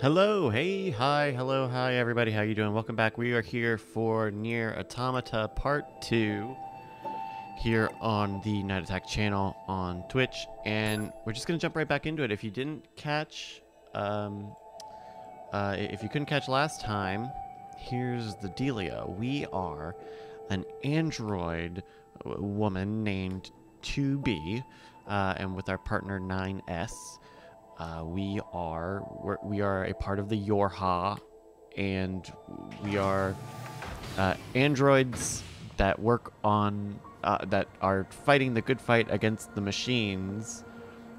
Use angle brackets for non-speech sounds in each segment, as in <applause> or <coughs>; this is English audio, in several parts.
Hello, hey, hi, hello, hi, everybody. How you doing? Welcome back. We are here for Nier Automata Part Two here on the Night Attack channel on Twitch, and we're just gonna jump right back into it. If you didn't catch, um, uh, if you couldn't catch last time, here's the dealio. We are an android woman named 2B, uh, and with our partner 9S. Uh, we are we are a part of the Yorha, and we are uh, androids that work on uh, that are fighting the good fight against the machines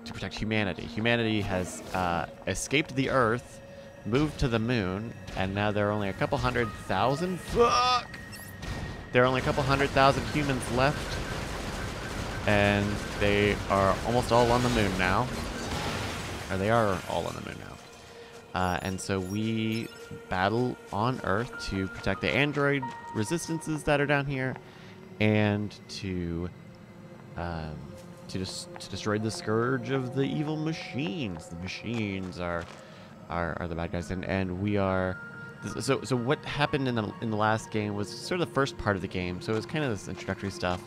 to protect humanity. Humanity has uh, escaped the Earth, moved to the moon, and now there are only a couple hundred thousand. Fuck! There are only a couple hundred thousand humans left, and they are almost all on the moon now or they are all on the moon now. Uh, and so we battle on Earth to protect the android resistances that are down here, and to um, to dis- to destroy the scourge of the evil machines. The machines are are, are the bad guys, and and we are. So so what happened in the in the last game was sort of the first part of the game. So it was kind of this introductory stuff.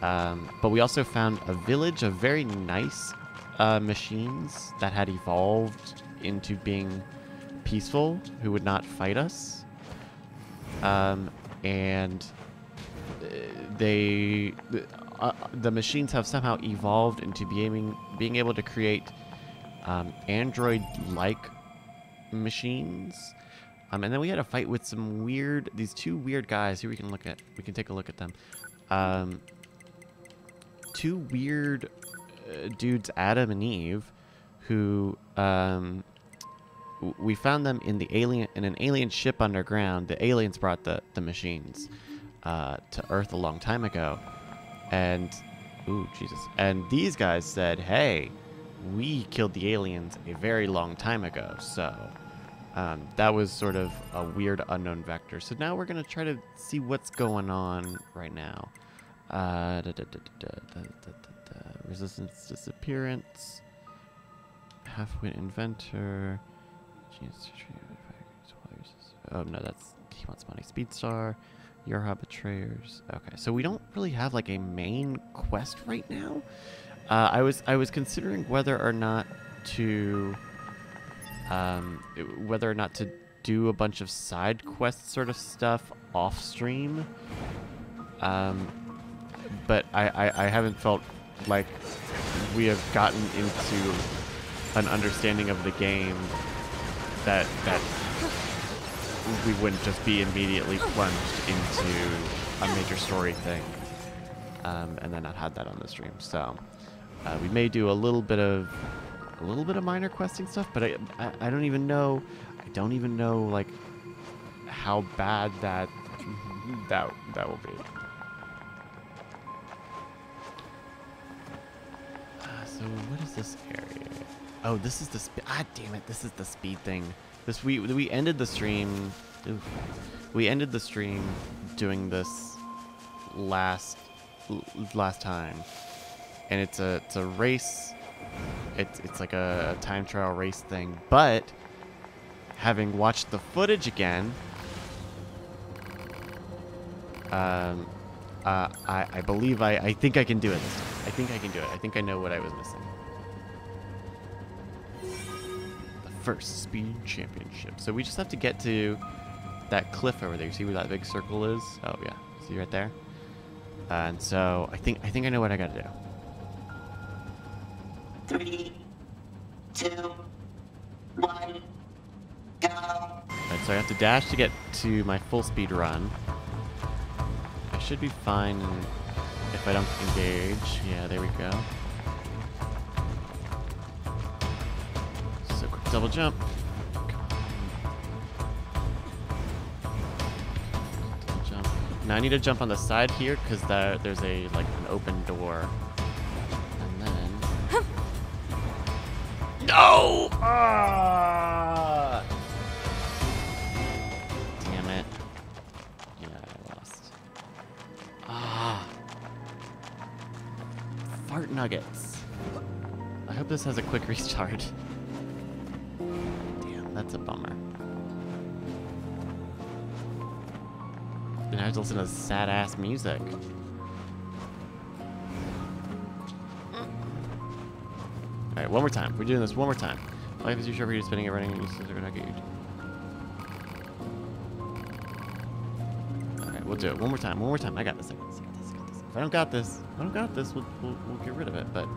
Um, but we also found a village of very nice uh, machines that had evolved into being peaceful, who would not fight us. Um, and uh, they, uh, the machines have somehow evolved into being being able to create um, android-like machines. Um, and then we had a fight with some weird, these two weird guys. Here we can look at, we can take a look at them. Um, two weird dudes, Adam and Eve, who um, we found them in the alien in an alien ship underground. The aliens brought the the machines uh, to Earth a long time ago, and ooh Jesus! And these guys said, "Hey, we killed the aliens a very long time ago." So. Um, that was sort of a weird unknown vector. So now we're gonna try to see what's going on right now. Uh, da, da, da, Resistance disappearance. Halfwit inventor. Oh no, that's he wants money. Speedstar. Yorha betrayers. Okay, so we don't really have like a main quest right now. Uh, I was I was considering whether or not to um, whether or not to do a bunch of side quest sort of stuff off stream. Um, but I, I, I haven't felt like we have gotten into an understanding of the game that that we wouldn't just be immediately plunged into a major story thing um, and then not had that on the stream. So uh, we may do a little bit of a little bit of minor questing stuff, but I, I I don't even know I don't even know like how bad that that that will be. So what is this area? Oh, this is the. Ah, damn it! This is the speed thing. This we we ended the stream. Oof. We ended the stream doing this last last time, and it's a it's a race. It's it's like a, a time trial race thing. But having watched the footage again, um, uh, I, I believe I, I think I can do it this time. I think I can do it. I think I know what I was missing. The first speed championship. So we just have to get to that cliff over there. You see where that big circle is? Oh yeah. See right there? Uh, and so I think I think I know what I gotta do. Three, two, one, go. Alright, so I have to dash to get to my full speed run. I should be fine if I don't engage. Yeah, there we go. So quick double jump. Double jump. Now I need to jump on the side here because there, there's a like an open door. And then. <laughs> No! Ah! Ah. Fart nuggets. I hope this has a quick <laughs> restart. Damn That's a bummer. And I have to listen to sad ass music. Alright, one more time. We're doing this one more time. Life is too short for you spending it running uses are gonna get you. We'll do it. One more time. One more time. I got this. I got this. I got this. I got this. If I don't got this, I don't got this, we'll, we'll, we'll get rid of it, but.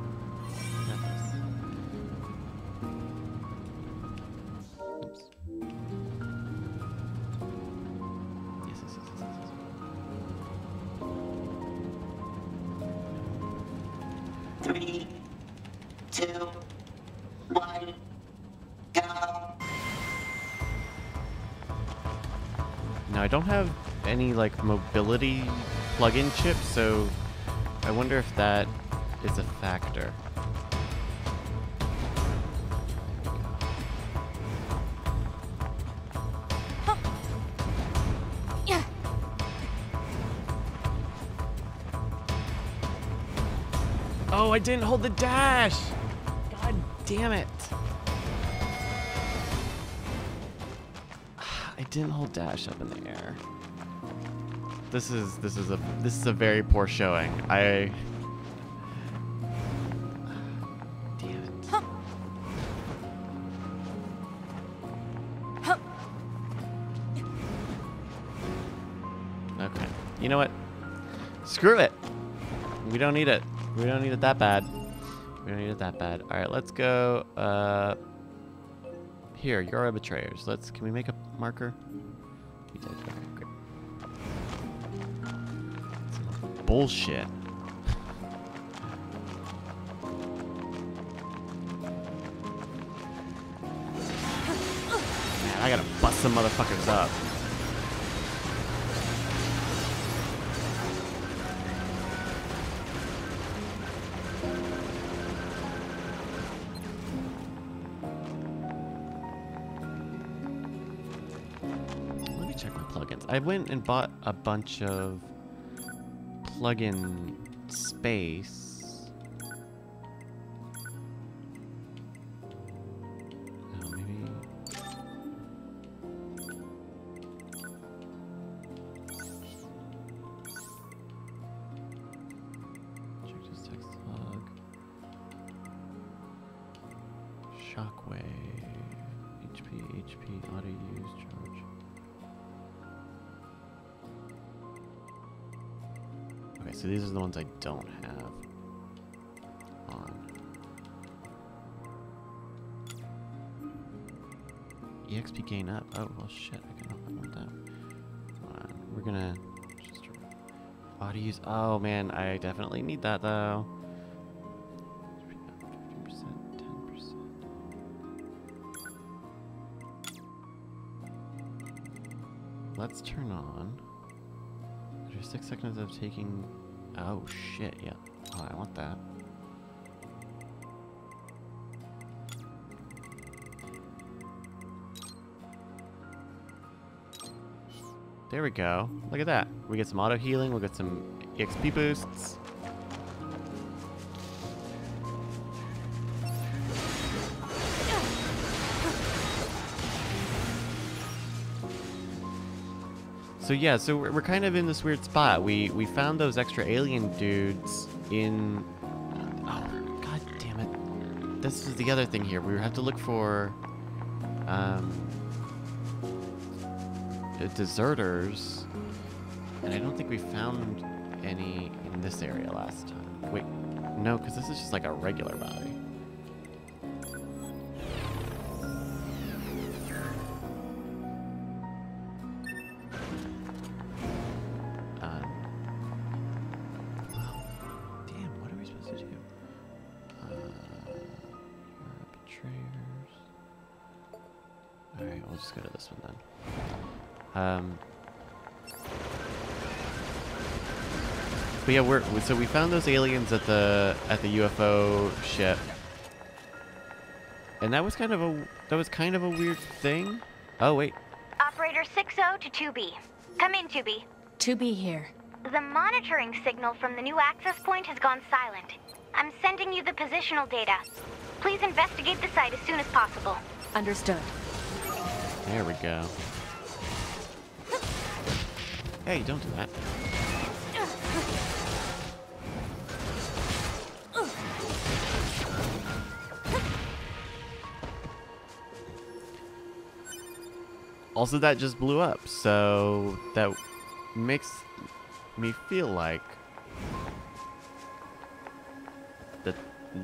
Like mobility plug-in chip, so I wonder if that is a factor. Oh, I didn't hold the dash. God damn it. <sighs> I didn't hold dash up in the air. This is this is a this is a very poor showing. I Damn it. Huh. Huh. Okay. You know what? Screw it. We don't need it. We don't need it that bad. We don't need it that bad. All right, let's go. Uh, here, you're our betrayers. Let's. Can we make a marker? We did. Okay, great. Bullshit. Man, I gotta bust some motherfuckers up. Let me check my plugins. I went and bought a bunch of plugin space. Ones I don't have on. EXP gain up. Oh, well, shit. I can I want that. Hold on. We're gonna just use. Oh, man. I definitely need that, though. 15%, 10%. Let's turn on. After six seconds of taking. Oh shit! Yeah. Oh, I want that. There we go. Look at that. We get some auto healing. We'll get some EXP boosts. So yeah, so we're, we're kind of in this weird spot. We we found those extra alien dudes in. Oh god damn it! This is the other thing here. We have to look for, um, deserters, and I don't think we found any in this area last time. Wait, no, because this is just like a regular body. We're so we found those aliens at the at the UFO ship, and that was kind of a that was kind of a weird thing. Oh wait, Operator 6O to 2B. Come in, 2B. 2B here. The monitoring signal from the new access point has gone silent. I'm sending you the positional data. Please investigate the site as soon as possible. Understood. There we go. Hey, don't do that. Also, that just blew up, so that makes me feel like that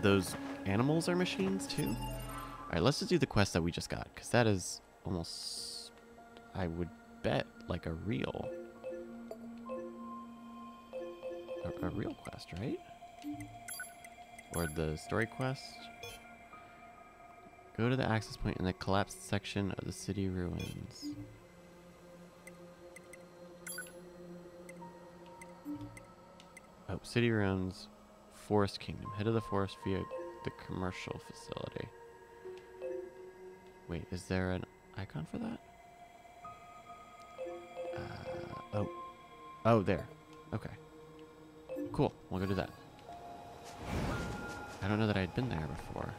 those animals are machines too. All right, let's just do the quest that we just got, because that is almost, I would bet, like a real, a, a real quest, right? Or the story quest. Go to the access point in the collapsed section of the city ruins. Oh, city ruins, Forest Kingdom. Head of the forest via the commercial facility. Wait, is there an icon for that? Uh, oh. Oh, there. Okay. Cool. We'll go do that. I don't know that I'd been there before.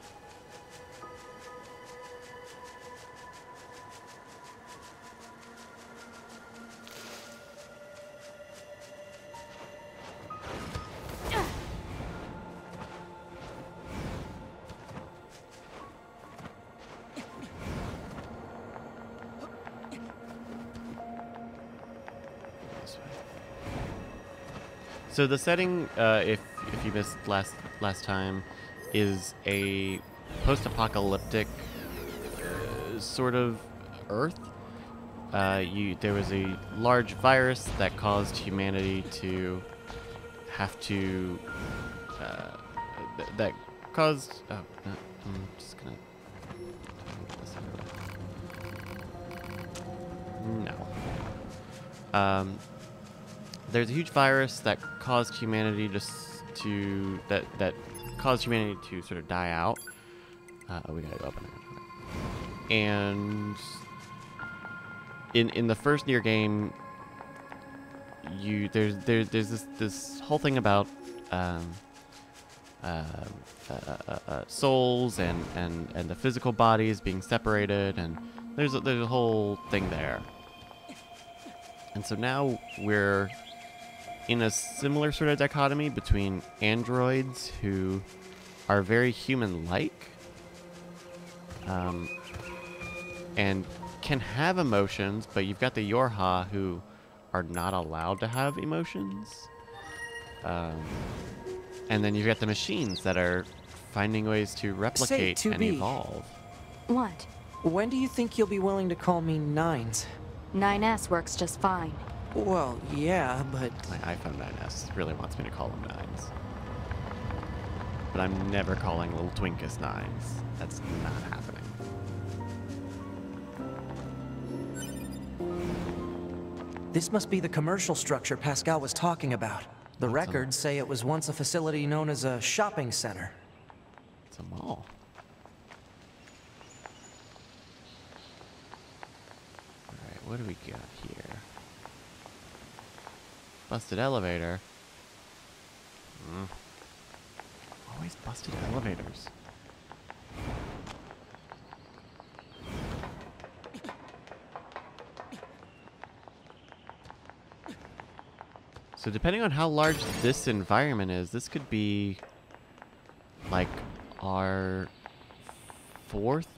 So the setting, uh, if if you missed last last time, is a post-apocalyptic uh, sort of Earth. Uh, you there was a large virus that caused humanity to have to uh, th- that caused. Oh, no, I'm just gonna. No. Um, there's a huge virus that caused humanity s- to that that caused humanity to sort of die out. Uh, oh, we gotta open it. And in in the first Nier game, you there's there's there's this this whole thing about um, uh, uh, uh, uh, souls and, and and the physical bodies being separated, and there's a, there's a whole thing there. And so now we're in a similar sort of dichotomy between androids who are very human-like um, and can have emotions, but you've got the Yorha who are not allowed to have emotions. Um, and then you've got the machines that are finding ways to replicate and 2B. evolve. What? When do you think you'll be willing to call me Nines? 9S works just fine. Well, yeah, but My iPhone 9S really wants me to call them nines. But I'm never calling little Twinkus nines. That's not happening. this must be the commercial structure Pascal was talking about. The What's a- records say it was once a facility known as a shopping center. It's a mall. Alright, what do we got here? Busted elevator. Hmm. Always busted elevators. So depending on how large this environment is, this could be like our fourth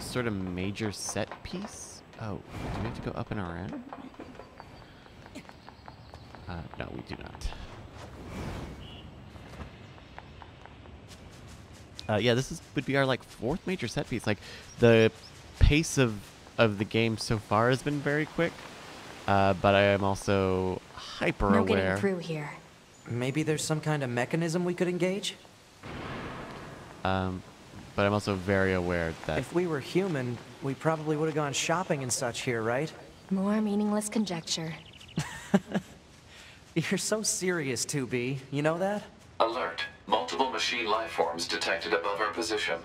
sort of major set piece. Oh, do we have to go up and around? Uh, no, we do not. Uh, yeah, this is would be our like fourth major set piece. Like the pace of of the game so far has been very quick, uh, but I am also hyper No aware. getting through here. Maybe there's some kind of mechanism we could engage? Um, but I'm also very aware that If we were human, we probably would have gone shopping and such here, right? More meaningless conjecture. <laughs> <laughs> You're so serious, 2B. You know that? Alert. Multiple machine life forms detected above our position.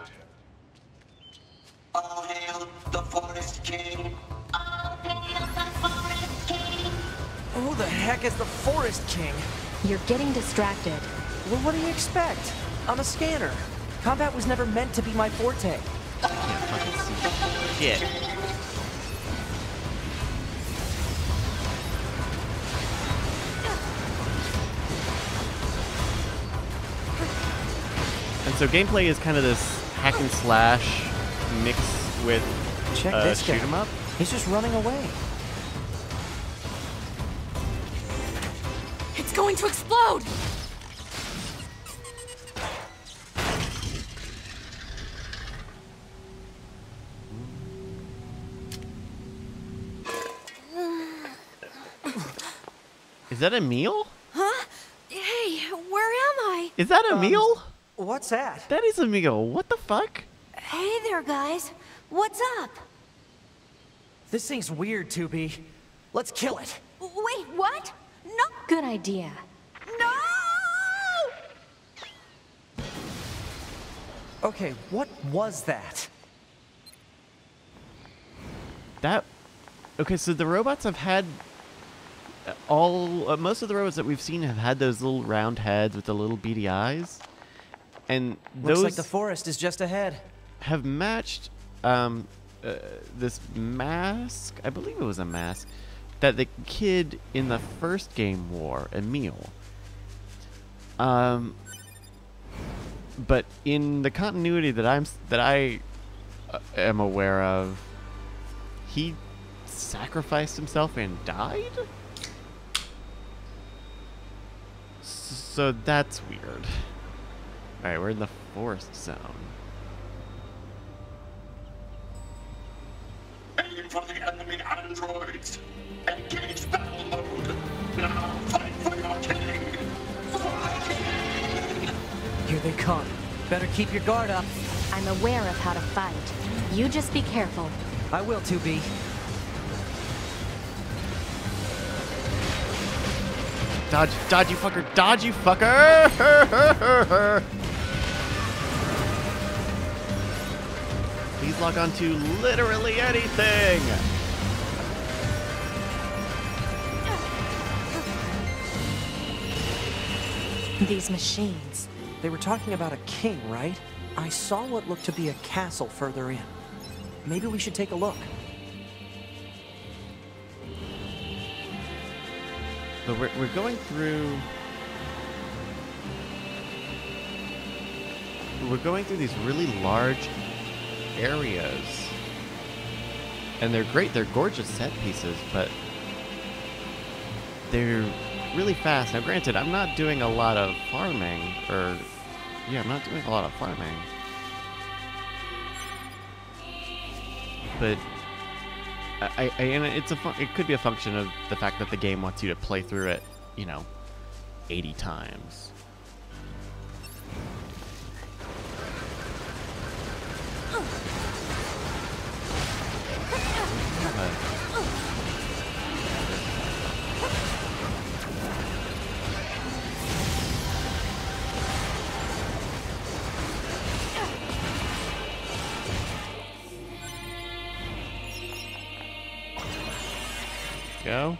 All hail the Forest King. All hail the Forest King! Who the heck is the Forest King? You're getting distracted. Well, what do you expect? I'm a scanner. Combat was never meant to be my forte. I can't fucking see shit. So gameplay is kind of this hack and slash mix with Check uh, this guy. shoot 'em up. He's just running away. It's going to explode! Is that a meal? Huh? Hey, where am I? Is that a Um, meal? What's that? That is a meal. What the fuck? Hey there, guys. What's up? This thing's weird, 2B. Let's kill it. Wait, what? No! Good idea. No! Okay, what was that? That. Okay, so the robots have had uh, all. Uh, most of the robots that we've seen have had those little round heads with the little beady eyes, and Looks those like the forest is just ahead. have matched um, uh, this mask. I believe it was a mask that the kid in the first game wore, Emil. Um, but in the continuity that I'm that I uh, am aware of, he sacrificed himself and died. So that's weird. All right, we're in the forest zone. Aim for the enemy androids. Engage battle mode. Now fight for your king. Here they come. Better keep your guard up. I'm aware of how to fight. You just be careful. I will, 2B. Dodge, dodge, you fucker, dodge, you fucker! <laughs> Please lock onto literally anything! These machines. They were talking about a king, right? I saw what looked to be a castle further in. Maybe we should take a look. But we're, we're going through. We're going through these really large areas. And they're great, they're gorgeous set pieces, but they're really fast. Now, granted, I'm not doing a lot of farming, or. Yeah, I'm not doing a lot of farming. But I, I and it's a fun, it could be a function of the fact that the game wants you to play through it, you know, 80 times. Go.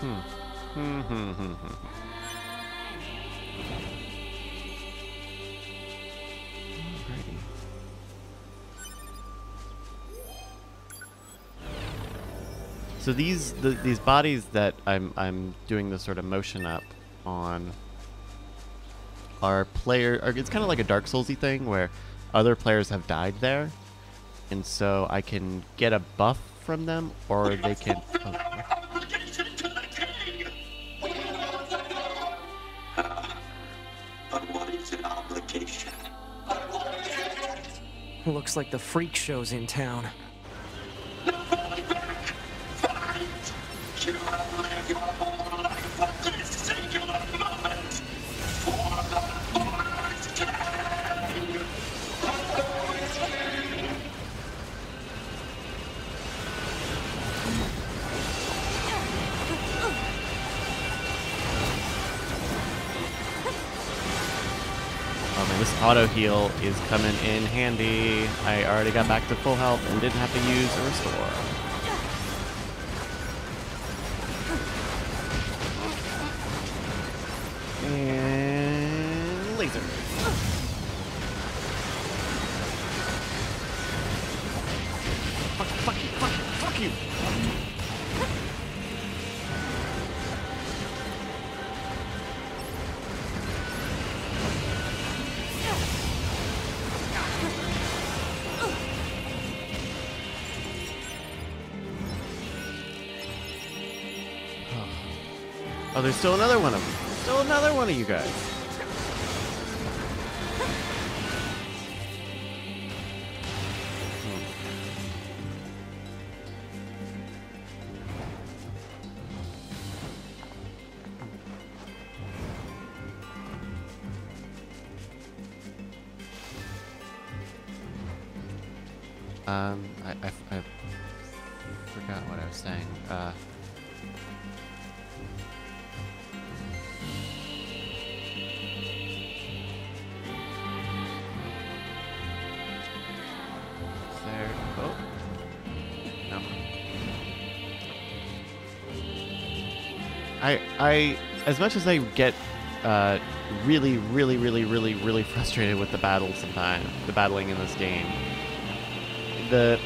Hmm. Hmm, hmm, hmm. So these the, these bodies that I'm I'm doing this sort of motion up on are player or it's kind of like a Dark Soulsy thing where other players have died there, and so I can get a buff from them or they can. oh, Obligation to the king. But what is an obligation? Looks like the freak show's in town. Auto heal is coming in handy. I already got back to full health and didn't have to use a restore. And laser. Oh, there's still another one of them. Still another one of you guys. I, as much as I get uh, really, really, really, really, really frustrated with the battles sometimes, the battling in this game, the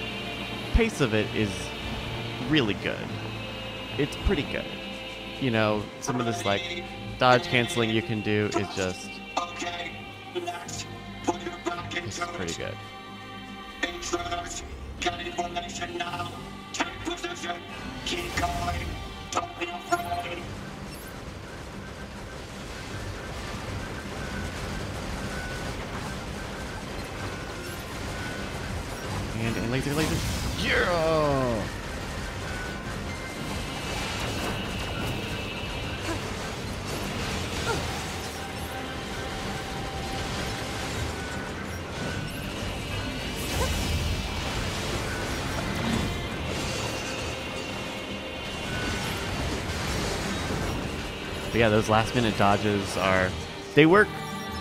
pace of it is really good. It's pretty good. You know, some of this like dodge canceling you can do is just yeah, those last minute dodges are. They work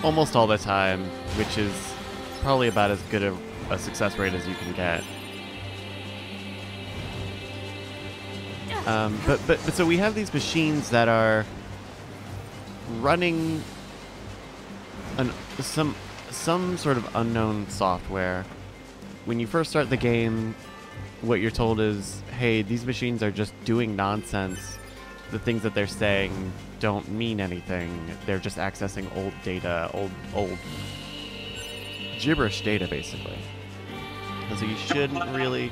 almost all the time, which is probably about as good a, a success rate as you can get. Um, but, but but so we have these machines that are running an some some sort of unknown software. When you first start the game, what you're told is, "Hey, these machines are just doing nonsense. The things that they're saying don't mean anything. They're just accessing old data, old old gibberish data, basically." And so you shouldn't really.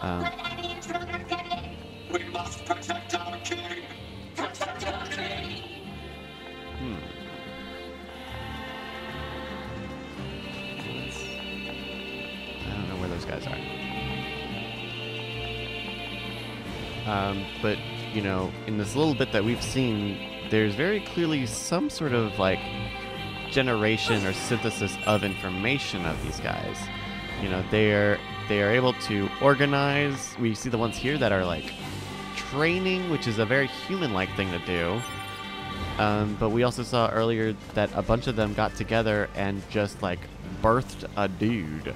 Um. Hmm. I don't know where those guys are. Um, but, you know, in this little bit that we've seen, there's very clearly some sort of like generation or synthesis of information of these guys. You know, they're they are able to organize. We see the ones here that are like training, which is a very human-like thing to do. Um, but we also saw earlier that a bunch of them got together and just like birthed a dude.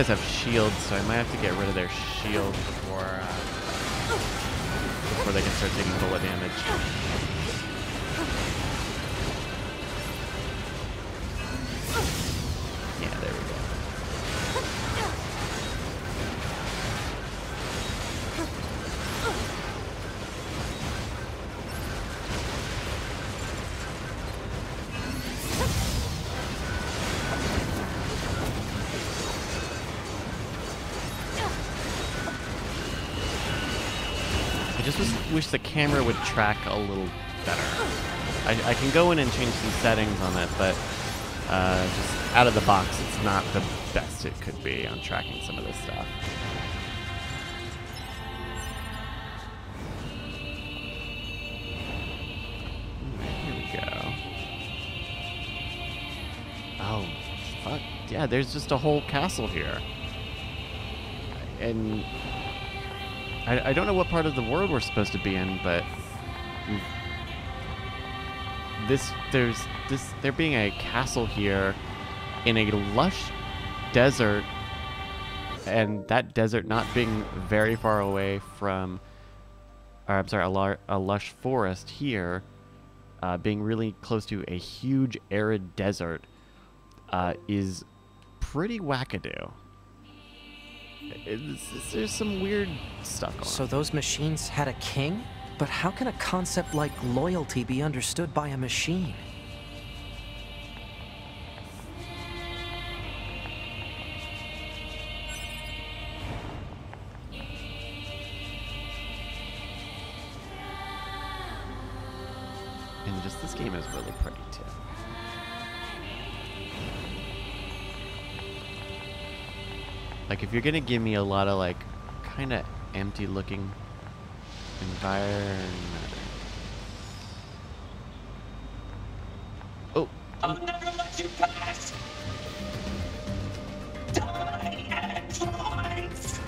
Guys have shields, so I might have to get rid of their shield before uh, before they can start taking bullet damage. The camera would track a little better. I, I can go in and change some settings on it, but uh, just out of the box, it's not the best it could be on tracking some of this stuff. Here we go. Oh, fuck. Yeah, there's just a whole castle here. And I, I don't know what part of the world we're supposed to be in, but this there's this there being a castle here in a lush desert, and that desert not being very far away from, or I'm sorry, a, lar- a lush forest here. uh, being really close to a huge arid desert, uh, is pretty wackadoo. It's, it's- there's some weird stuff going So on. those machines had a king? But how can a concept like loyalty be understood by a machine? If you're gonna give me a lot of like kind of empty looking environment. Oh, I'll never let you pass. Die, ready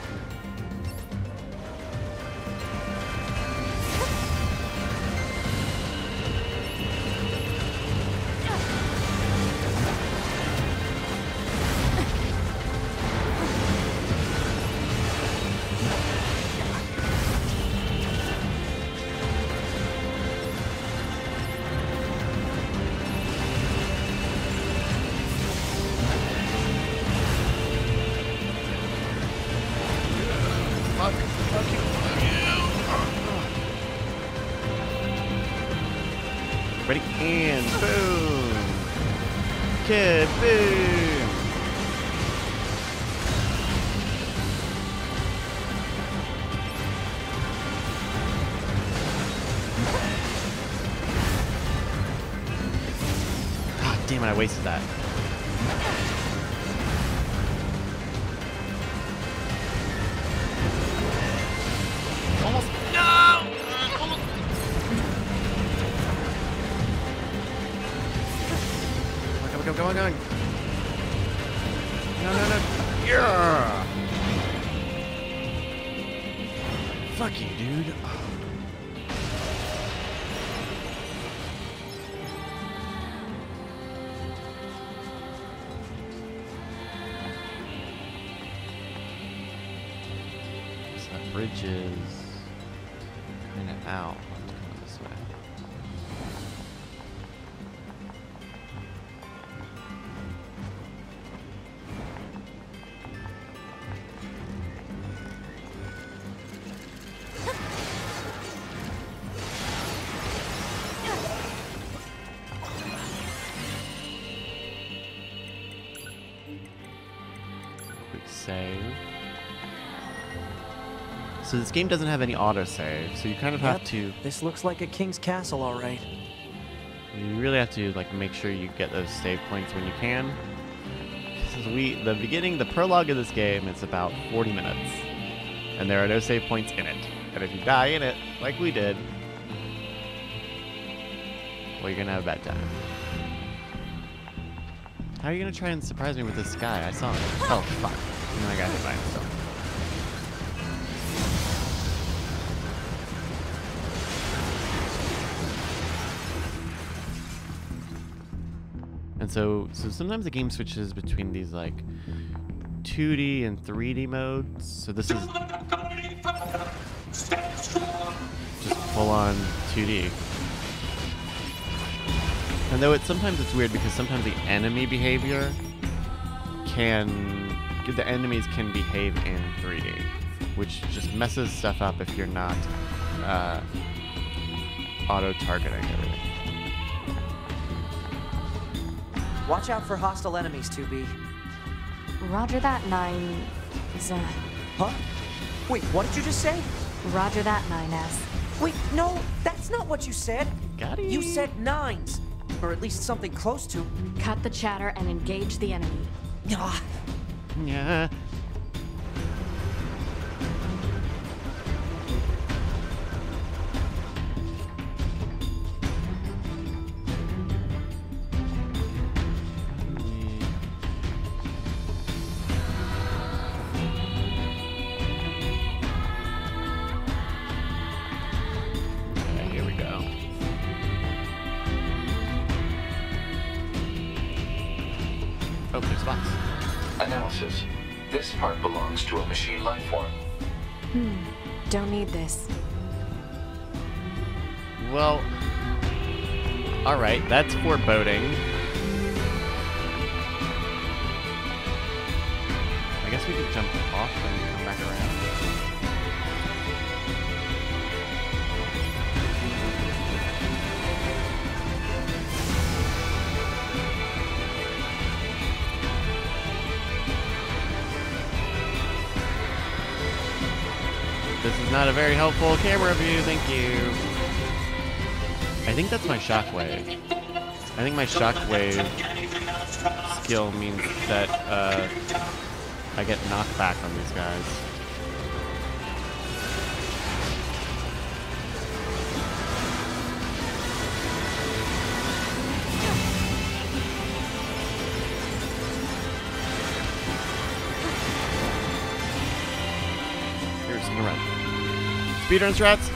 wasted that. So this game doesn't have any autosave, so you kind of have Yep, to This looks like a king's castle, all right. you really have to like make sure you get those save points when you can. 'Cause We the beginning, the prologue of this game is about 40 minutes, and there are no save points in it. And if you die in it, like we did, well, you're gonna have a bad time. How are you gonna try and surprise me with this guy? I saw him. Oh fuck! And I got hit by him so, so sometimes the game switches between these like 2D and 3D modes. So this is just full on 2D. And though it's sometimes it's weird because sometimes the enemy behavior can the enemies can behave in 3D, which just messes stuff up if you're not uh, auto targeting everything. Watch out for hostile enemies, 2B. Roger that, Nine. Z. Huh? Wait, what did you just say? Roger that, 9S. Wait, no, that's not what you said. Got it. You said nines. Or at least something close to. Cut the chatter and engage the enemy. Ah, Yeah. Not a very helpful camera view, thank you. I think that's my shockwave. I think my shockwave skill means that uh, I get knocked back on these guys. Speedrun strats.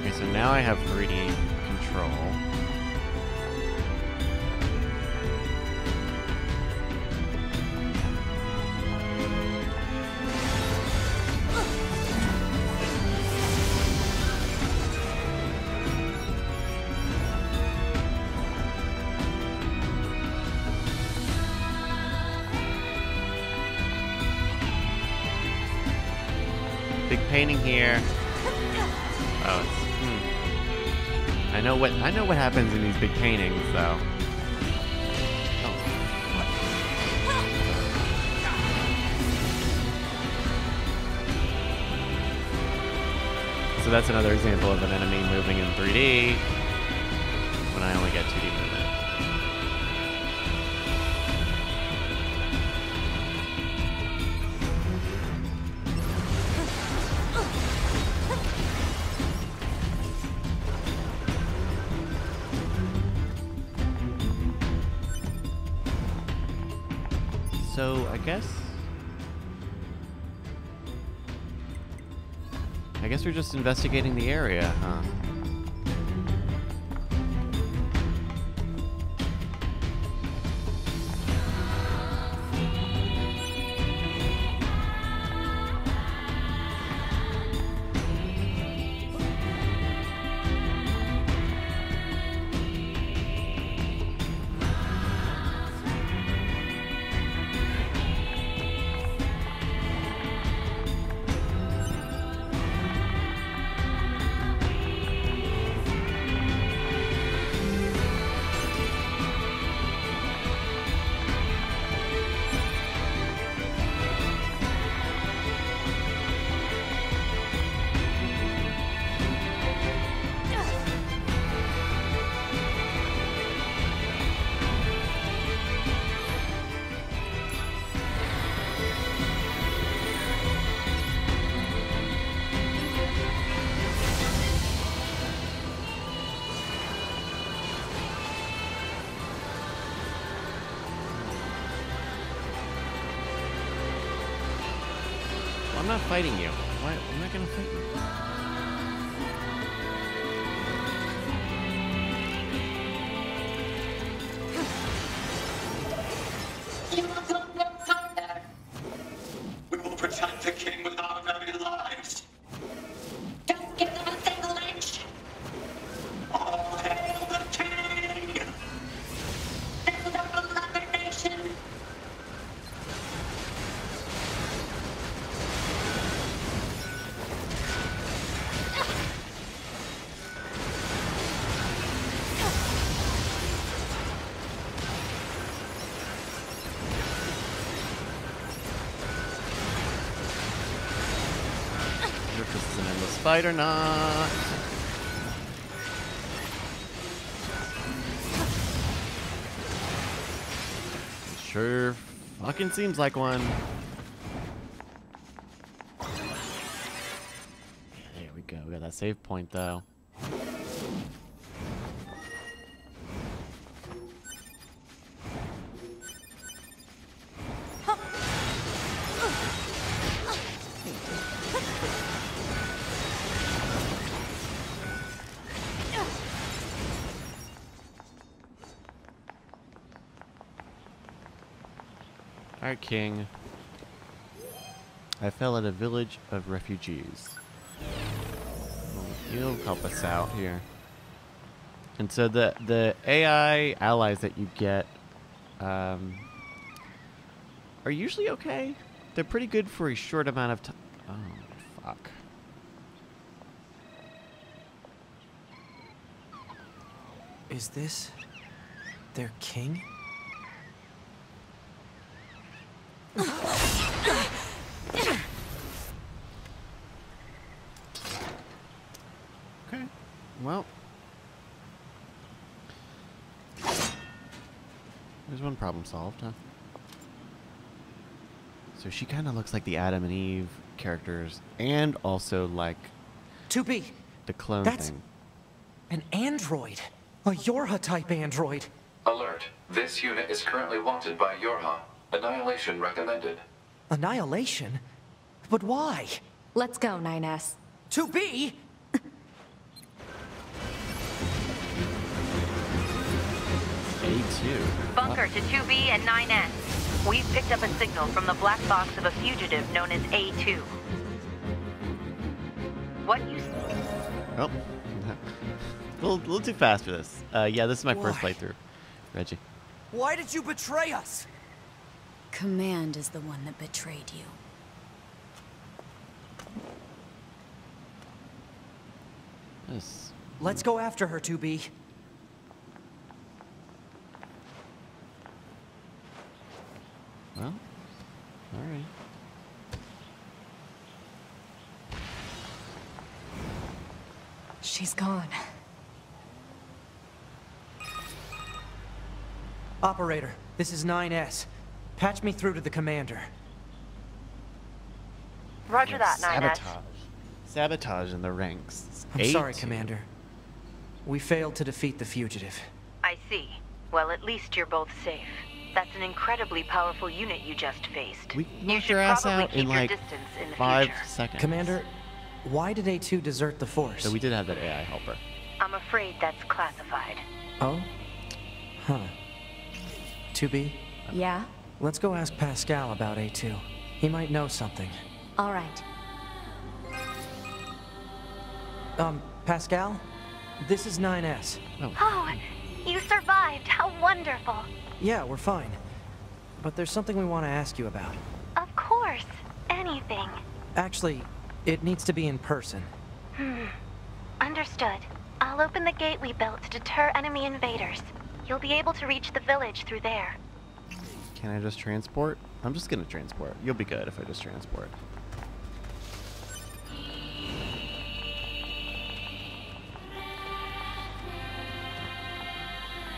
Okay, so now I have 3D paintings, though. So that's another example of an enemy moving in 3D investigating the area, huh? Fight or not. Sure fucking seems like one. There we go. We got that save point though. King. I fell at a village of refugees. he'll help us out here. And so the the AI allies that you get um, are usually okay. They're pretty good for a short amount of time. Oh fuck. Is this their king? Okay. Well. There's one problem solved, huh? So she kind of looks like the Adam and Eve characters, and also like 2B, the clone That's- thing. an android. A Yorha type android. Alert. This unit is currently wanted by Yorha. Annihilation recommended. Annihilation? But why? Let's go, 9S. 2B? A2. Bunker to 2B and 9S. We've picked up a signal from the black box of a fugitive known as A2. What you Oh. a <laughs> little, little too fast for this. Uh, yeah, this is my first playthrough. Reggie. Why did you betray us? Command is the one that betrayed you. This. Let's go after her, 2B. Well. Alright. She's gone. Operator, this is 9S. Patch me through to the commander. Roger that, 9S. Sabotage. Sabotage in the ranks. I'm sorry, A2. Commander. We failed to defeat the fugitive. I see. Well, at least you're both safe. That's an incredibly powerful unit you just faced. We you should ass probably out keep in your like distance in the five future. seconds. Commander, why did A2 desert the Force? So we did have that AI helper. I'm afraid that's classified. Oh? Huh. To be? Yeah? Let's go ask Pascal about A2. He might know something. All right. Um, Pascal? This is 9S. Oh, you survived. How wonderful. Yeah, we're fine. But there's something we want to ask you about. Of course. Anything. Actually, it needs to be in person. Hmm. Understood. I'll open the gate we built to deter enemy invaders. You'll be able to reach the village through there. Can I just transport? I'm just gonna transport. You'll be good if I just transport.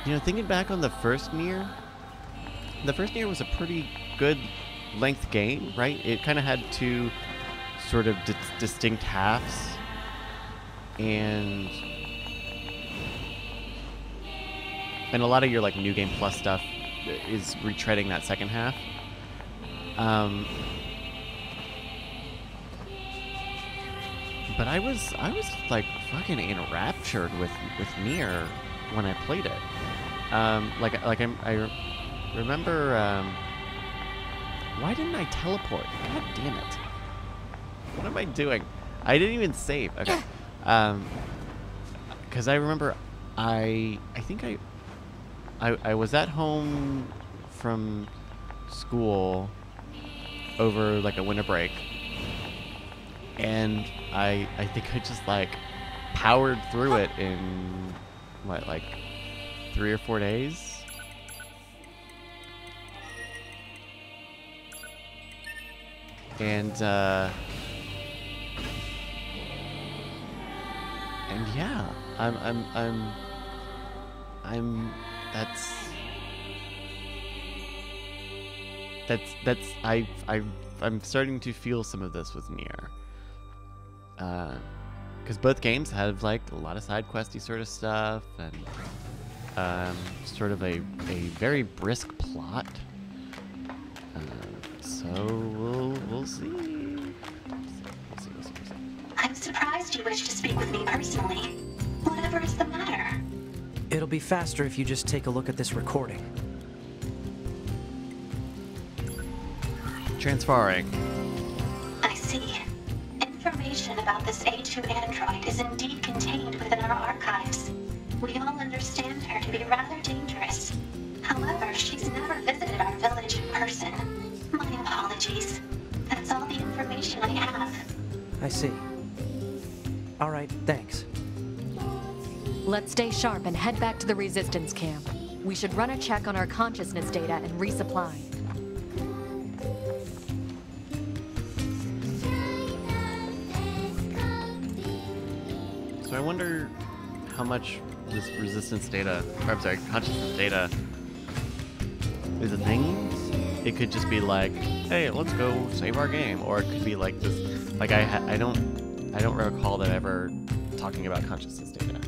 You know, thinking back on the first Nier, the first Nier was a pretty good length game, right? It kind of had two sort of di- distinct halves, and and a lot of your like new game plus stuff is retreading that second half. Um, but I was I was like fucking enraptured with with Nier when I played it. Um, like like I'm, I remember. Um, why didn't I teleport? God damn it! What am I doing? I didn't even save. Okay. <coughs> Um, because I remember I I think I I, I was at home from school over like a winter break and I I think I just like powered through it in what like three or four days. And uh and yeah, I'm I'm I'm I'm that's that's that's I I I'm starting to feel some of this with Nier. Uh because both games have like a lot of side questy sort of stuff and um, sort of a, a very brisk plot. Uh, so we'll we'll see. I'm surprised you wish to speak with me personally. Whatever is the matter? It'll be faster if you just take a look at this recording. Transferring. I see. Information about this A2 android is indeed contained within our archives. We all understand her to be rather dangerous. However, she's never visited our village in person. My apologies. That's all the information I have. I see. All right, thanks. Let's stay sharp and head back to the resistance camp. We should run a check on our consciousness data and resupply. So I wonder how much this resistance data, or I'm sorry, consciousness data is a thing. It could just be like, hey, let's go save our game, or it could be like this. Like I, I don't, I don't recall that ever talking about consciousness data.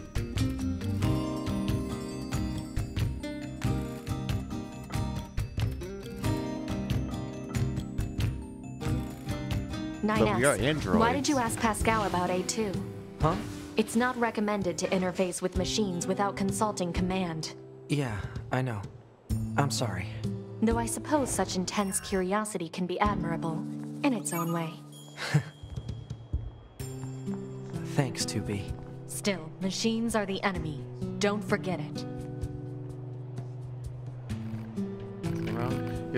But we are 9S, why did you ask Pascal about A2? Huh? It's not recommended to interface with machines without consulting command. Yeah, I know. I'm sorry. Though I suppose such intense curiosity can be admirable, in its own way. <laughs> Thanks, 2B. Still, machines are the enemy. Don't forget it.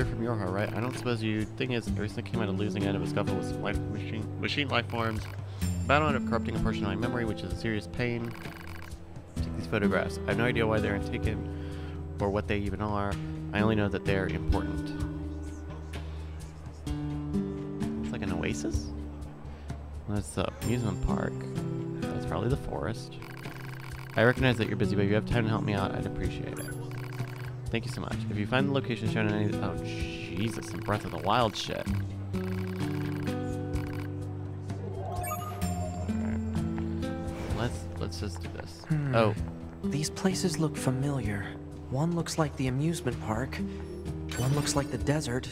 You're from Yorha, right? I don't suppose you. Thing is, Ursa came out of losing end of a scuffle with some life machine machine life forms. Battle ended up corrupting a portion of my memory, which is a serious pain. Take these photographs. I have no idea why they aren't taken, or what they even are. I only know that they're important. It's like an oasis. That's the amusement park. That's probably the forest. I recognize that you're busy, but if you have time to help me out, I'd appreciate it. Thank you so much. If you find the location shown in any oh Jesus, some Breath of the Wild shit. Let's let's just do this. Hmm. Oh, These places look familiar. One looks like the amusement park, one looks like the desert,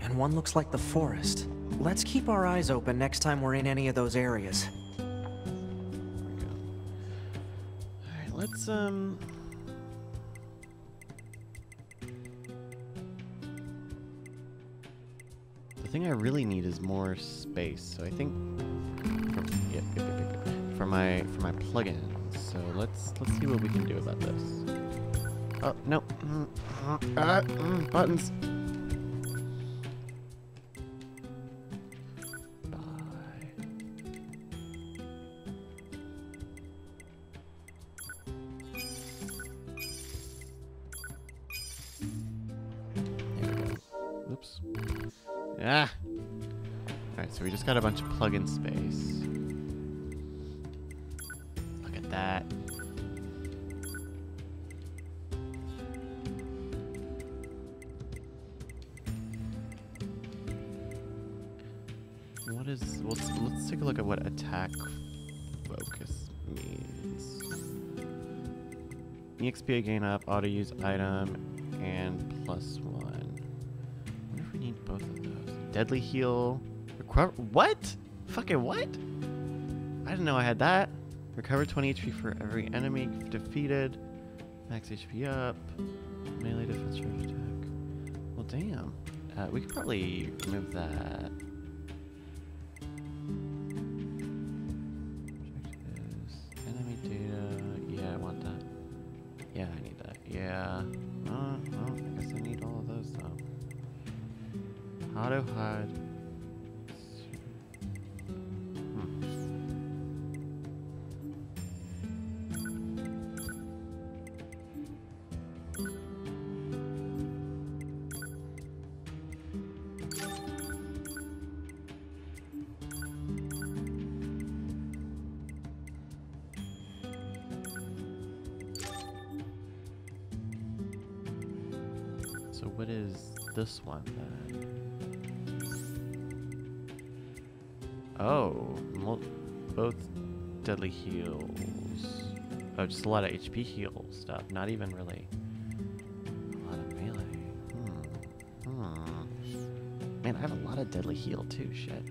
and one looks like the forest. Let's keep our eyes open next time we're in any of those areas. Alright, let's um thing I really need is more space. So I think for, yep, yep, yep. for my for my plugins. So let's let's see what we can do about this. Oh no! Mm, mm, ah, mm, buttons. Ah! Alright, so we just got a bunch of plug-in space. Look at that. What is... Let's, let's take a look at what attack focus means. EXP gain up, auto use item, and plus one. I wonder if we need both of. Deadly heal. Recover. What? Fucking what? I didn't know I had that. Recover 20 HP for every enemy defeated. Max HP up. Melee defense charge attack. Well, damn. Uh, we could probably remove that. Enemy data. Yeah, I want that. Yeah, I need that. Yeah. Uh, Auto hide. Heals. Oh, just a lot of HP heal stuff. Not even really a lot of melee. Hmm. Hmm. Man, I have a lot of deadly heal too. Shit.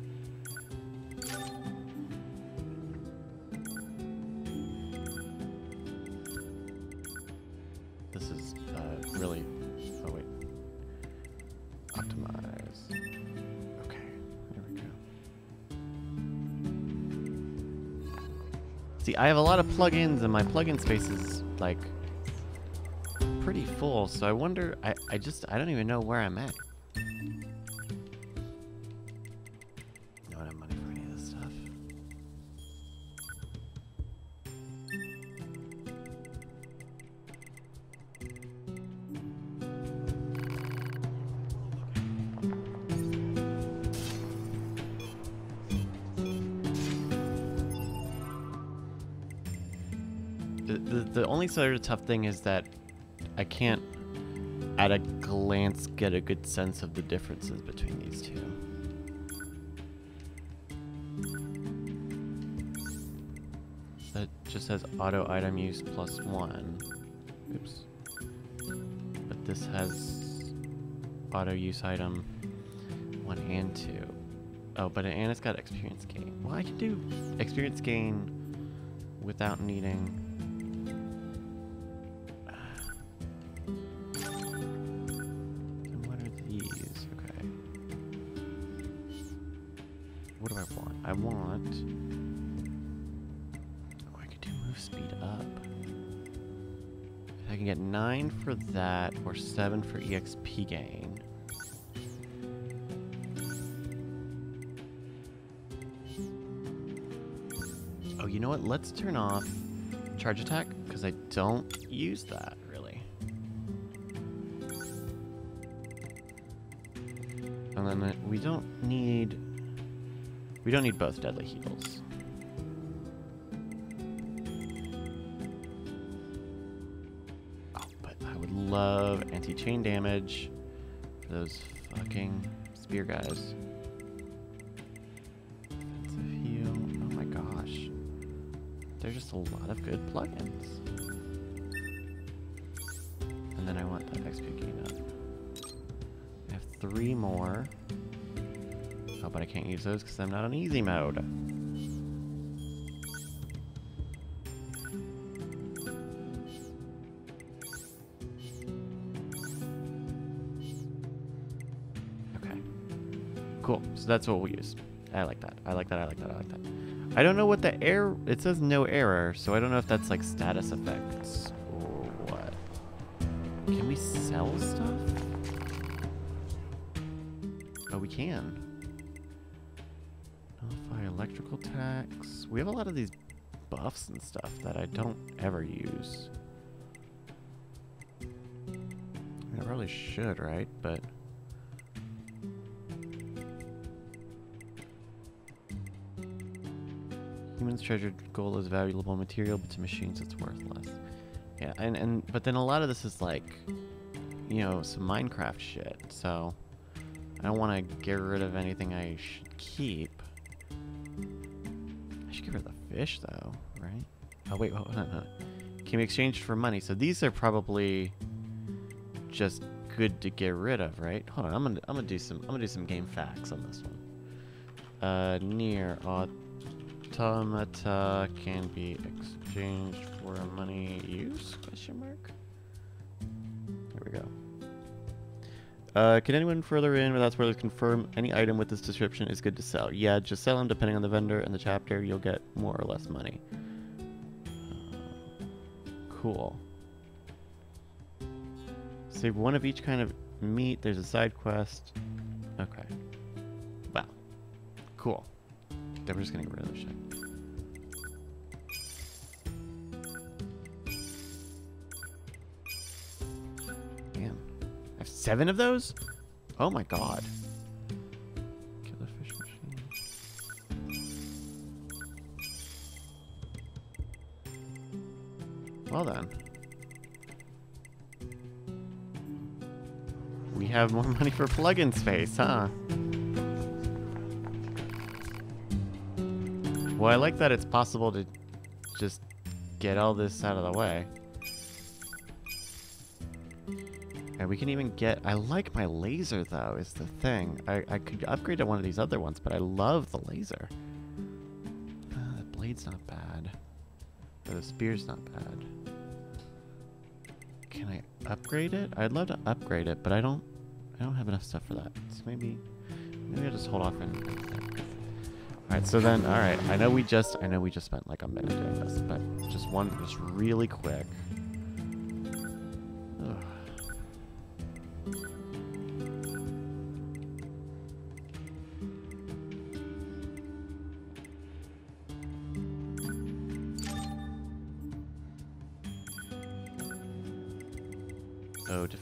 I have a lot of plugins, and my plugin space is like pretty full. So I wonder. I I just I don't even know where I'm at. The, the of tough thing is that I can't at a glance get a good sense of the differences between these two. That just says auto item use plus one. Oops. But this has auto use item one and two. Oh, but and it's got experience gain. Well, I can do experience gain without needing. I want? I. Oh, I could do move speed up. I can get nine for that, or seven for EXP gain. Oh, you know what? Let's turn off charge attack because I don't use that really. And then uh, we don't need we don't need both deadly heals. Oh, but I would love anti-chain damage for those fucking spear guys. Defensive heal. Oh my gosh. There's just a lot of good plugins. Oh, but I can't use those because I'm not on easy mode. Okay. Cool. So that's what we'll use. I like that. I like that. I like that. I like that. I don't know what the error. It says no error, so I don't know if that's like status effects We have a lot of these buffs and stuff that I don't ever use. I probably should, right? But. Humans treasured gold is valuable material, but to machines it's worthless. Yeah, and, and but then a lot of this is like, you know, some Minecraft shit. So I don't want to get rid of anything I should keep. Fish though, right? Oh wait, hold on. Can be exchanged for money. So these are probably just good to get rid of, right? Hold on, I'm gonna I'm gonna do some I'm gonna do some game facts on this one. Uh, Nier Automata can be exchanged for money use? Question mark. Here we go. Uh, can anyone further in without spoilers confirm any item with this description is good to sell? Yeah, just sell them depending on the vendor and the chapter. You'll get more or less money. Uh, cool. Save one of each kind of meat. There's a side quest. Okay. Wow. Cool. Then we're just gonna get rid of this shit. I have seven of those? Oh my god. Fish machine. Well then. We have more <laughs> money for plugin space, huh? Well, I like that it's possible to just get all this out of the way. We can even get... I like my laser, though, is the thing. I, I could upgrade to one of these other ones, but I love the laser. Uh, the blade's not bad. Or the spear's not bad. Can I upgrade it? I'd love to upgrade it, but I don't... I don't have enough stuff for that. So maybe... Maybe I'll just hold off and... Alright, so then, alright, I know we just, I know we just spent like a minute doing this, but just one, just really quick.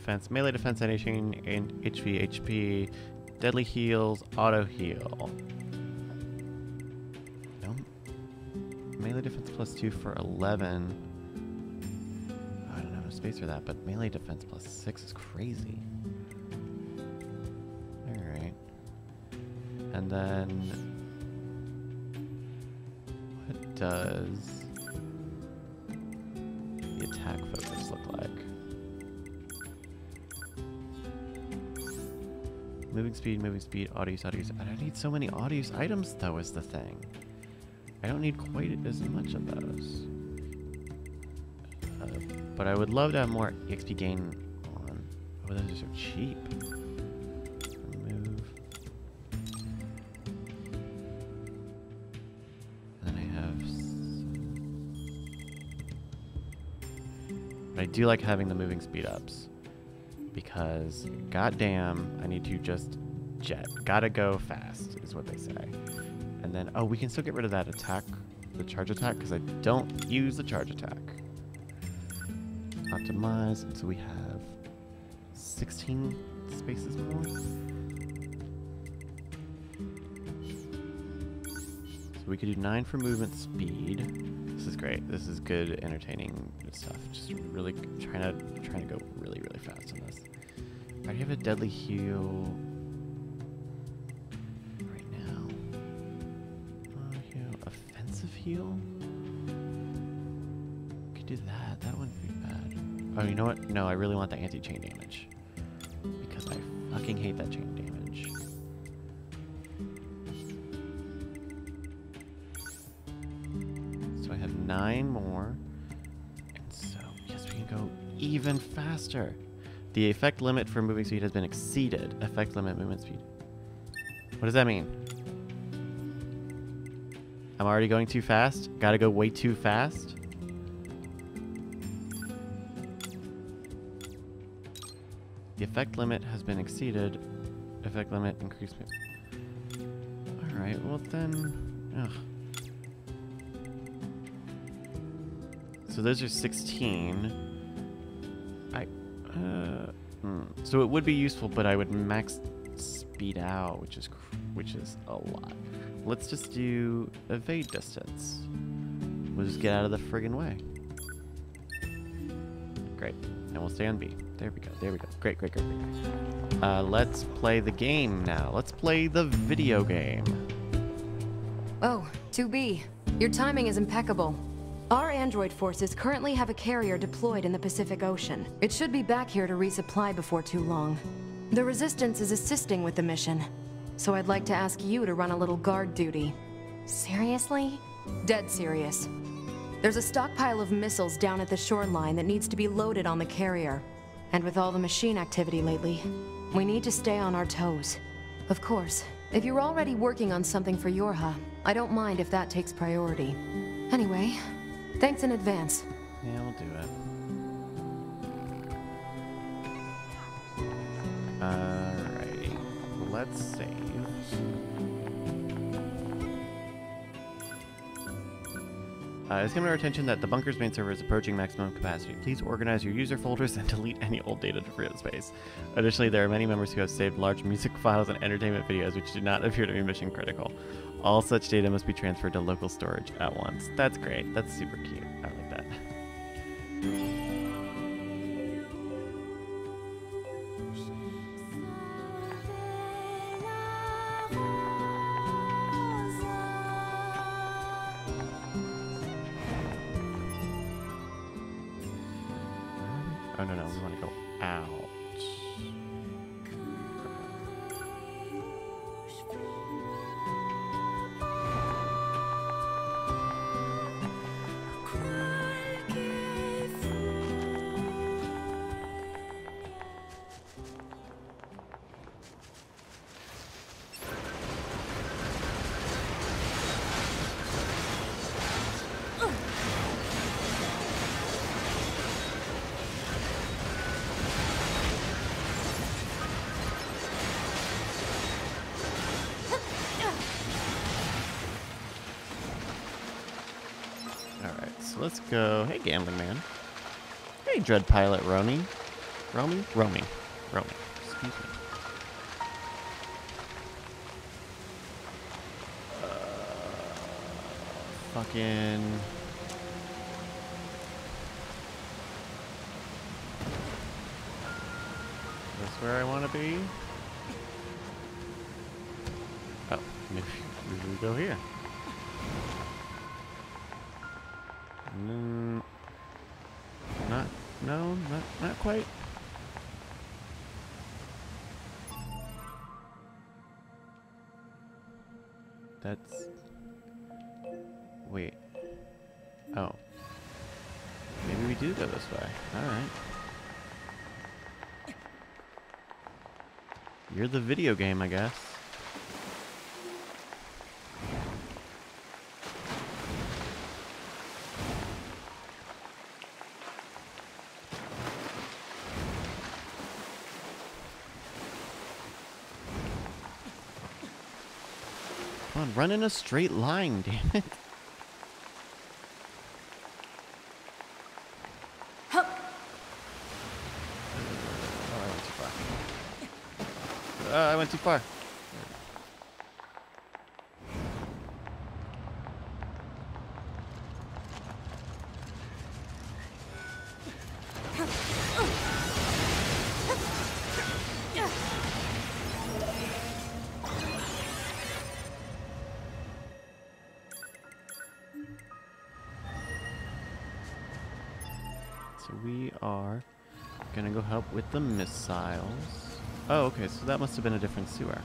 Defense, melee defense, anything, and HV, HP, deadly heals, auto heal. No. Melee defense plus two for 11. I don't have space for that, but melee defense plus six is crazy. Alright. And then. What does the attack focus look like? Moving speed, moving speed, audio use, audio. I don't need so many audio items, though, is the thing. I don't need quite as much of those. Uh, but I would love to have more EXP gain on. Oh, those are so cheap. Remove. And then I have. But I do like having the moving speed ups because goddamn, I need to just jet. Gotta go fast, is what they say. And then, oh, we can still get rid of that attack, the charge attack, because I don't use the charge attack. Optimize, and so we have 16 spaces more. So we could do 9 for movement speed. This is great. This is good, entertaining stuff. Just really trying to trying to go really, really fast on this. I have a deadly heal right now. Uh, heal, offensive heal. Could do that. That wouldn't be bad. Oh, you know what? No, I really want the anti-chain damage faster. The effect limit for moving speed has been exceeded. Effect limit movement speed. What does that mean? I'm already going too fast? Gotta go way too fast? The effect limit has been exceeded. Effect limit increased. Alright, well then. Ugh. So those are 16. So it would be useful, but I would max speed out, which is which is a lot. Let's just do evade distance. We'll just get out of the friggin' way. Great. And we'll stay on B. There we go. There we go. Great, great, great, great. Uh, let's play the game now. Let's play the video game. Oh, 2B. Your timing is impeccable. Our android forces currently have a carrier deployed in the Pacific Ocean. It should be back here to resupply before too long. The Resistance is assisting with the mission, so I'd like to ask you to run a little guard duty. Seriously? Dead serious. There's a stockpile of missiles down at the shoreline that needs to be loaded on the carrier. And with all the machine activity lately, we need to stay on our toes. Of course, if you're already working on something for Yorha, I don't mind if that takes priority. Anyway, thanks in advance. Yeah, we'll do it. Alrighty. Let's save. Uh, it's come to our attention that the bunker's main server is approaching maximum capacity. Please organize your user folders and <laughs> delete any old data to free up space. Additionally, there are many members who have saved large music files and entertainment videos which do not appear to be mission critical. All such data must be transferred to local storage at once. That's great. That's super cute. I like that. Dread Pilot Romy. Romy? Romy. Romy. Excuse me. Uh, fucking. This where I want to be? Oh, maybe, maybe we go here. You're the video game, I guess. Come on, run in a straight line, <laughs> damn it. Oh, I went too far. Uh, I went too far. So we are gonna go help with the missiles. Oh, okay, so that must have been a different sewer.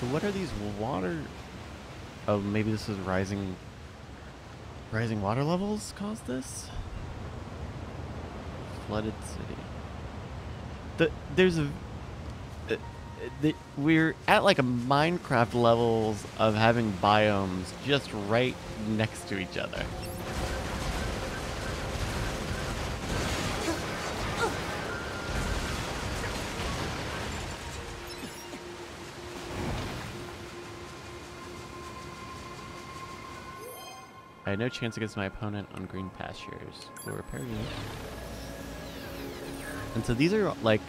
So what are these water... Oh, maybe this is rising... Rising water levels caused this? Flooded city. The, there's a... uh, the, we're at like a Minecraft levels of having biomes just right next to each other. No chance against my opponent on green pastures. Will repair you. And so these are like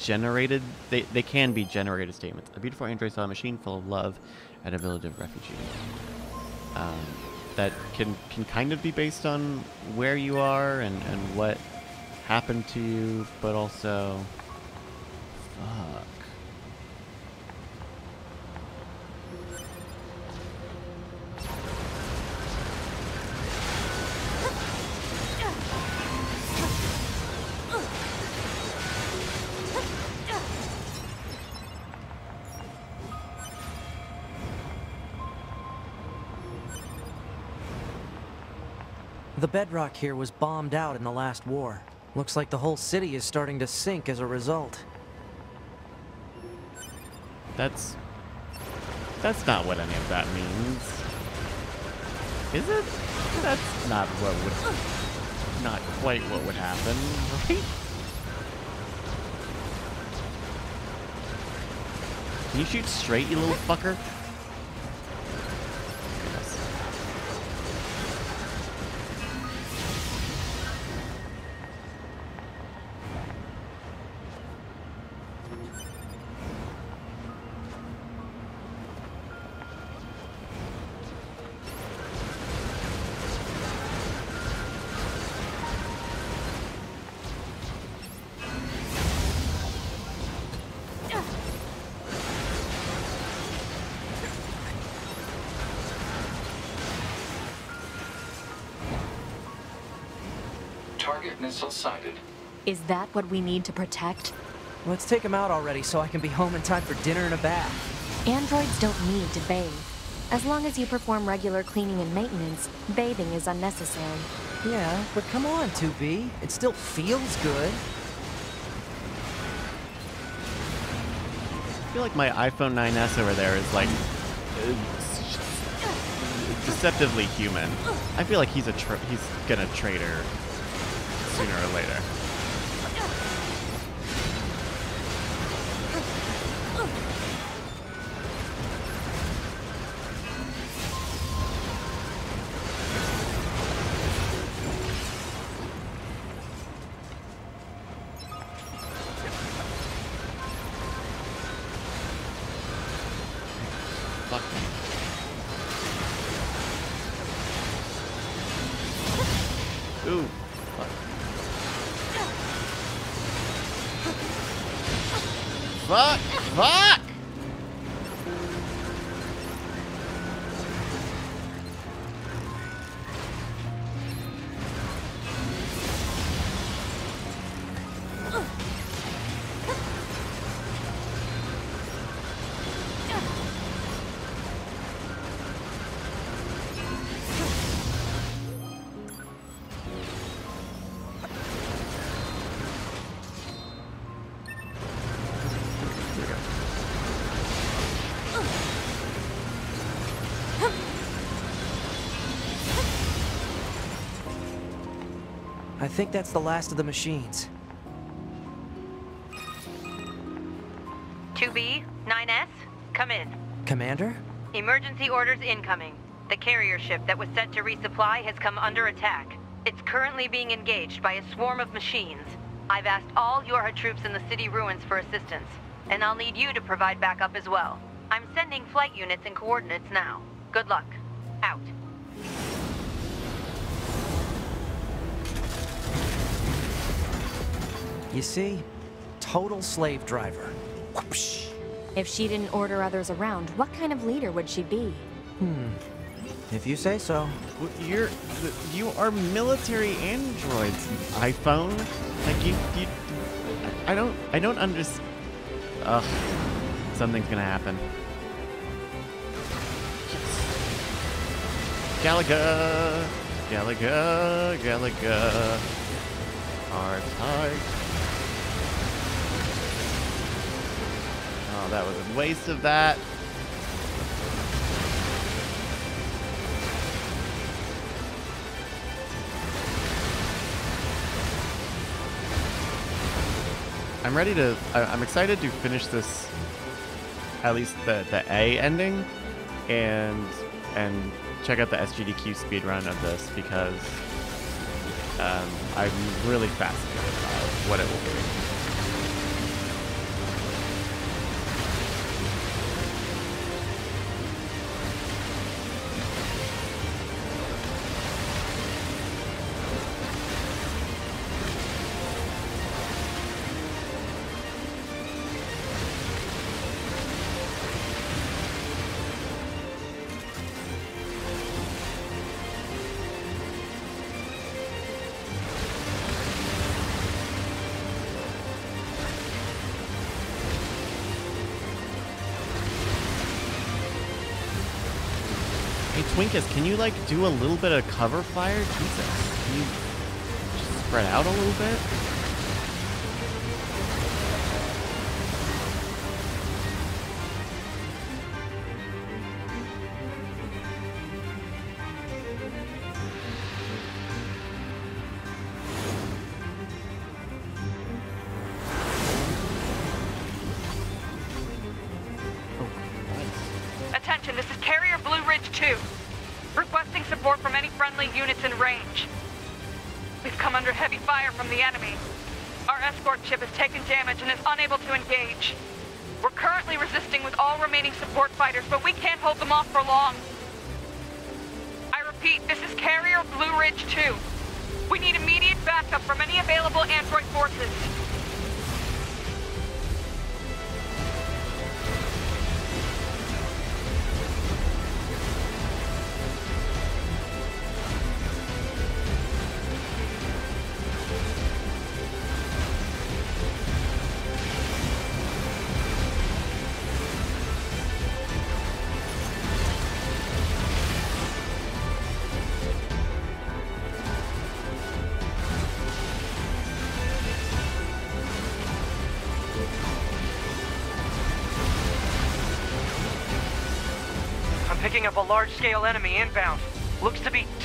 generated. They they can be generated statements. A beautiful android saw a machine full of love at a village of refugees. Um, that can can kind of be based on where you are and and what happened to you, but also, bedrock here was bombed out in the last war. Looks like the whole city is starting to sink as a result. That's that's not what any of that means. Is it? That's not what would not quite what would happen, right? Can you shoot straight, you little fucker? Target missile. Is that what we need to protect? Let's take him out already so I can be home in time for dinner and a bath. Androids don't need to bathe. As long as you perform regular cleaning and maintenance, bathing is unnecessary. Yeah, but come on, 2B. It still feels good. I feel like my iPhone 9s over there is like deceptively human. I feel like he's a tra- he's gonna traitor sooner or later. Think that's the last of the machines. 2B, 9S, come in. Commander? Emergency orders incoming. The carrier ship that was sent to resupply has come under attack. It's currently being engaged by a swarm of machines. I've asked all Yorha troops in the city ruins for assistance, and I'll need you to provide backup as well. I'm sending flight units and coordinates now. Good luck. Out. You see? Total slave driver. Whoopsh. If she didn't order others around, what kind of leader would she be? Hmm. If you say so. You're you are military androids, iPhone. Like you, you. I don't, I don't understand. Ugh, something's gonna happen. Galaga, Galaga, Galaga. Hard tight. Oh, that was a waste of that. I'm ready to. I'm excited to finish this. At least the the A ending, and and check out the SGDQ speedrun of this because um, I'm really fascinated by what it will be. Twinkus, can you like do a little bit of cover fire? Jesus, can you just spread out a little bit?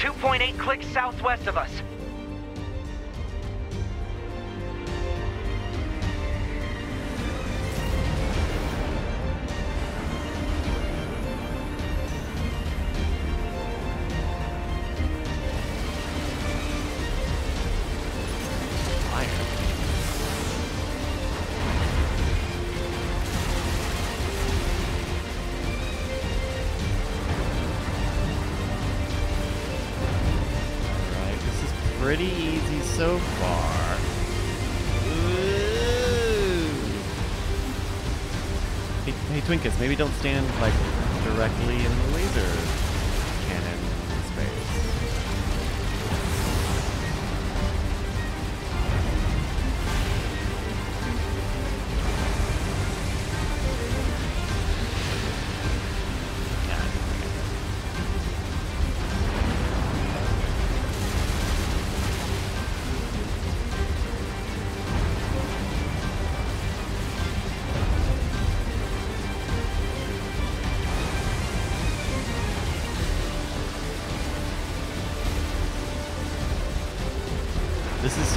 2.8 clicks southwest of us. Hey, maybe don't stand, like, directly in the laser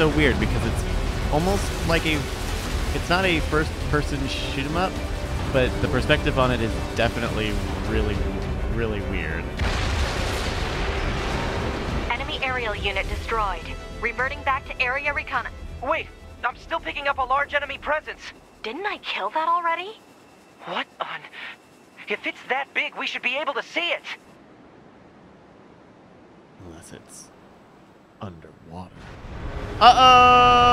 so weird because it's almost like a. It's not a first person shoot 'em up, but the perspective on it is definitely really, really weird. Enemy aerial unit destroyed. Reverting back to area recon. Wait, I'm still picking up a large enemy presence. Didn't I kill that already? What on? If it's that big, we should be able to see it. Unless it's underwater. Uh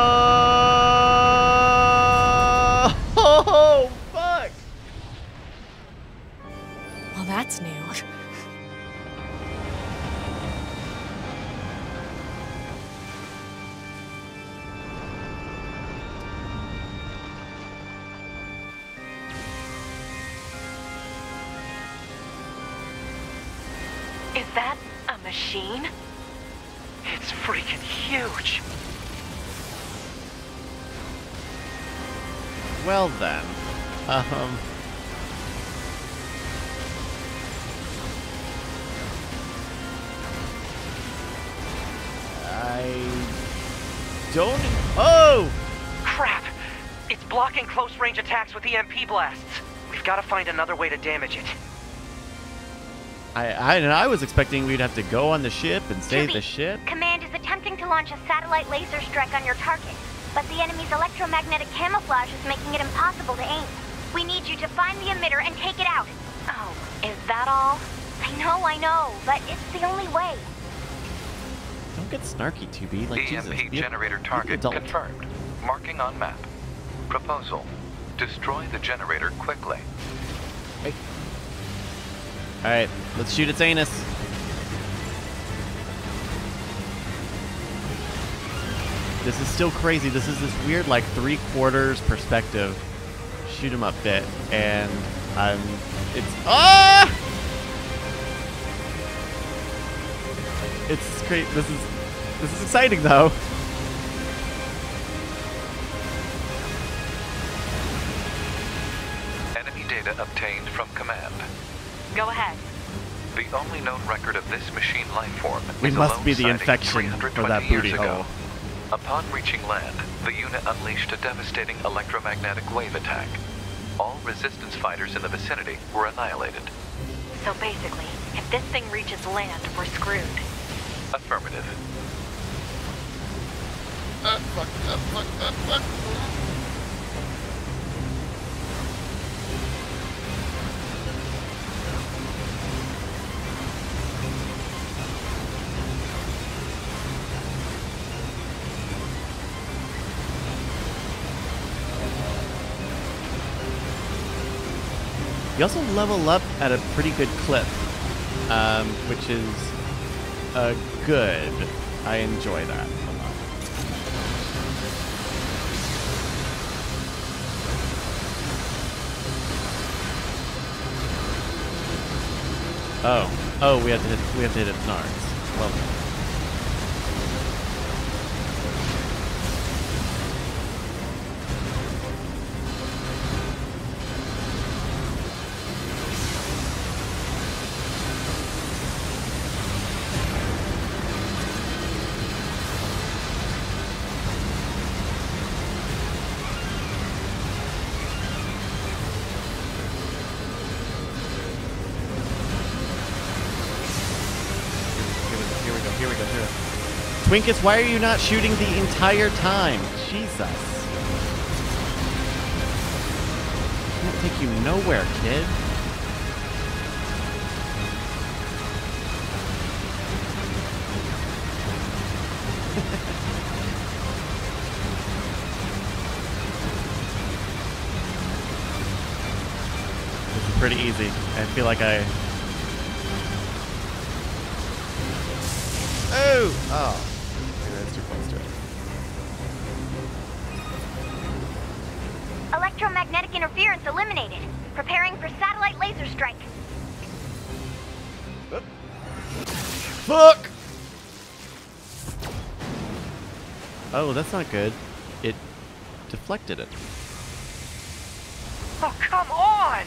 range attacks with EMP blasts. We've got to find another way to damage it. I, I and I was expecting we'd have to go on the ship and save Chewie, the ship. Command is attempting to launch a satellite laser strike on your target, but the enemy's electromagnetic camouflage is making it impossible to aim. We need you to find the emitter and take it out. Oh, is that all? I know, I know, but it's the only way. Don't get snarky, 2B. Like Jesus. EMP be generator an target adult. confirmed. Marking on map. Proposal. Destroy the generator quickly. Hey. All right, let's shoot its anus. This is still crazy. This is this weird, like three quarters perspective shoot 'em up bit, and I'm. It's ah. It's great. This is this is exciting though. Data obtained from command. Go ahead. The only known record of this machine life form We is a must lone be the infection for 320 that years booty ago. hole. Upon reaching land, the unit unleashed a devastating electromagnetic wave attack. All resistance fighters in the vicinity were annihilated. So basically, if this thing reaches land, we're screwed. Affirmative. You also level up at a pretty good clip, um, which is uh, good. I enjoy that. Oh, oh, we have to hit, we have to hit its nards. Twinkus, why are you not shooting the entire time? Jesus. Can't take you nowhere, kid. <laughs> pretty easy. I feel like I. Oh! Oh. Oh, that's not good. It deflected it. Oh, come on!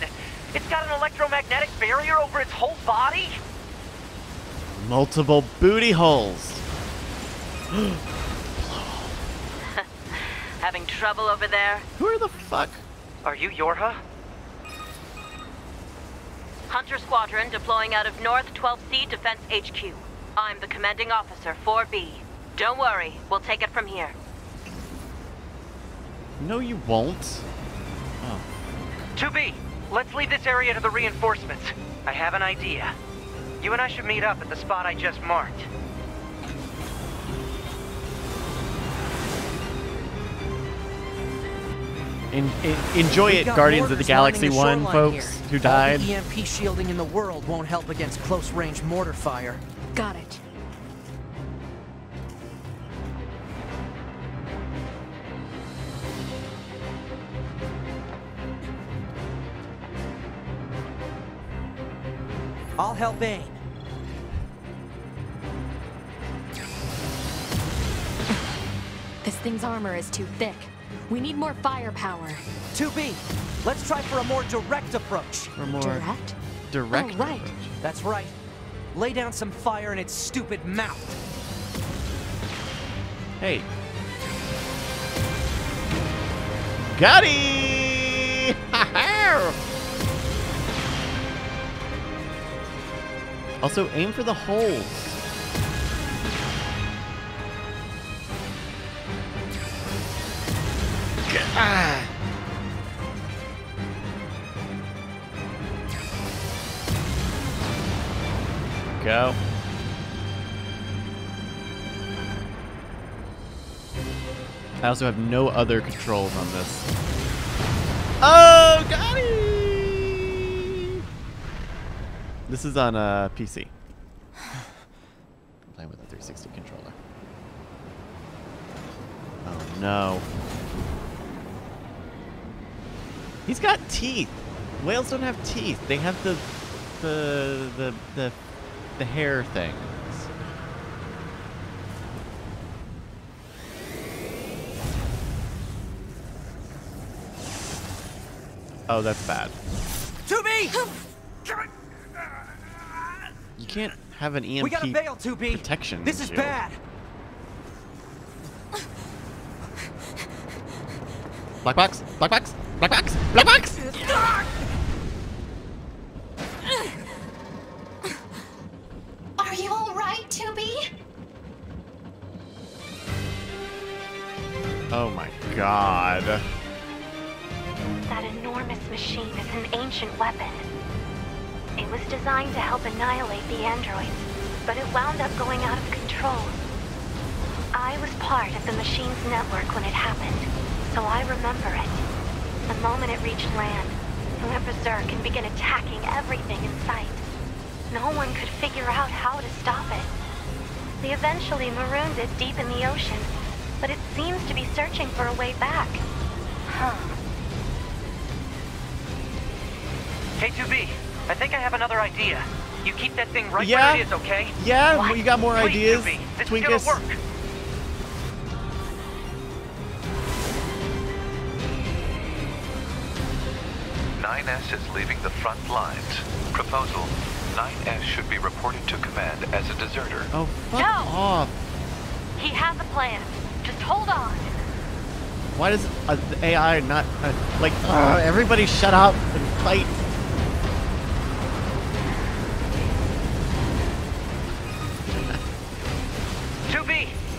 It's got an electromagnetic barrier over its whole body? Multiple booty holes. <gasps> Having trouble over there? Who the fuck? Are you Yorha? Hunter Squadron deploying out of North 12C Defense HQ. I'm the commanding officer, 4B. Don't worry, we'll take it from here. No, you won't. Oh. 2B, let's leave this area to the reinforcements. I have an idea. You and I should meet up at the spot I just marked. En- en- enjoy We've it, Guardians of the Galaxy the 1, folks, here. who All died. the EMP shielding in the world won't help against close-range mortar fire. Got it. I'll help aim. This thing's armor is too thick. We need more firepower. 2B, let's try for a more direct approach. Or more Direct? direct. Oh, right. approach. That's right. Lay down some fire in its stupid mouth. Hey. Got it! <laughs> also, aim for the holes. Go. I also have no other controls on this. Oh, got it! This is on uh, a PC. <sighs> I'm playing with a 360 controller. Oh no. He's got teeth. Whales don't have teeth. They have the the the the the hair things. Oh, that's bad. 2B! <gasps> You can't have an EMP we gotta bail, 2B. protection. This is shield. bad. Black box, black box, black box, black box. Are you alright, Tubi? Oh my god. That enormous machine is an ancient weapon. It was designed to help annihilate the androids, but it wound up going out of control. I was part of the machine's network when it happened, so I remember it. The moment it reached land, it went berserk and began attacking everything in sight. No one could figure out how to stop it. They eventually marooned it deep in the ocean, but it seems to be searching for a way back. Huh. Hey, 2B, I think I have another idea. You keep that thing right Yeah. where it is, okay? Yeah, well, you got more Please, ideas, 2B, this is Twinkus. gonna work. Nine S is leaving the front lines. Proposal: 9S should be reported to command as a deserter. Oh, fuck No. off. He has a plan. Just hold on. Why does uh, the AI not, uh, like, uh, everybody shut up and fight?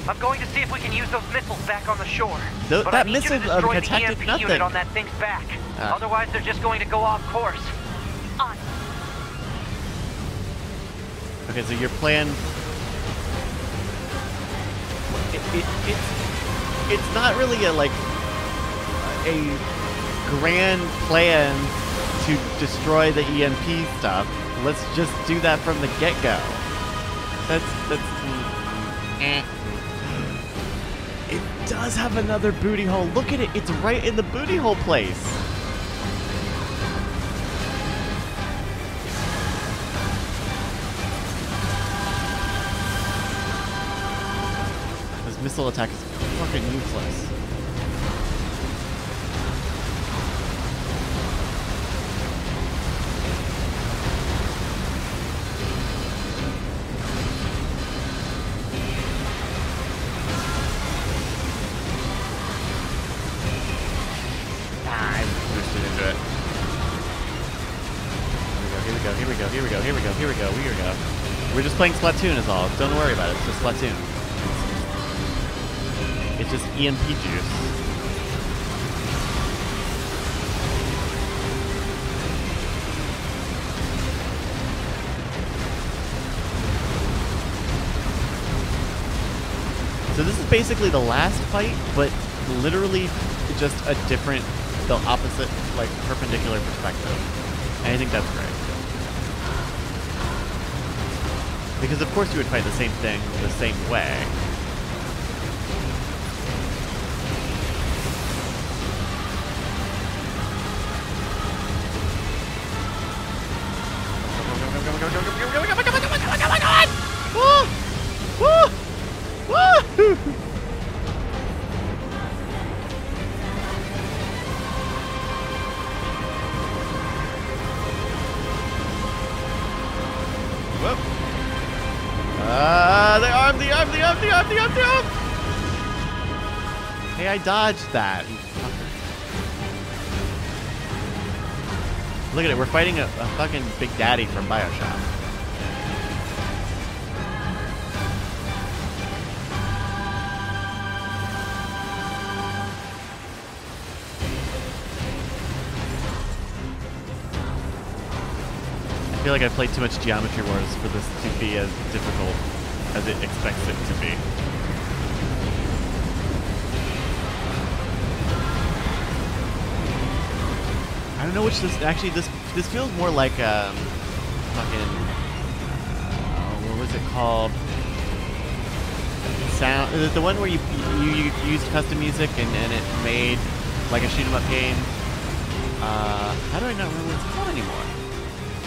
I'm going to see if we can use those missiles back on the shore. Tho- but that I need you to missile, uh, destroy the EMP nothing. unit on that thing's back. Ah. Otherwise, they're just going to go off course. On. Okay, so your plan. It, it, it's, it's not really a, like, a grand plan to destroy the EMP stuff. Let's just do that from the get-go. That's that's. mm, eh. It does have another booty hole. Look at it. It's right in the booty hole place. This missile attack is fucking useless. Playing Splatoon is all. Don't worry about it, it's just Splatoon. It's just EMP juice. So this is basically the last fight, but literally just a different, the opposite, like perpendicular perspective. And I think that's great. Because of course you would fight the same thing the same way. Dodged that. Look at it, we're fighting a, a fucking Big Daddy from Bioshock. I feel like I played too much Geometry Wars for this to be as difficult as it expects it to be. Know which this actually this this feels more like um fucking uh, what was it called? Sound the one where you you, you used custom music and, and it made like a shoot 'em up game? Uh, how do I not remember what it's called anymore?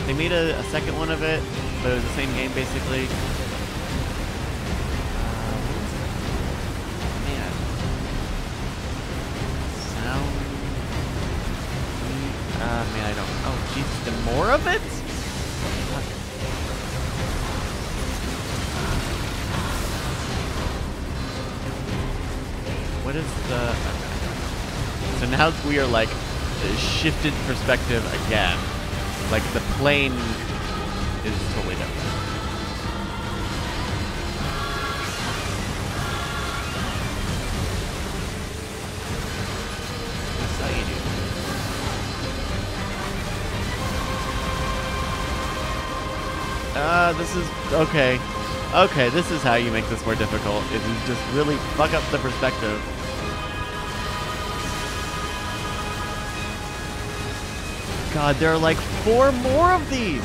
They made a, a second one of it, but it was the same game basically. Now we are like shifted perspective again. Like the plane is totally different. Uh, this is okay. Okay, this is how you make this more difficult. Is you just really fuck up the perspective. God, there are like four more of these.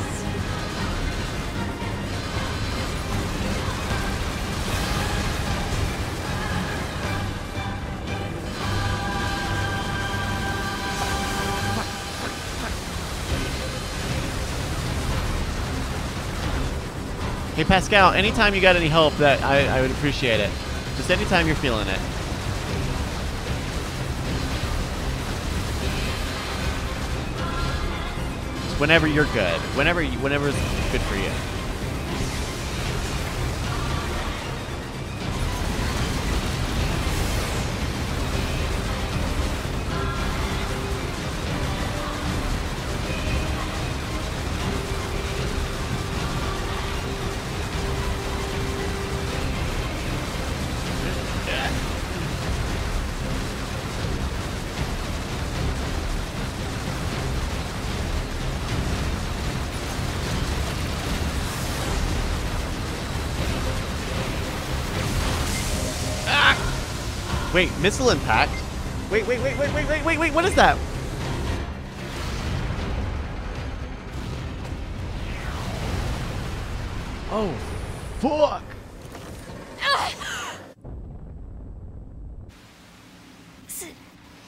Hey Pascal, anytime you got any help, that I, I would appreciate it. Just anytime you're feeling it. Whenever you're good. Whenever whenever it's good for you. Wait, missile impact? Wait, wait, wait, wait, wait, wait, wait, wait, what is that? Oh, fuck! S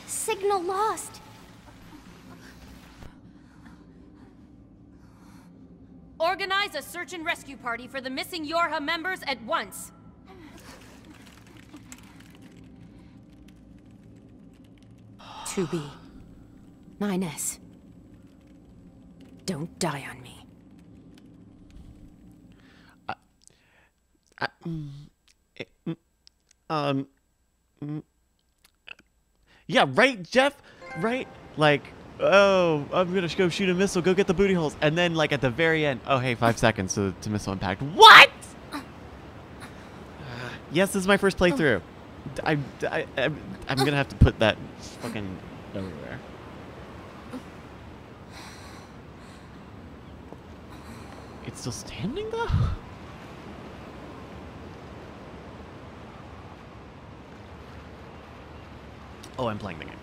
signal lost. Organize a search and rescue party for the missing Yorha members at once. Two B. 9S. Don't die on me. Mm, um, mm, yeah, right, Jeff, right? Like, oh, I'm gonna go shoot a missile, go get the booty holes, and then like at the very end, oh hey, five seconds to, to missile impact. What? <sighs> yes, this is my first playthrough. I, I, I'm, I'm gonna have to put that fucking everywhere. It's still standing though. Oh, I'm playing the game.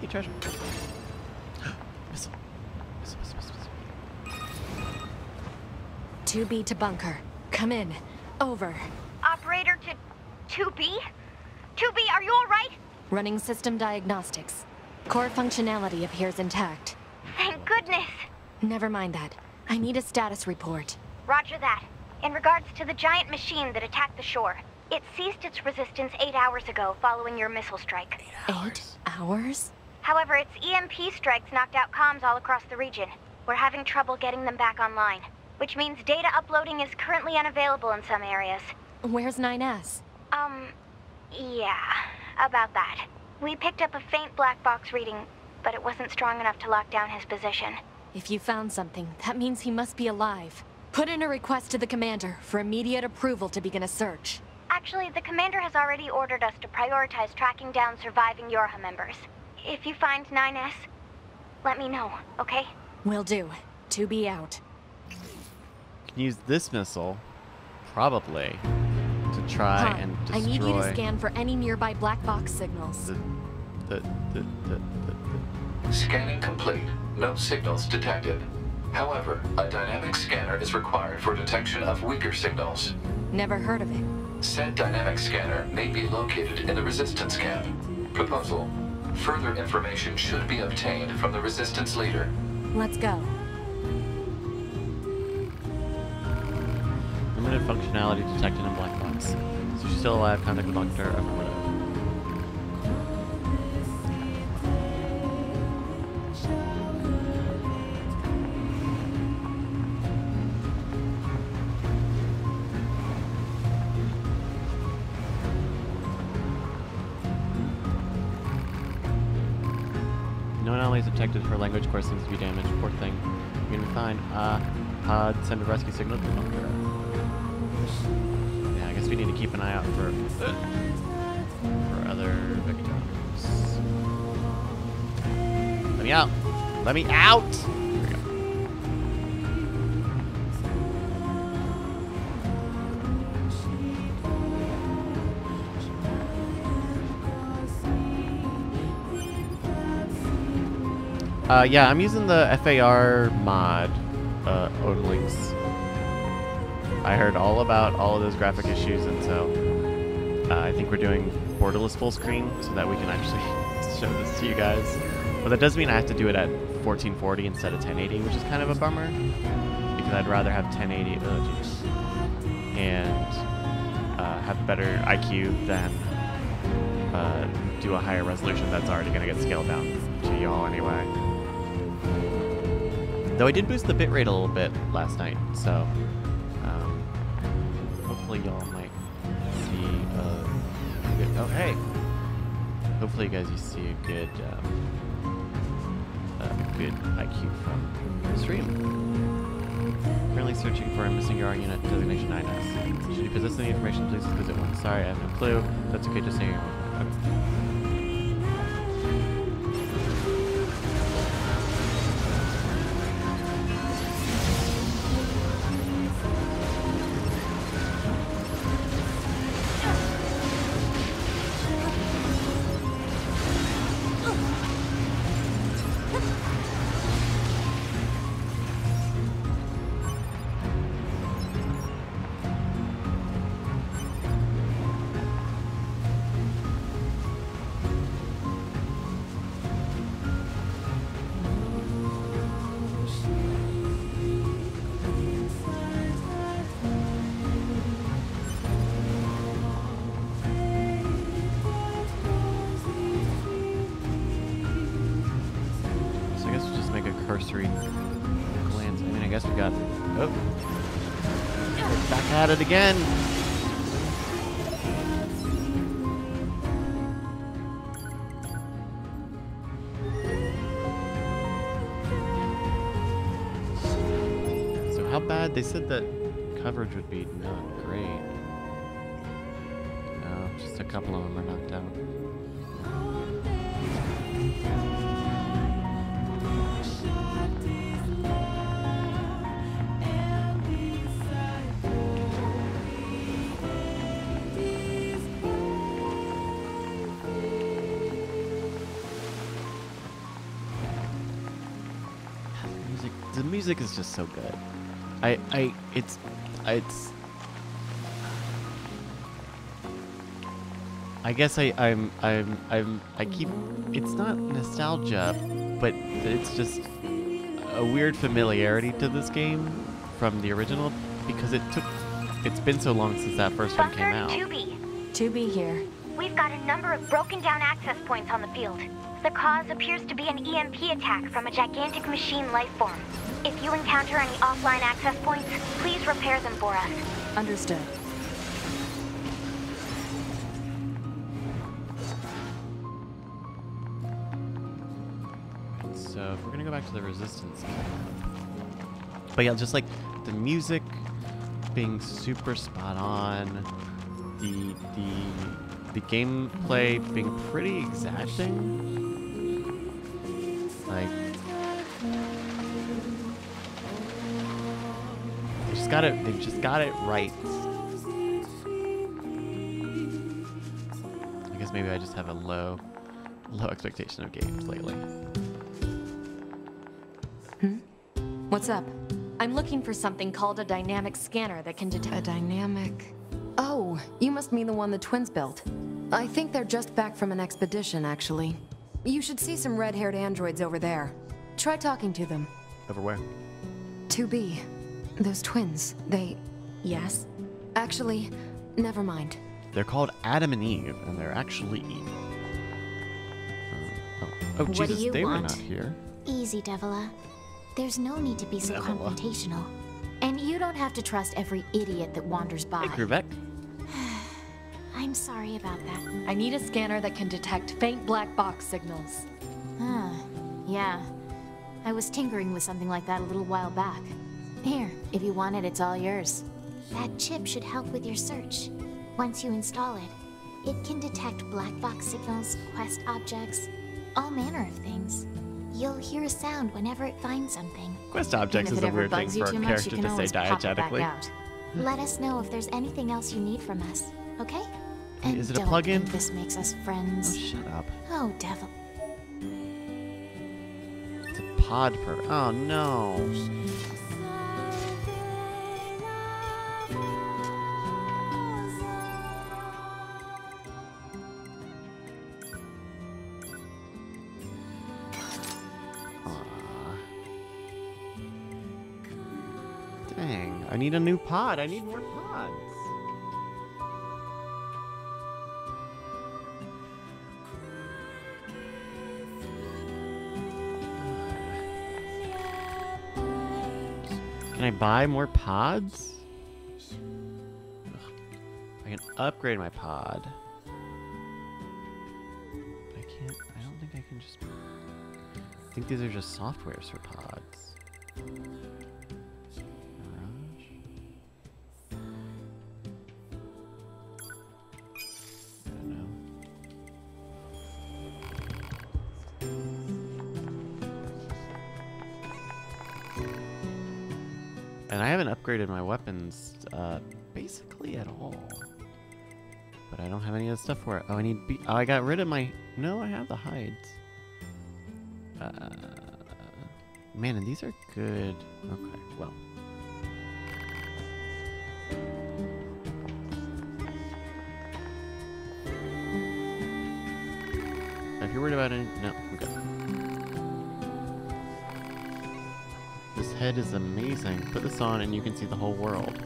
Hey, treasure. <gasps> missile. Missile, missile, missile, missile. 2B to bunker. Come in. Over. Operator to 2B? 2B, are you alright? Running system diagnostics. Core functionality appears intact. Thank goodness. Never mind that. I need a status report. Roger that. In regards to the giant machine that attacked the shore, it ceased its resistance eight hours ago following your missile strike. Eight hours? However, its EMP strikes knocked out comms all across the region. We're having trouble getting them back online, which means data uploading is currently unavailable in some areas. Where's 9S? Um, yeah, about that. We picked up a faint black box reading, but it wasn't strong enough to lock down his position. If you found something, that means he must be alive. Put in a request to the commander for immediate approval to begin a search. Actually, the commander has already ordered us to prioritize tracking down surviving Yorha members. If you find 9S, let me know, okay? Will do. 2B out. Can use this missile, probably, to try Han, and I need you to scan for any nearby black box signals. the, the, the, the, the, Scanning complete. No signals detected. However, a dynamic scanner is required for detection of weaker signals. Never heard of it. Said dynamic scanner may be located in the resistance camp. Proposal. Further information should be obtained from the resistance leader. Let's go. Limited functionality detected in black box. So she's still alive, contact the doctor. No anomalies detected. Her language course seems to be damaged. Poor thing. You're gonna be fine. Uh, pod, send a rescue signal to the bunker. We need to keep an eye out for for other victims. Let me out. Let me out. Uh, yeah, I'm using the FAR mod, uh. I heard all about all of those graphic issues, and so uh, I think we're doing borderless full screen so that we can actually <laughs> show this to you guys. But that does mean I have to do it at 1440 instead of 1080, which is kind of a bummer because I'd rather have 1080 oh, and uh, have better IQ than uh, do a higher resolution that's already going to get scaled down to y'all anyway. Though I did boost the bitrate a little bit last night, so y'all might see a good. Oh hey! Hopefully, you guys you see a good, um, a good IQ from the stream. Currently searching for a missing UR unit designation 9S. Should you possess any information, please visit one. Sorry, I have no clue. That's okay, just say you're okay. Again. So how bad? They said that coverage would be not great. No, just a couple of them are knocked out. Music is just so good i i it's it's i guess i i'm i'm i'm i keep it's not nostalgia but it's just a weird familiarity to this game from the original because it took it's been so long since that first one came out 2B. 2B here. We've got a number of broken down access points on the field. The cause appears to be an EMP attack from a gigantic machine life form. If you encounter any offline access points, please repair them for us. Understood. So if we're gonna go back to the resistance but yeah, just like the music being super spot on, the the the gameplay being pretty exacting. Like they just got it. They've just got it right. I guess maybe I just have a low low expectation of games lately. Hmm. What's up? I'm looking for something called a dynamic scanner that can detect. A dynamic. Oh, you must mean the one the twins built. I think they're just back from an expedition, actually. You should see some red haired androids over there. Try talking to them. Over where? 2B. Those twins, they. Yes? Actually, never mind. They're called Adam and Eve, and they're actually evil. Uh, oh, oh What do Jesus, you they were want? not here. Easy, Devola. There's no need to be so Devola. confrontational. And you don't have to trust every idiot that wanders by. Hey, Kruvek. <sighs> I'm sorry about that. I need a scanner that can detect faint black box signals. Ah, yeah. I was tinkering with something like that a little while back. Here, if you want it, it's all yours. That chip should help with your search. Once you install it, it can detect black box signals, quest objects, all manner of things. You'll hear a sound whenever it finds something. Quest objects is a weird thing for a much, character you can to say always pop it diegetically. Let us know if there's anything else you need from us, okay? And Is it a plugin? this makes us friends. Oh, shut up. Oh, devil. It's a pod per. Oh no. Dang, I need a new pod. I need more pods. Can I buy more pods? I can upgrade my pod. I can't. I don't think I can just. I think these are just softwares for pods. And I haven't upgraded my weapons uh, basically at all. But I don't have any of the stuff for it. Oh, I need. Be- oh, I got rid of my. No, I have the hides. Uh, man, and these are good. Okay, well. If you're worried about any, no, This head is amazing. Put this on and you can see the whole world.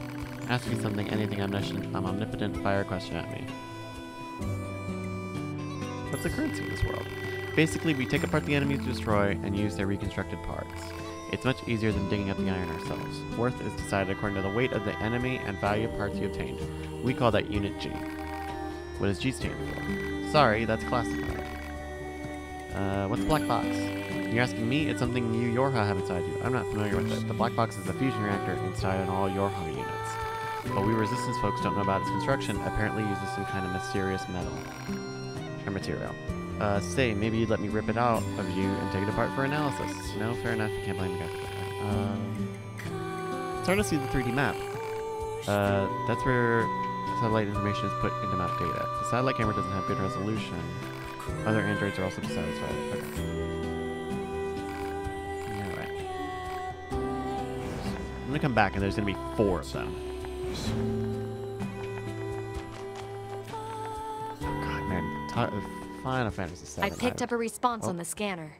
Ask me something, anything omniscient, I'm omnipotent, fire a question at me. What's the currency of this world? Basically, we take apart the enemies to destroy and use their reconstructed parts. It's much easier than digging up the iron ourselves. Worth is decided according to the weight of the enemy and value of parts you obtained. We call that Unit G. What does G stand for? Sorry, that's classified. Uh, what's black box? You're asking me? It's something you Yorha have inside you. I'm not familiar with it. The black box is a fusion reactor inside an all Yorha units. But we resistance folks don't know about its construction. Apparently uses some kind of mysterious metal. Or material. Uh, say, maybe you'd let me rip it out of you and take it apart for analysis. No, fair enough. You can't blame the guy for that. Um, it's hard to see the 3D map. Uh, that's where satellite information is put into map data. The satellite camera doesn't have good resolution. Other androids are also dissatisfied. Okay. I'm gonna come back and there's gonna be four of them. God, man. Ti- Final Fantasy VII. I picked up a response on the scanner.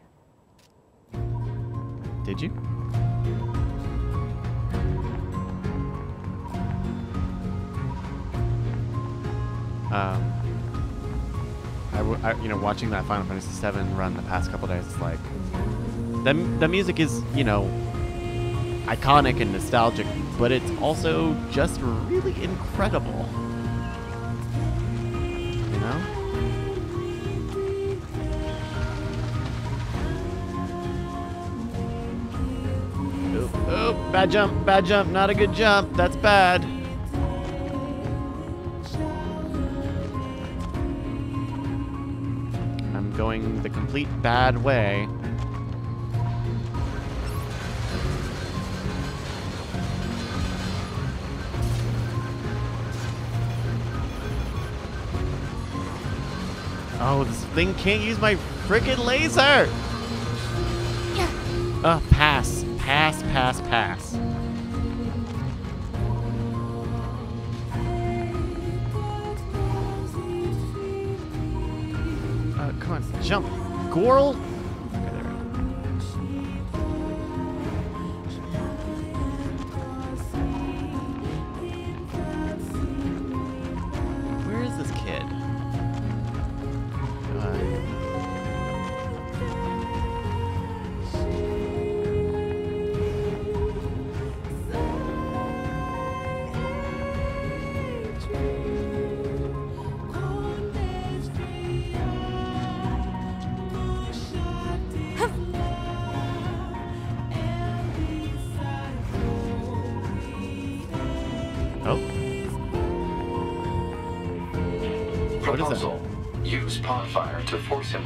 Did you? Um, I, w- I- you know, watching that Final Fantasy VII run the past couple days, it's like the the music is, you know, iconic and nostalgic, but it's also just really incredible. You know? Oh, bad jump, bad jump, not a good jump. That's bad. I'm going the complete bad way. Oh, this thing can't use my frickin' laser! Uh, pass. Pass, pass, pass. Uh, come on, jump. Goral?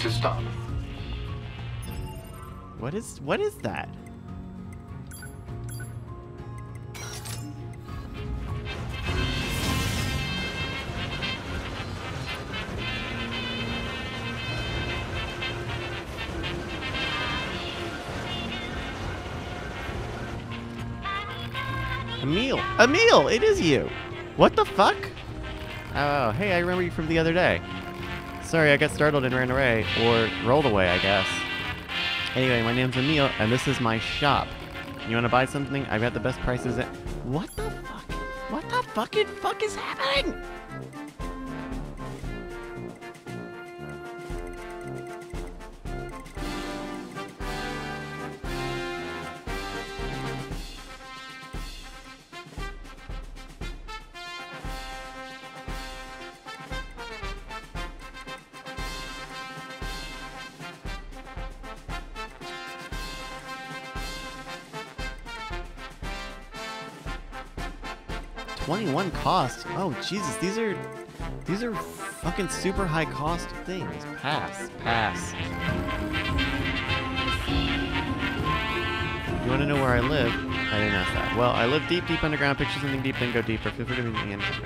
To stop. What is what is that? Emil! Emil! It is you! What the fuck? Oh, hey, I remember you from the other day. Sorry, I got startled and ran away. Or rolled away, I guess. Anyway, my name's Emil, and this is my shop. You want to buy something? I've got the best prices at... What the fuck? What the fucking fuck is happening? Cost. Oh Jesus, these are these are fucking super high cost things. Pass, pass. You want to know where I live? I didn't ask that. Well, I live deep, deep underground. Picture something deep, then go deeper. Feel free to meet me anytime.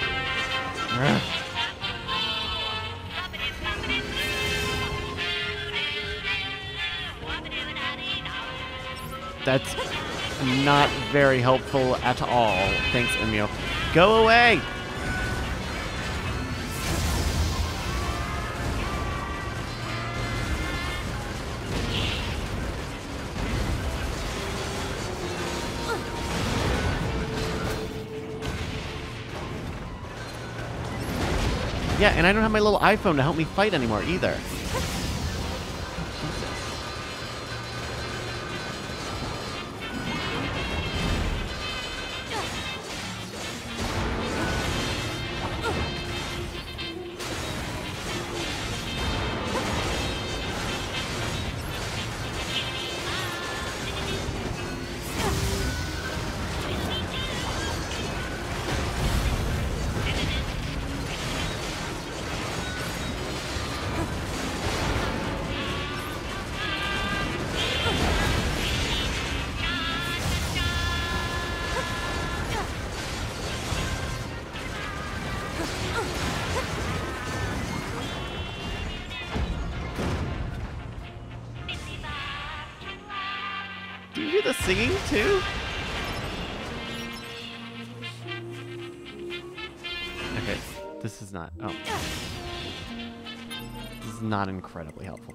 That's not very helpful at all. Thanks, Emil. Go away! Yeah, and I don't have my little iPhone to help me fight anymore either.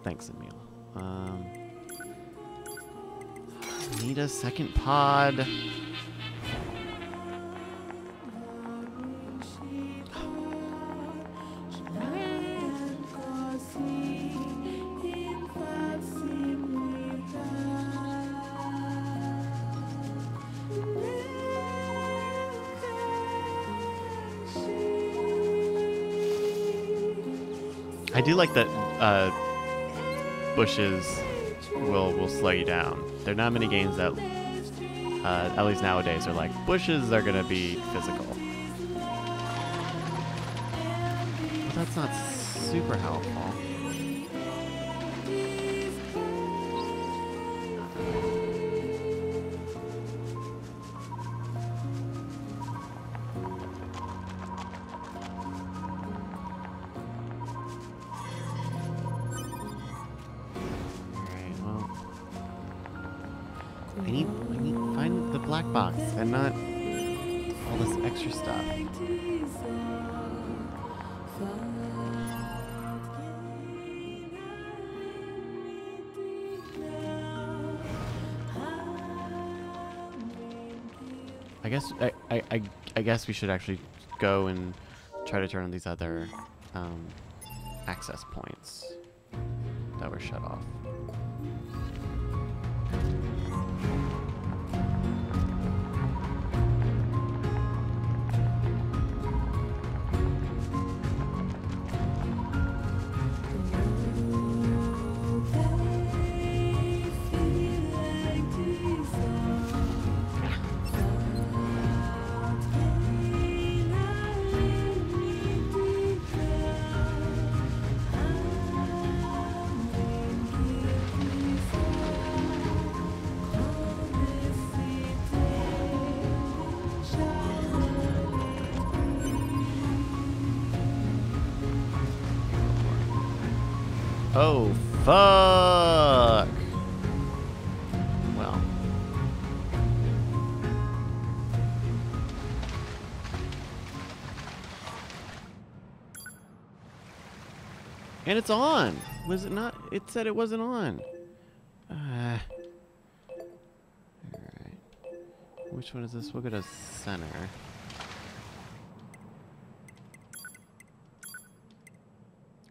Thanks, Emil. Um, need a second pod. I do like that uh, bushes will will slow you down. There are not many games that, uh, at least nowadays, are like bushes are gonna be physical. But that's not super helpful. I guess I, I, I, guess we should actually go and try to turn on these other um, access points that were shut off. It's on! Was it not? It said it wasn't on. Uh, Alright. Which one is this? We'll go to center.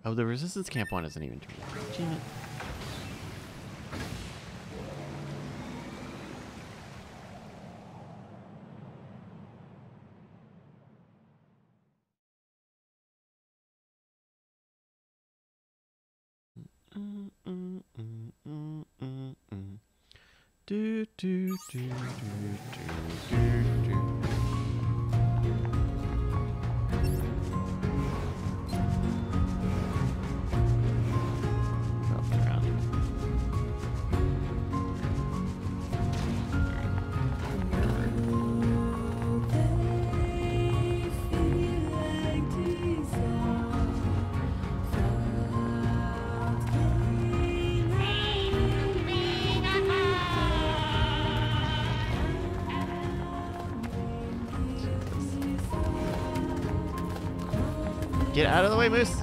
Oh, the resistance camp one isn't even turned on. Damn it. Mm, mm, mm, mm, mm, mm. Do, do, do, do, do, out of the way, Moose!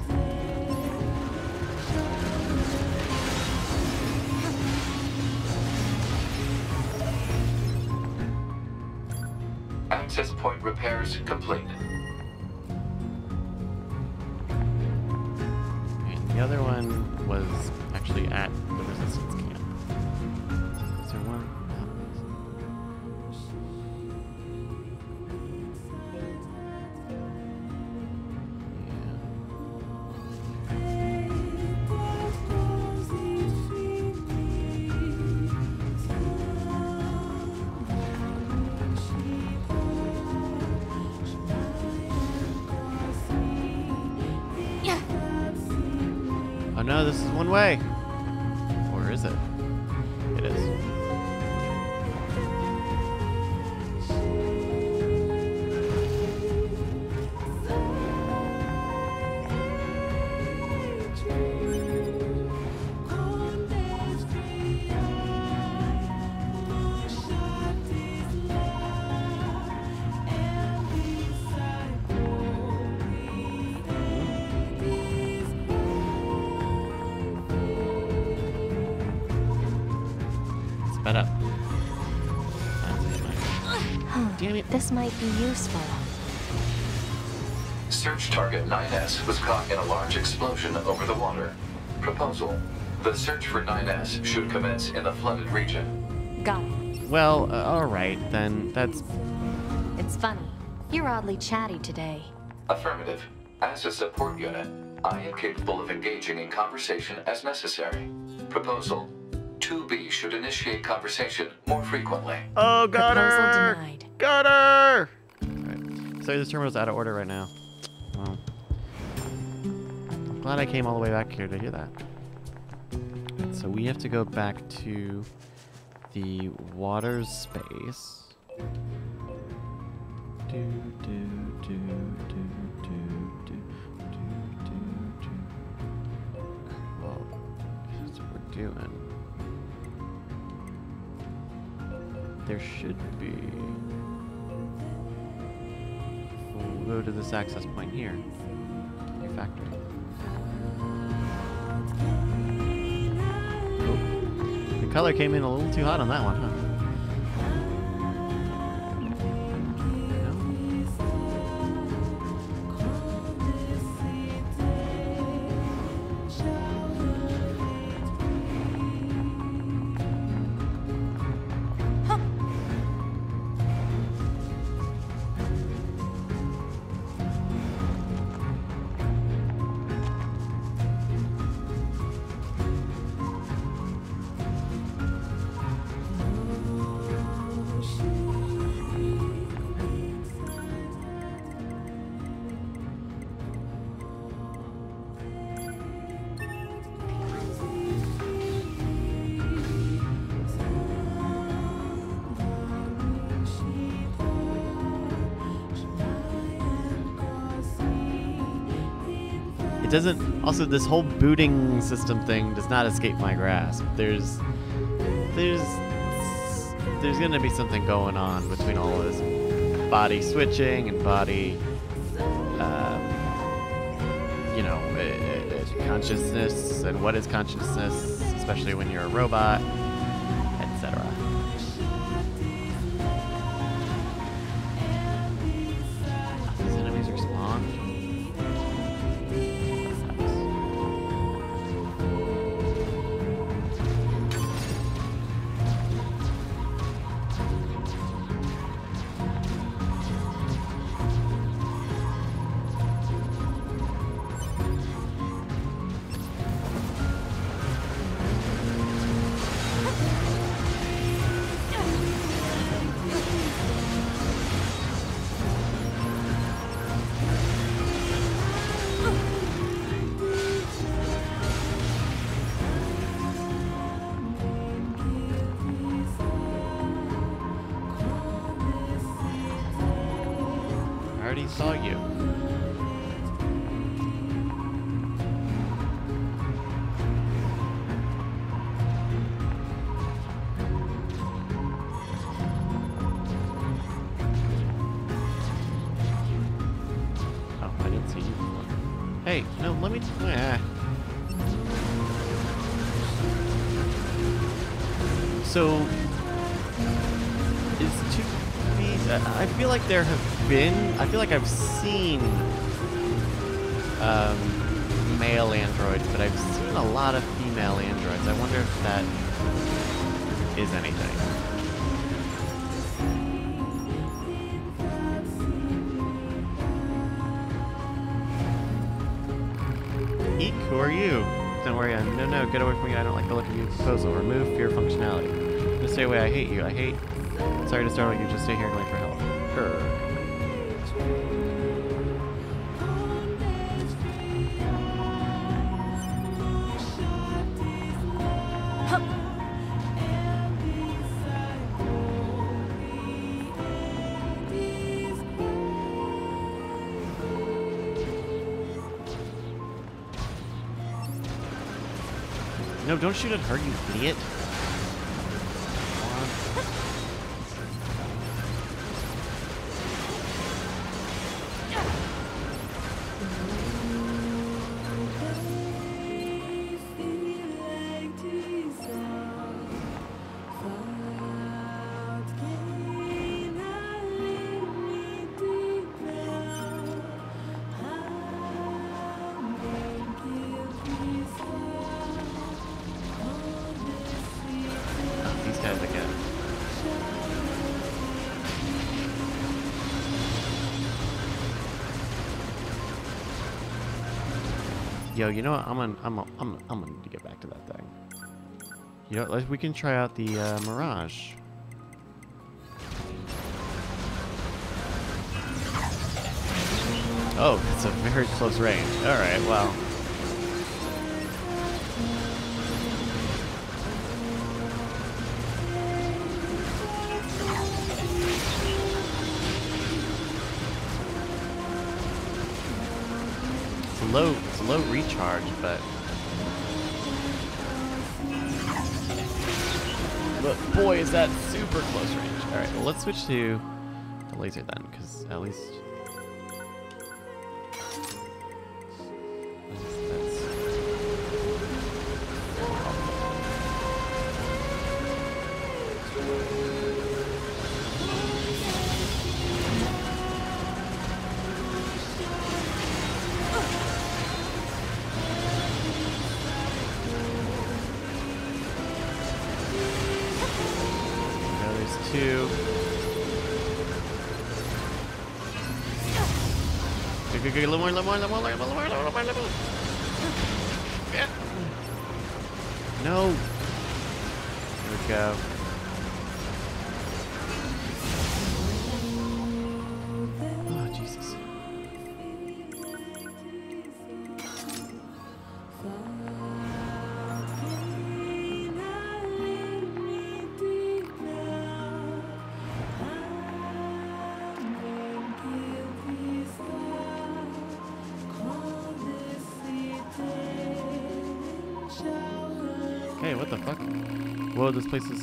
This might be useful. Search target 9S was caught in a large explosion over the water. Proposal. The search for 9S should commence in the flooded region. Got it. Well, uh, alright, then that's... It's funny. You're oddly chatty today. Affirmative. As a support unit, I am capable of engaging in conversation as necessary. Proposal. 2B should initiate conversation more frequently. Oh, got Proposal her! denied. Got her! Sorry, this terminal's out of order right now. Well, I'm glad I came all the way back here to hear that. So we have to go back to the water space. Do, do, do, do, do, do, do, do, what we're doing. There should be. We'll go to this access point here. New factory. Oh. The color came in a little too hot on that one, huh? Doesn't. Also, this whole booting system thing does not escape my grasp. There's, there's, there's gonna be something going on between all this body switching and body, um, you know, uh, uh, consciousness and what is consciousness, especially when you're a robot, get away from me. I don't like the look of your proposal. Remove fear functionality. Just stay away. I hate you. I hate. Sorry to startle you. Just stay here and wait don't shoot at her, you idiot. Yo, you know what? I'm gonna, I'm, gonna, I'm, gonna, I'm gonna need to get back to that thing. You know, like we can try out the uh, Mirage. Oh, it's a very close range. All right, well. Recharge, but. But boy, is that super close range. All right, well, let's switch to the laser then, because at least go, go, a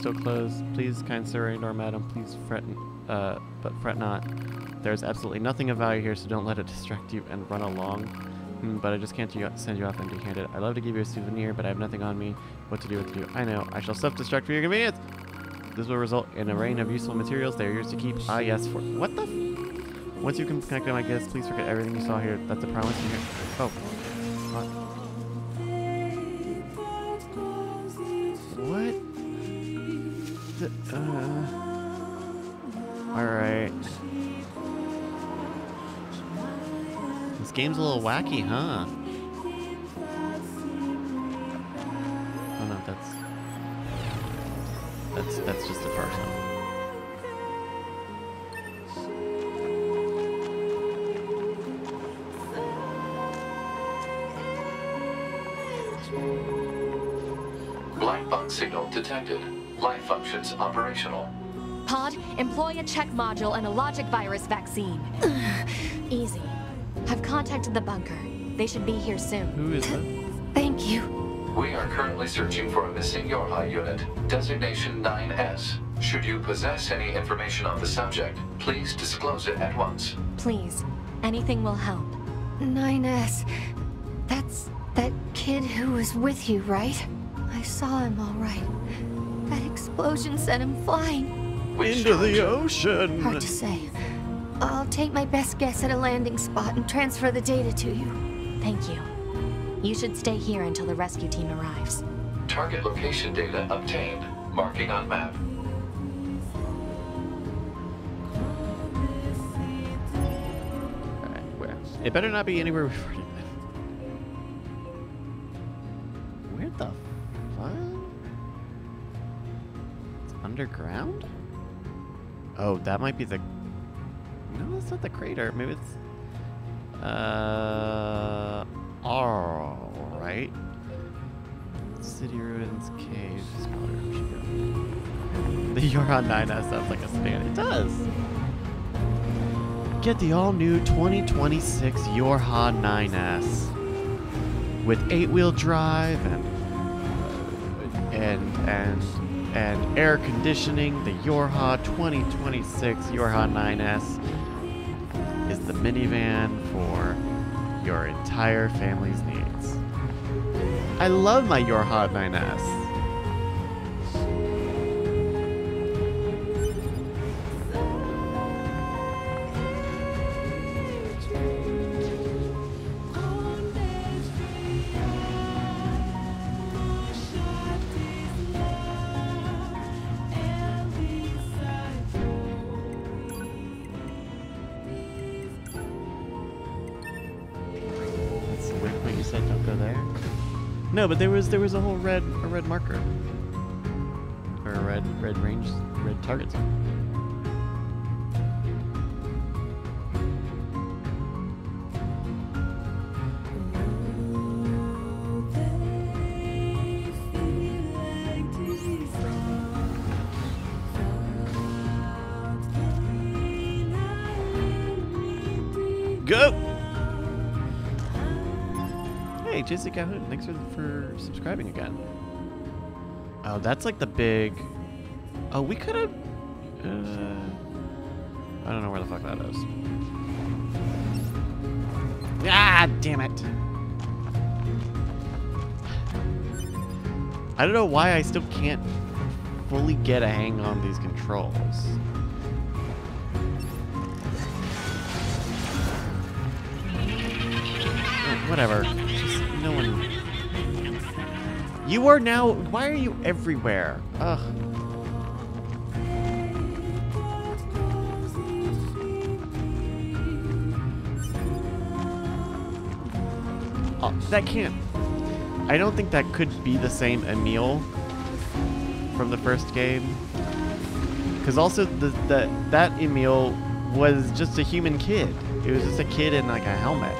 still closed. Please, kind sir and or madam, please fret, uh, but fret not. There's absolutely nothing of value here, so don't let it distract you and run along. Hmm, but I just can't send you off empty-handed. I'd love to give you a souvenir, but I have nothing on me. What to do, what to do. I know. I shall self-destruct for your convenience. This will result in a rain of useful materials. They are yours to keep. Ah, yes, for... What the Once you can connect to my gifts, please forget everything you saw here. That's a promise hear. Oh. Uh... Alright. This game's a little wacky, huh? Oh no, that's... That's, that's just the first one. Black box signal detected. Life functions operational. Pod, employ a check module and a logic virus vaccine. <sighs> Easy. I've contacted the bunker. They should be here soon. Who is that? <gasps> Thank you. We are currently searching for a missing Yorha unit, designation 9S. Should you possess any information on the subject, please disclose it at once. Please, anything will help. 9S. That's that kid who was with you, right? I saw him all right. That explosion sent him flying. Into the ocean! Hard to say. I'll take my best guess at a landing spot and transfer the data to you. Thank you. You should stay here until the rescue team arrives. Target location data obtained. Marking on map. Alright, where? It better not be anywhere we've underground? Oh, that might be the... No, that's not the crater. Maybe it's... Uh... Alright. City ruins, caves, ocean. <laughs> The Yorha 9S sounds like a sedan. It does! Get the all-new 2026 Yorha 9S with eight-wheel drive and and and and air conditioning. The Yorha 2026 Yorha 9S is the minivan for your entire family's needs. I love my Yorha 9S. No, but there was there was a whole red a red marker. Or a red red range red target zone. Hood, thanks for, for subscribing again. Oh, that's like the big... Oh, we could have... Uh, I don't know where the fuck that is. Ah, damn it. I don't know why I still can't fully get a hang on these controls. Oh, whatever. You are now. Why are you everywhere? Ugh. Oh, that can't. I don't think that could be the same Emil from the first game. Because also the, the that Emil was just a human kid. It was just a kid in like a helmet.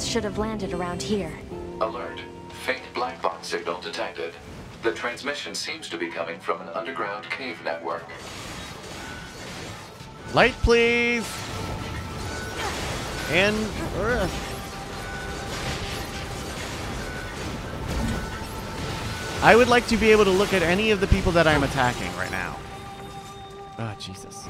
9S should have landed around here. Alert. Faint black box signal detected. The transmission seems to be coming from an underground cave network. Light, please. And. uh, I would like to be able to look at any of the people that I'm attacking right now. Ah, Jesus.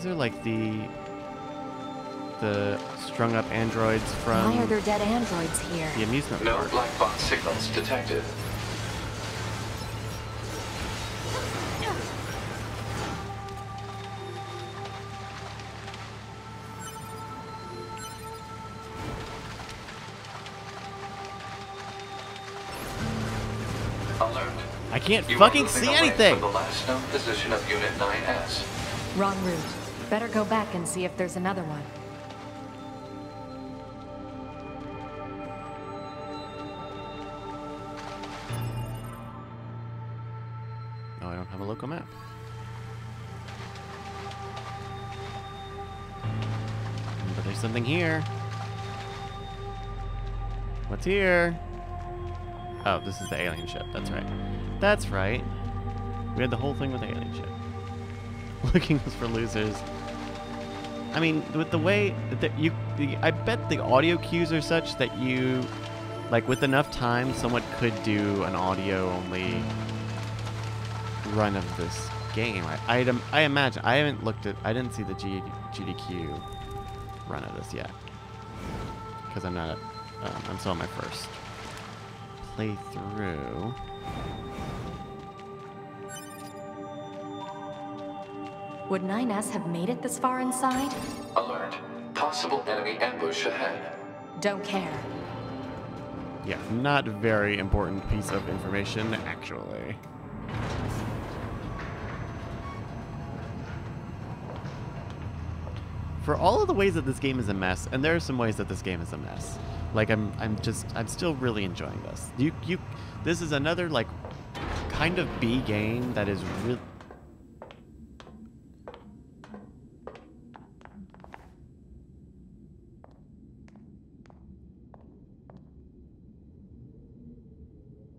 These are like the the strung up androids from Why are there dead androids here? the amusement No park. black box signals detected. Alert. I can't You fucking see anything. From the last known position of Unit 9S. Wrong route. Better go back and see if there's another one. No, I don't have a local map. But there's something here. What's here? Oh, this is the alien ship. That's right. That's right. We had the whole thing with the alien ship. <laughs> Looking for losers. I mean, with the way that you, I bet the audio cues are such that you, like, with enough time, someone could do an audio only run of this game. I, I'd, I imagine. I haven't looked at. I didn't see the G, GDQ run of this yet because I'm not. Um, I'm still on my first playthrough. Would 9S have made it this far inside? Alert. Possible enemy ambush ahead. Don't care. Yeah, not very important piece of information actually. For all of the ways that this game is a mess, and there are some ways that this game is a mess. Like I'm, I'm just, I'm still really enjoying this. You, you, this is another like, kind of B game that is really.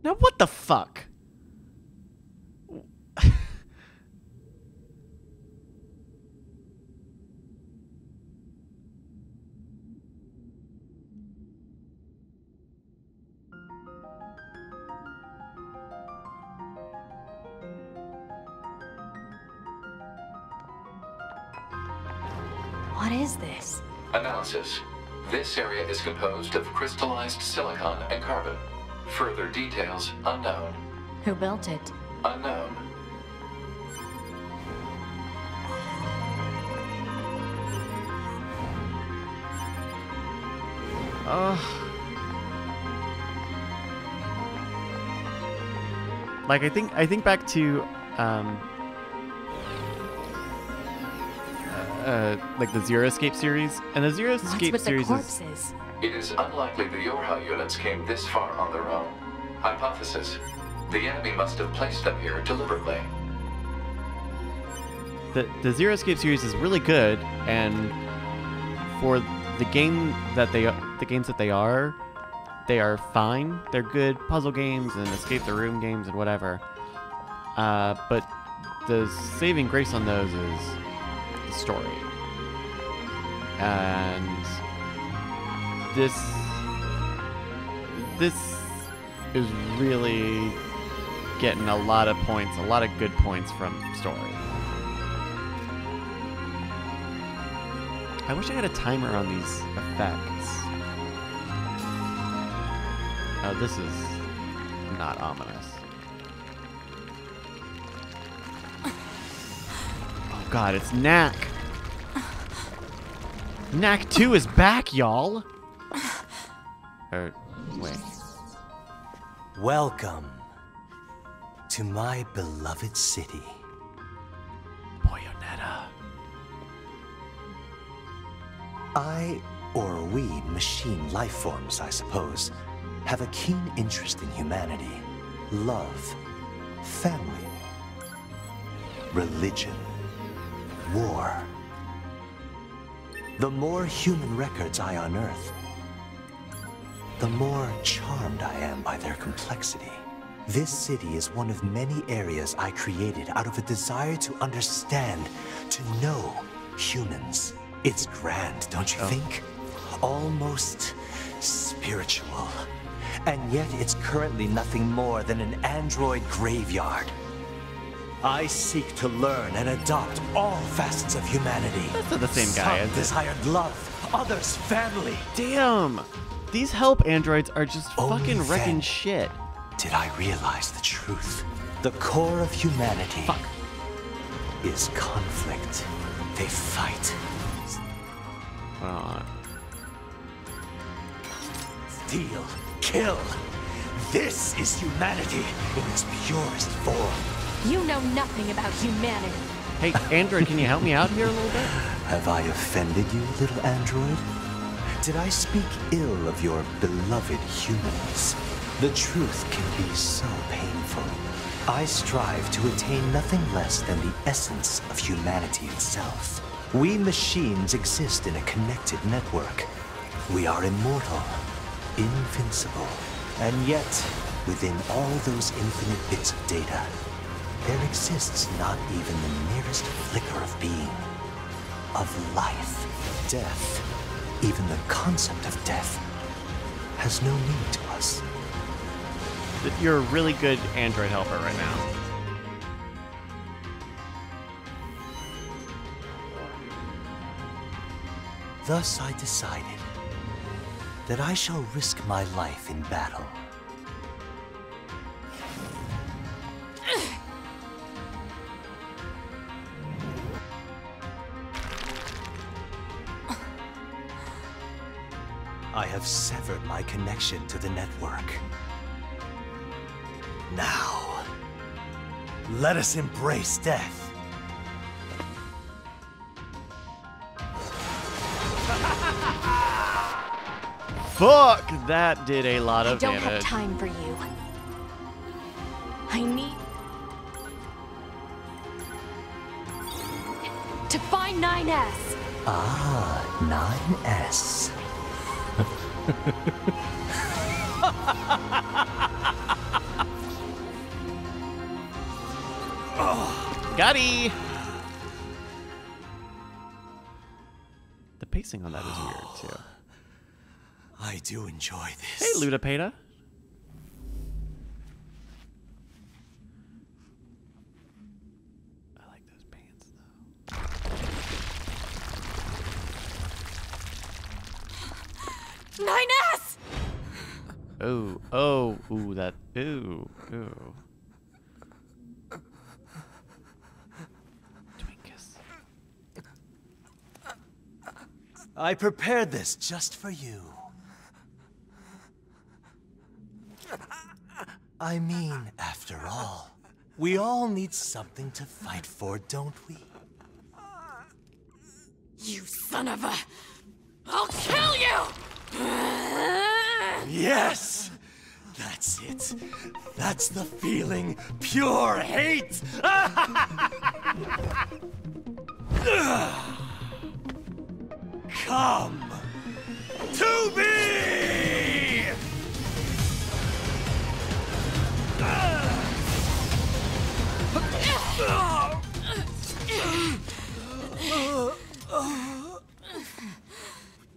Now what the fuck? What is this? Analysis. This area is composed of crystallized silicon and carbon. Further details unknown. Who built it? Unknown. Uh, like I think I think back to um, uh, like the Zero Escape series, and the Zero What's Escape with the series is corpses? It is unlikely the Yorha units came this far on their own. Hypothesis. The enemy must have placed them here deliberately. the the Zero Escape series is really good, and for the game that they the games that they are, they are fine. They're good puzzle games and escape the room games and whatever. Uh, but the saving grace on those is the story, and this this is really getting a lot of points, a lot of good points from story. I wish I had a timer on these effects. Oh, this is not ominous. Oh god, it's Knack! Knack 2 is back, y'all! Or, wait. Welcome to my beloved city. Boyonetta. I, or we, machine life forms, I suppose, have a keen interest in humanity, love, family, religion, war. The more human records I unearth, the more charmed I am by their complexity. This city is one of many areas I created out of a desire to understand, to know humans. It's grand, don't you oh. think? Almost spiritual. And yet it's currently nothing more than an android graveyard. I seek to learn and adopt all facets of humanity. That's not the same guy, Some desired love, others family. Damn! These help androids are just Only fucking wrecking shit. Did I realize the truth? The core of humanity is conflict. They fight, Hold on. steal, kill. This is humanity in its purest form. You know nothing about humanity. Hey, Android, can you help me out here a little bit? Have I offended you, little android? Did I speak ill of your beloved humans? The truth can be so painful. I strive to attain nothing less than the essence of humanity itself. We machines exist in a connected network. We are immortal, invincible, and yet, within all those infinite bits of data, there exists not even the merest flicker of being, of life. Death, even the concept of death, has no meaning to us. You're a really good Android helper right now. Thus I decided that I shall risk my life in battle. <clears throat> I have severed my connection to the network. Now, let us embrace death. <laughs> Fuck! That did a lot of damage. I don't have time for you. I need to find 9S. Ah, 9S. <laughs> Gotti! The pacing on that is weird too. <gasps> I do enjoy this. Hey, Ludapeta. Oh, oh, ooh, that, ooh, ooh. Twinkus. I prepared this just for you. I mean, after all, we all need something to fight for, don't we? You son of a... I'll kill you! Yes! That's it. That's the feeling. Pure hate! <laughs> Come to me!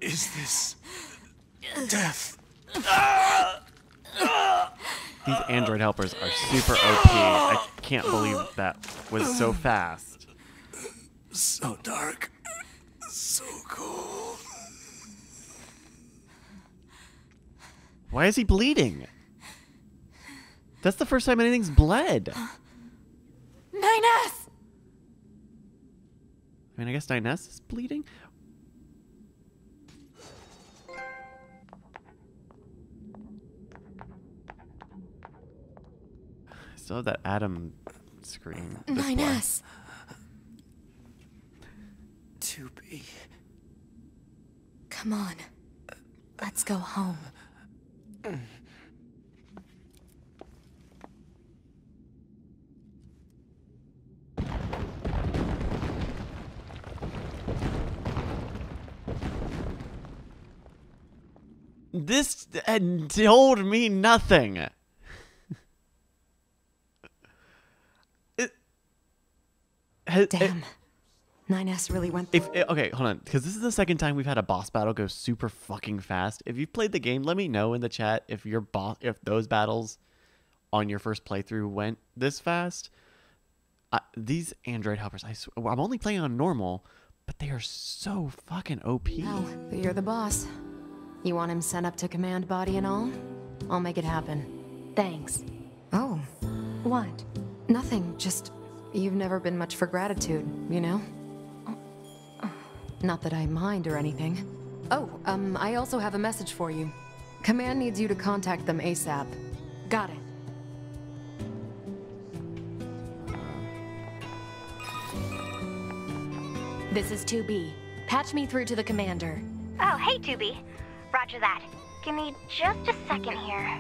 Is this death? These android helpers are super OP. I can't believe that was so fast. So dark. So cold. Why is he bleeding? That's the first time anything's bled. 9S! I mean, I guess 9S is bleeding. Still have that Adam screen. display. 9S! To be. Come on. Let's go home. This told me nothing. Has, Damn. 9S really went If eh, okay, hold on, because this is the second time we've had a boss battle go super fucking fast. If you've played the game, let me know in the chat if your boss, if those battles on your first playthrough went this fast. Uh, these android helpers, I sw- I'm only playing on normal, but they are so fucking OP. Well, but you're the boss. You want him sent up to command body and all? I'll make it happen. Thanks. Oh, What? nothing. Just, you've never been much for gratitude, you know? Not that I mind or anything. Oh, um, I also have a message for you. Command needs you to contact them ASAP. Got it. This is 2B. Patch me through to the commander. Oh, hey, 2B. Roger that. Give me just a second here.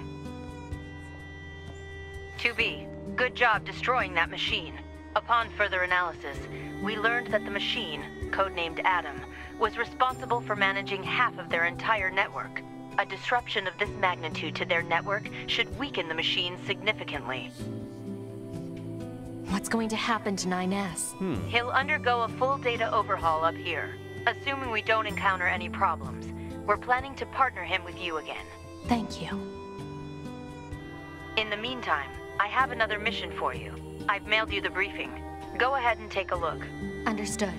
2B, good job destroying that machine. Upon further analysis, we learned that the machine, codenamed Adam, was responsible for managing half of their entire network. A disruption of this magnitude to their network should weaken the machine significantly. What's going to happen to 9S? Hmm. He'll undergo a full data overhaul up here. Assuming we don't encounter any problems, we're planning to partner him with you again. Thank you. In the meantime, I have another mission for you. I've mailed you the briefing. Go ahead and take a look. Understood.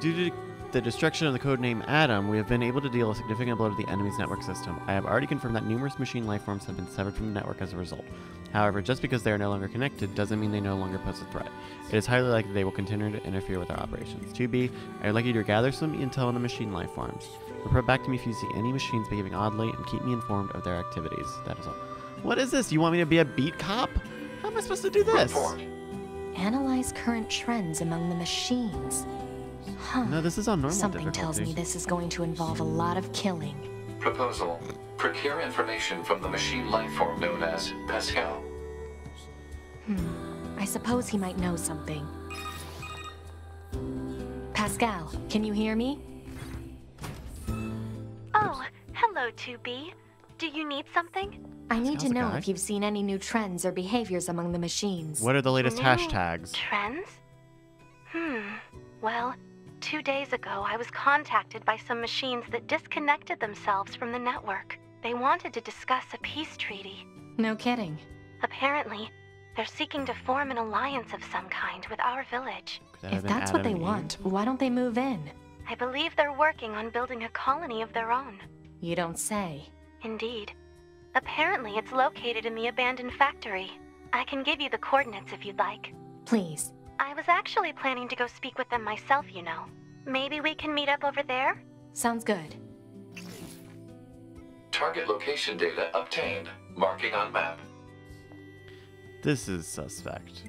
Due to the destruction of the codename Adam, we have been able to deal a significant blow to the enemy's network system. I have already confirmed that numerous machine lifeforms have been severed from the network as a result. However, just because they are no longer connected doesn't mean they no longer pose a threat. It is highly likely they will continue to interfere with our operations. 2B, I would like you to gather some intel on the machine lifeforms. Report back to me if you see any machines behaving oddly and keep me informed of their activities. That is all. What is this? You want me to be a beat cop? How am I supposed to do this? Analyze current trends among the machines. Huh. No, this is on normal Something tells me this is going to involve a lot of killing. Proposal. Procure information from the machine lifeform known as Pascal. Hmm. I suppose he might know something. Pascal, can you hear me? Oh, hello, 2B. Do you need something? I need to know if you've seen any new trends or behaviors among the machines. What are the latest New hashtags? Trends? Hmm. Well, two days ago, I was contacted by some machines that disconnected themselves from the network. They wanted to discuss a peace treaty. No kidding. Apparently, they're seeking to form an alliance of some kind with our village. If that's what they want, why don't they move in? I believe they're working on building a colony of their own. You don't say. Indeed. Apparently, it's located in the abandoned factory. I can give you the coordinates if you'd like. Please. I was actually planning to go speak with them myself, you know. Maybe we can meet up over there? Sounds good. Target location data obtained. Marking on map. This is suspect.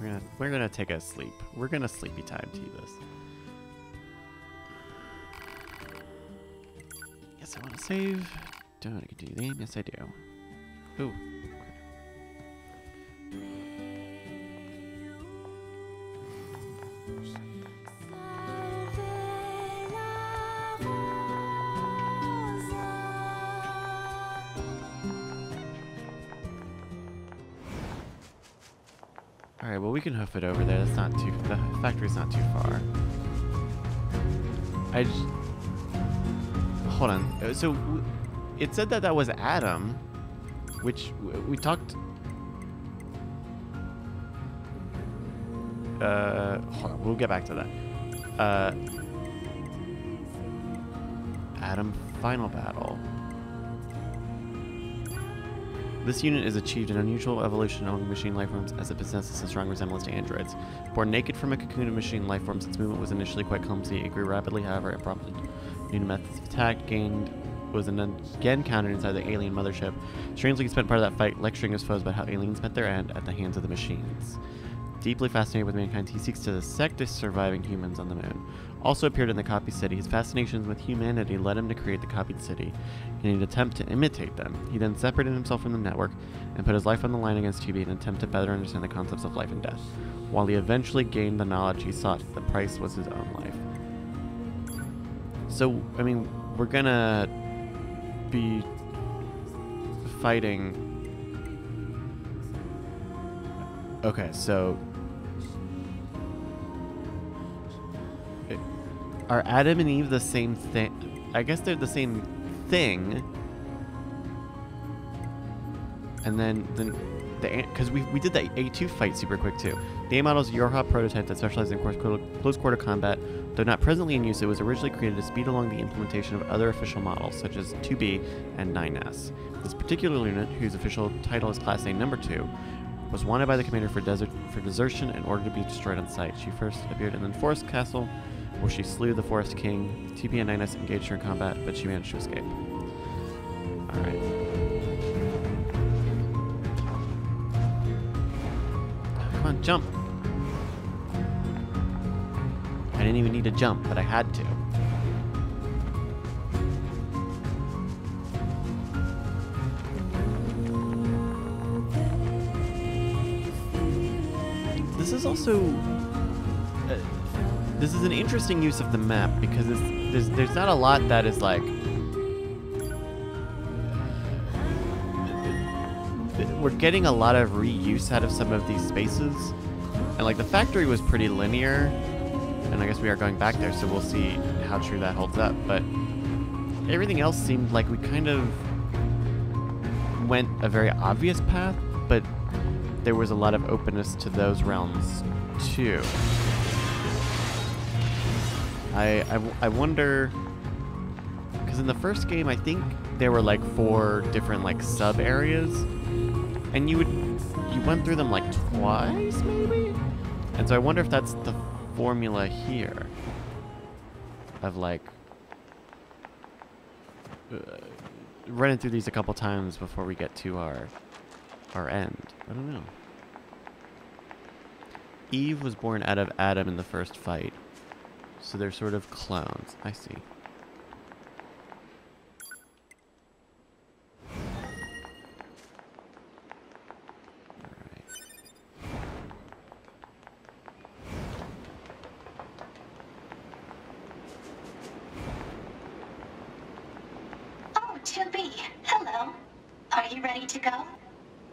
We're gonna we're gonna take a sleep. We're gonna sleepy time tea this. Yes, I want to save. Do I want to continue the game? Yes, I do. Ooh. Alright, well we can hoof it over there. That's not too... The factory's not too far. I just... Hold on. Uh, So, it said that that was Adam, which we talked... Uh, hold on. We'll get back to that. Uh, Adam Final Battle. This unit has achieved an unusual evolution among machine lifeforms as it possesses a strong resemblance to androids. Born naked from a cocoon of machine lifeforms, its movement was initially quite clumsy. It grew rapidly, however, and prompted new methods of attack. Gained was again countered inside the alien mothership. Strangely, he spent part of that fight lecturing his foes about how aliens met their end at the hands of the machines. Deeply fascinated with mankind, he seeks to dissect the surviving humans on the moon. Also appeared in the Copied City, his fascinations with humanity led him to create the Copied City in an attempt to imitate them. He then separated himself from the network and put his life on the line against 2B in an attempt to better understand the concepts of life and death. While he eventually gained the knowledge he sought, the price was his own life. So, I mean, we're gonna be fighting. Okay, so are Adam and Eve the same thing? I guess they're the same thing. And then then the because we we did that A2 fight super quick too. The A model is a Yorha prototype that specializes in close quarter, combat. Though not presently in use, it was originally created to speed along the implementation of other official models such as 2B and 9S. This particular unit, whose official title is Class A Number 2, was wanted by the commander for, desert, for desertion and ordered to be destroyed on sight. She first appeared in the Forest Castle, where she slew the Forest King. 2B and 9S engaged her in combat, but she managed to escape. Alright. Come on, jump! I didn't even need to jump, but I had to. This is also uh, this is an interesting use of the map because there's there's not a lot that is like we're getting a lot of reuse out of some of these spaces. And like the factory was pretty linear and I guess we are going back there so we'll see how true that holds up. But everything else seemed like we kind of went a very obvious path but there was a lot of openness to those realms too. I I wonder because in the first game I think there were like four different like sub areas and you would you went through them like twice maybe and so I wonder if that's the formula here of like uh, running through these a couple times before we get to our our end. I don't know. Eve was born out of Adam in the first fight. So they're sort of clones. I see. 2B, hello. Are you ready to go?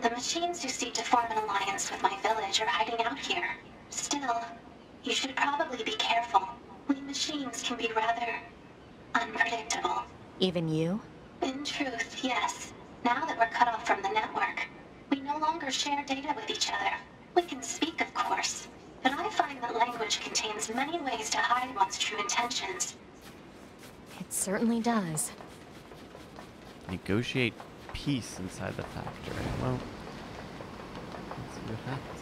The machines you seek to form an alliance with my village are hiding out here. Still, you should probably be careful. We machines can be rather unpredictable. Even you? In truth, yes. Now that we're cut off from the network, we no longer share data with each other. We can speak, of course, but I find that language contains many ways to hide one's true intentions. It certainly does. Negotiate peace inside the factory. Well, let's see what happens.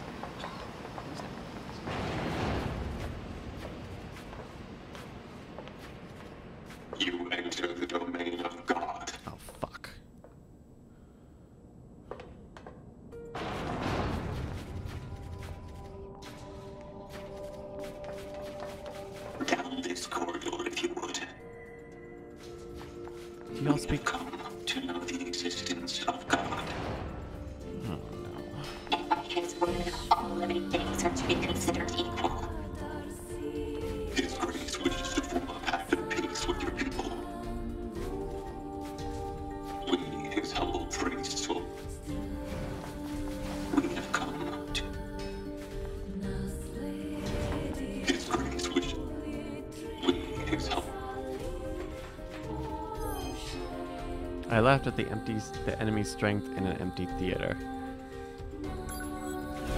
At the empty, enemy's strength in an empty theater.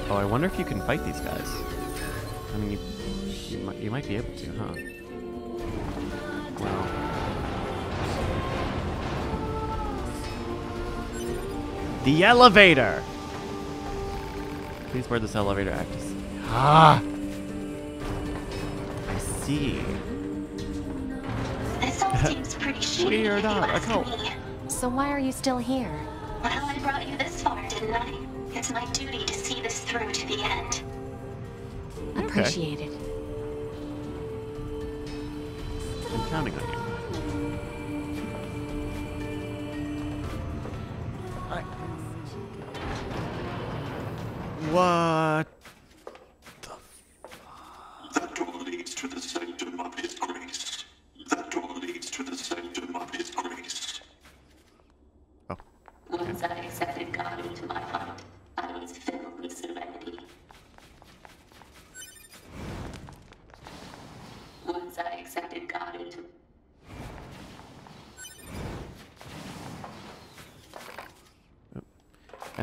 Oh, I wonder if you can fight these guys. I mean, you, you might, you might be able to, huh? Well. The elevator! Please where this elevator acts. Ah! I see. This all seems pretty shitty Weird if you art, a ask cult. me. So why are you still here? Well, I brought you this far, didn't I? It's my duty to see this through to the end. Appreciate it.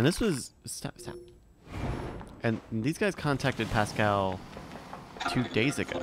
And this was stop stop. And these guys contacted Pascal two days ago.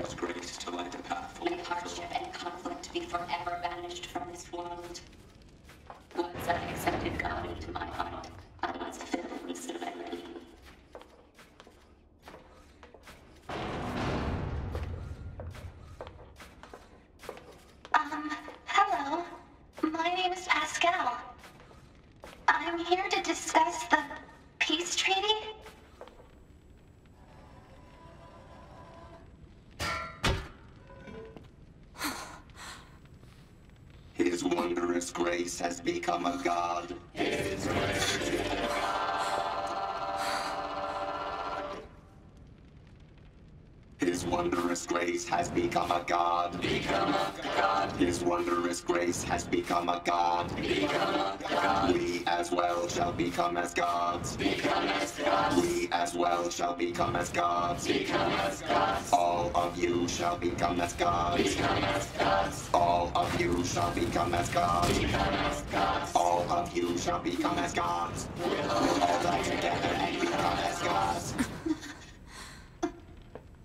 Become as gods. Become as gods. All of you shall become as gods. Become as gods. All of you shall become as gods. Become as gods. All of you shall become as gods. We'll all die together and become as gods. <laughs>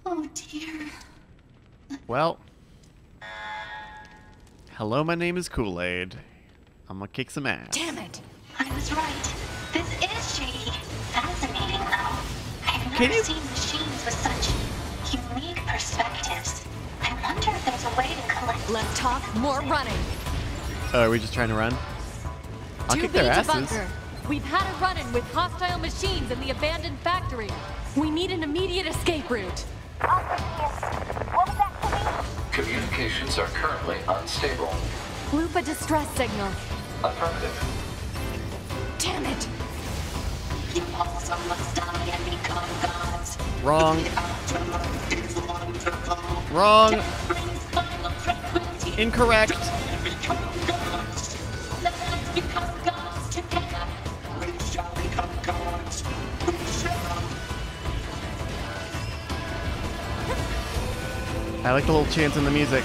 Oh dear. Well. Hello, my name is Kool-Aid. I'm gonna kick some ass. Damn it! I was right. This is shady. Fascinating, though. I've Can you- seen machines with such unique perspectives. I wonder if there's a way to collect. Less talk, more running. Oh, are we just trying to run? I'll 2B kick their to asses. bunker. We've had a run-in with hostile machines in the abandoned factory. We need an immediate escape route. Communications are currently unstable. Loop a distress signal. Affirmative. Damn it! Wrong. Wrong. Incorrect. I like the little chants in the music.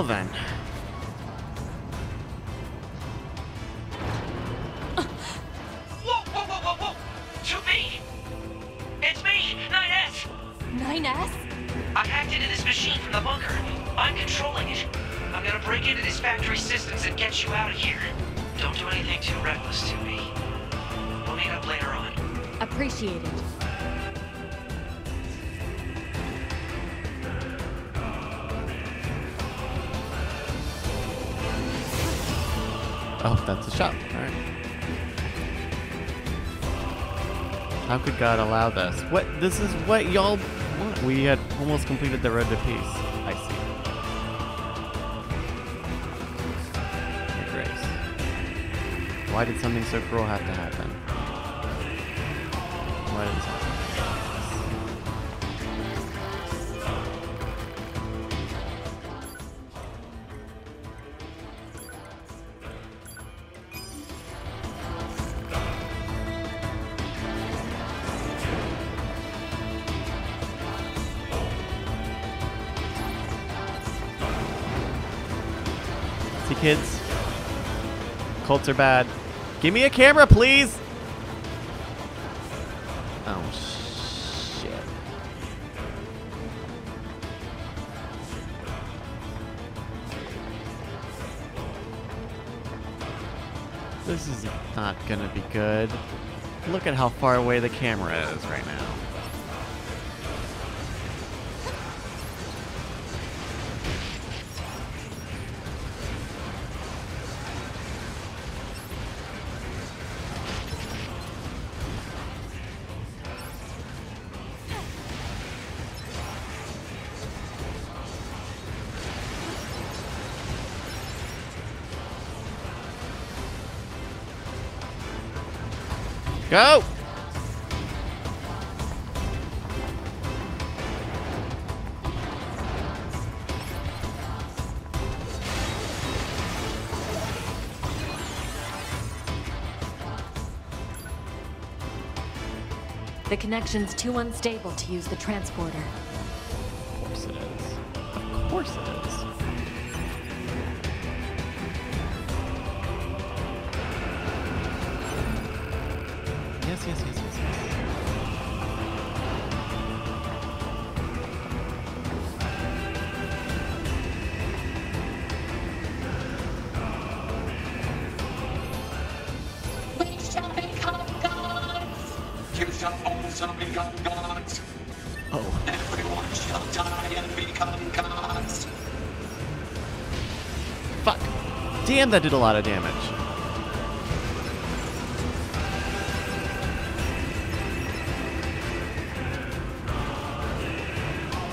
Well then. God allow this? What? This is what y'all want. We had almost completed the road to peace. I see. Grace. Why did something so cruel have to happen? Colts are bad. Give me a camera, please! Oh, shit. This is not gonna be good. Look at how far away the camera is right Go! The connection's too unstable to use the transporter. That did a lot of damage.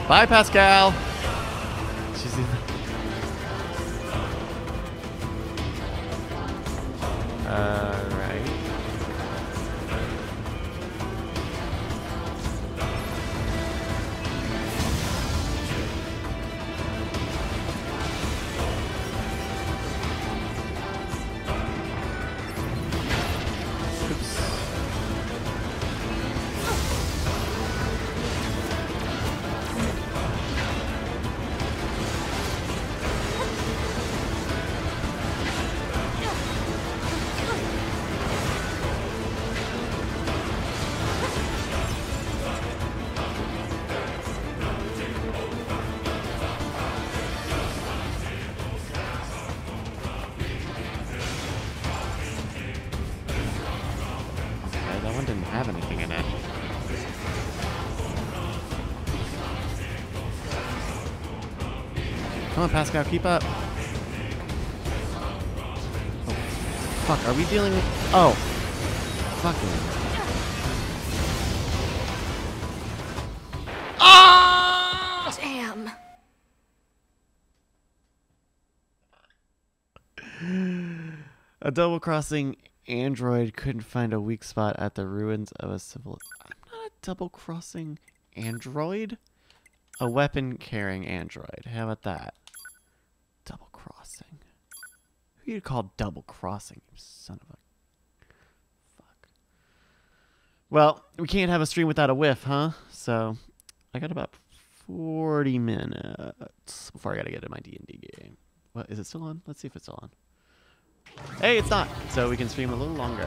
Bye, Pascal. On, Pascal, keep up. Oh, fuck, are we dealing with... Oh. Fucking... Ah! Damn. A double-crossing android couldn't find a weak spot at the ruins of a civil... I'm not a double-crossing android. A weapon-carrying android. How about that? Double-crossing. Who you call double-crossing, you son of a... Fuck. Well, we can't have a stream without a whiff, huh? So, I got about 40 minutes before I gotta get to my D&D game. What, is it still on? Let's see if it's still on. Hey, it's not. So we can stream a little longer.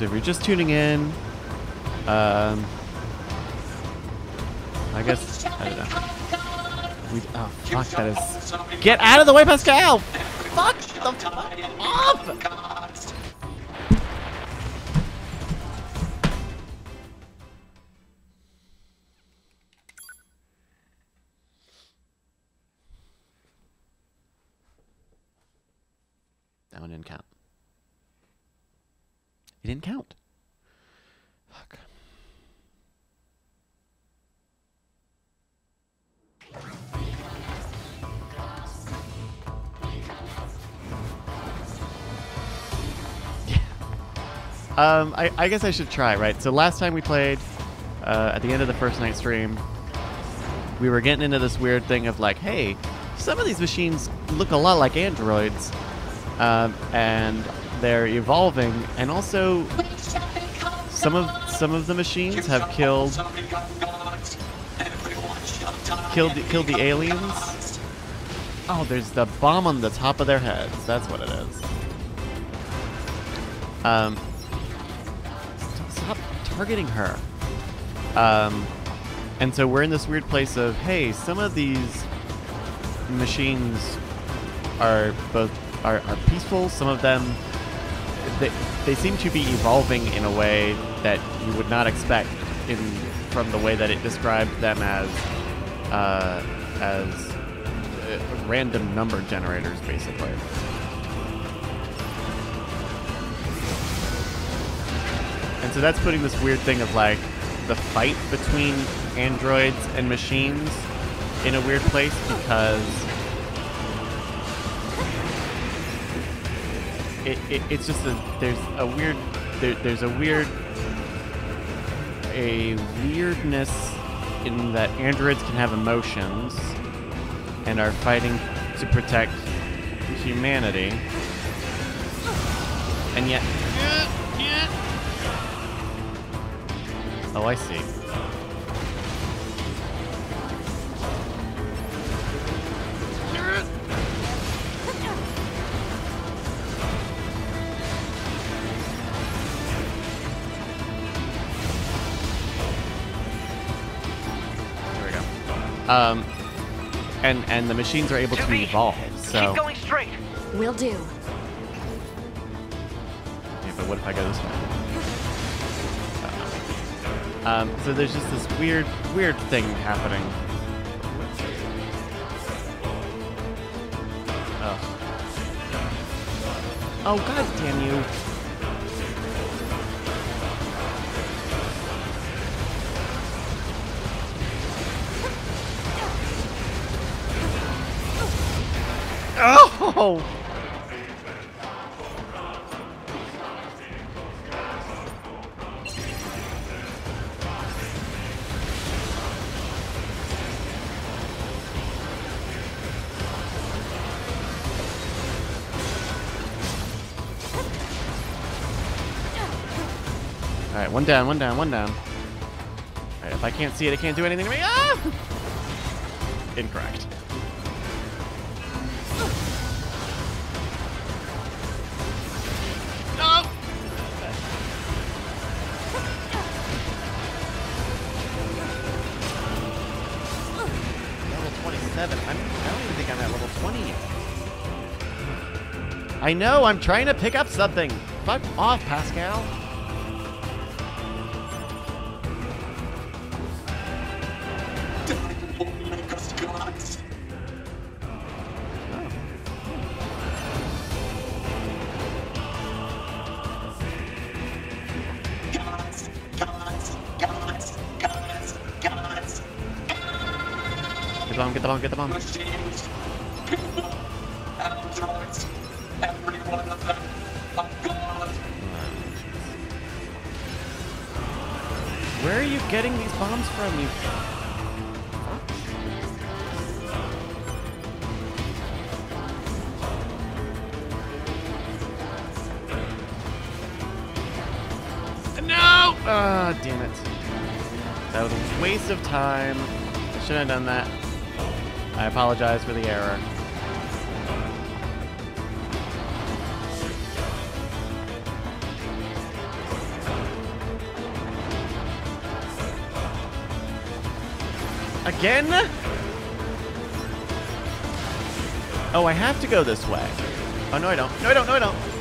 So if you're just tuning in, um, I guess, I don't know. We, oh, fuck, that is... Get out of the way, Pascal! Fuck the fuck! That one didn't count. It didn't count. Fuck. <laughs> Um, I, I guess I should try, right? So last time we played, uh, at the end of the first night stream, we were getting into this weird thing of like, hey, some of these machines look a lot like androids, um, and they're evolving, and also some of some of the machines have killed killed the, killed the aliens. Oh, there's the bomb on the top of their heads. That's what it is. Um, st- stop targeting her. Um, and so we're in this weird place of, hey, some of these machines are both are, are peaceful. Some of them, they, they seem to be evolving in a way that you would not expect in from the way that it described them as uh, as uh, random number generators, basically. And so that's putting this weird thing of like the fight between androids and machines in a weird place because it, it, it's just a there's a weird there, there's a weird a weirdness in that androids can have emotions and are fighting to protect humanity. And yet oh I see Um, and and the machines are able to evolve. So Keep going straight. Will do. Yeah, but what if I go this way? Uh, Um, so there's just this weird, weird thing happening. Oh. Oh, god damn you. Oh! Alright, one down, one down, one down. If I can't see it, I can't do anything to me. Ah! Incorrect. I know, I'm trying to pick up something. Fuck off, Pascal. Shouldn't have done that. I apologize for the error. Again? Oh, I have to go this way. Oh, no, I don't. No, I don't. No, I don't.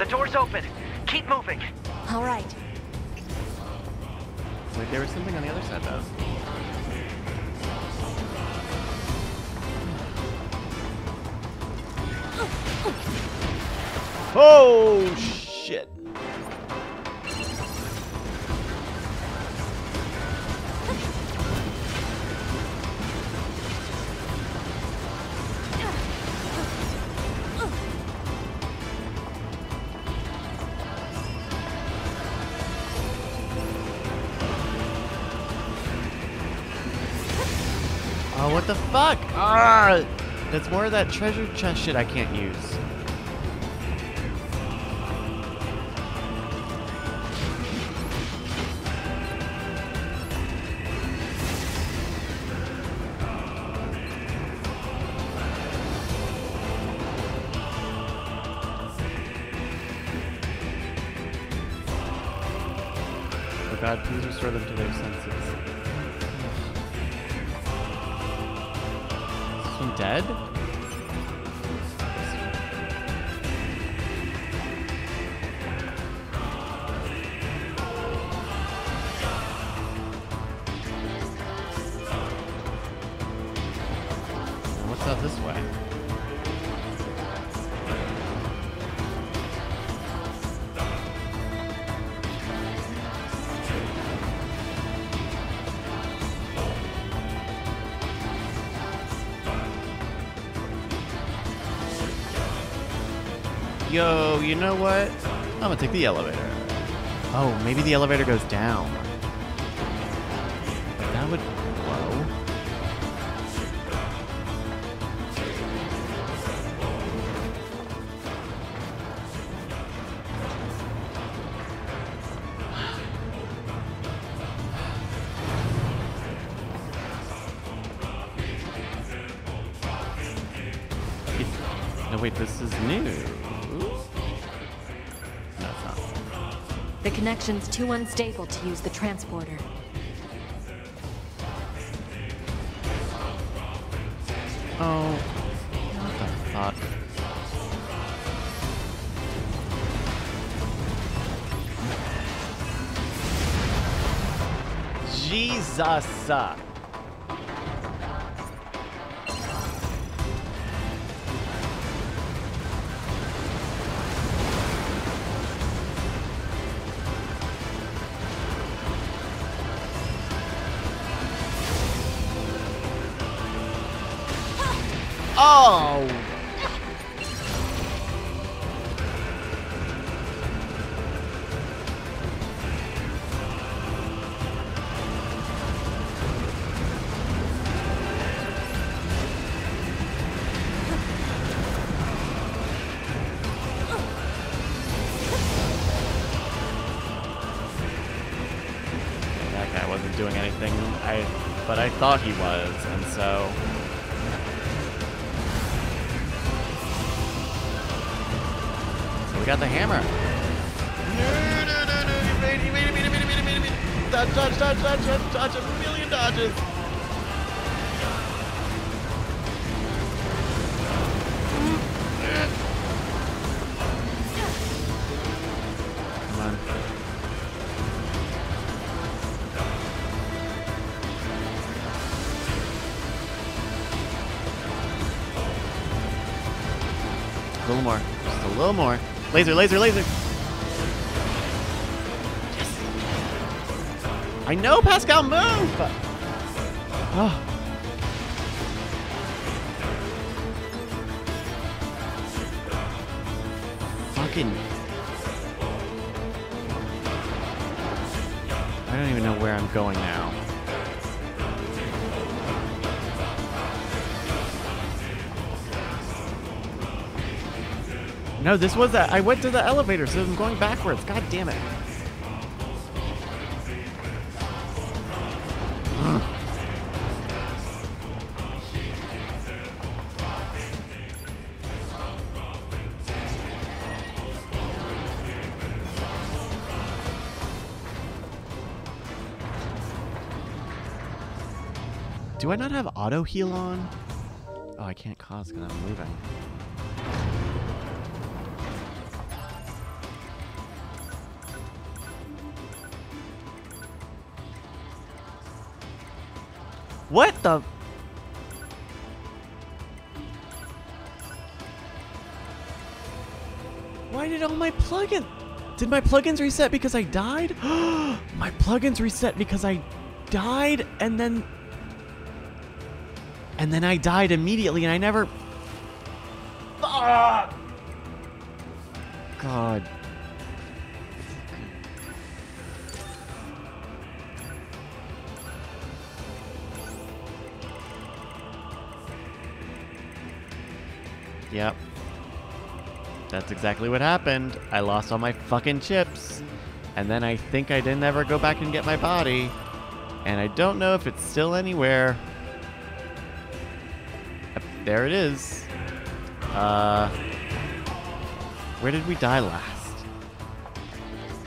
The door's open. Keep moving. All right. Wait, there was something on the other side though. Oh Fuck! Ah! That's more of that treasure chest shit I can't use. Oh god, please restore them to their senses. You know what? I'm gonna take the elevator. Oh, maybe the elevator goes down. The too unstable to use the transporter. Oh, what the fuck? Jesus! Thought he little more. Laser, laser, laser. Yes. I know Pascal move, oh. No, this was that. I went to the elevator, so I'm going backwards. God damn it. Do I not have auto heal on? Oh, I can't cause because I'm moving. Did my plugins reset because I died? <gasps> my plugins reset because I died and then and then I died immediately and I never exactly what happened. I lost all my fucking chips. And then I think I didn't ever go back and get my body. And I don't know if it's still anywhere. There it is. Uh, where did we die last?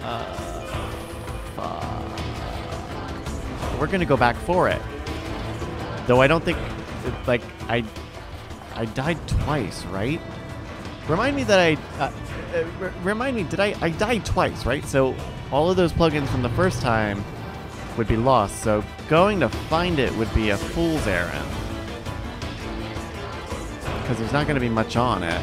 Uh, fuck. we're gonna go back for it. Though I don't think, like, I, I died twice, right? Remind me that I, uh, uh, remind me, did I, I died twice, right? So all of those plugins from the first time would be lost. So going to find it would be a fool's errand. Because there's not going to be much on it.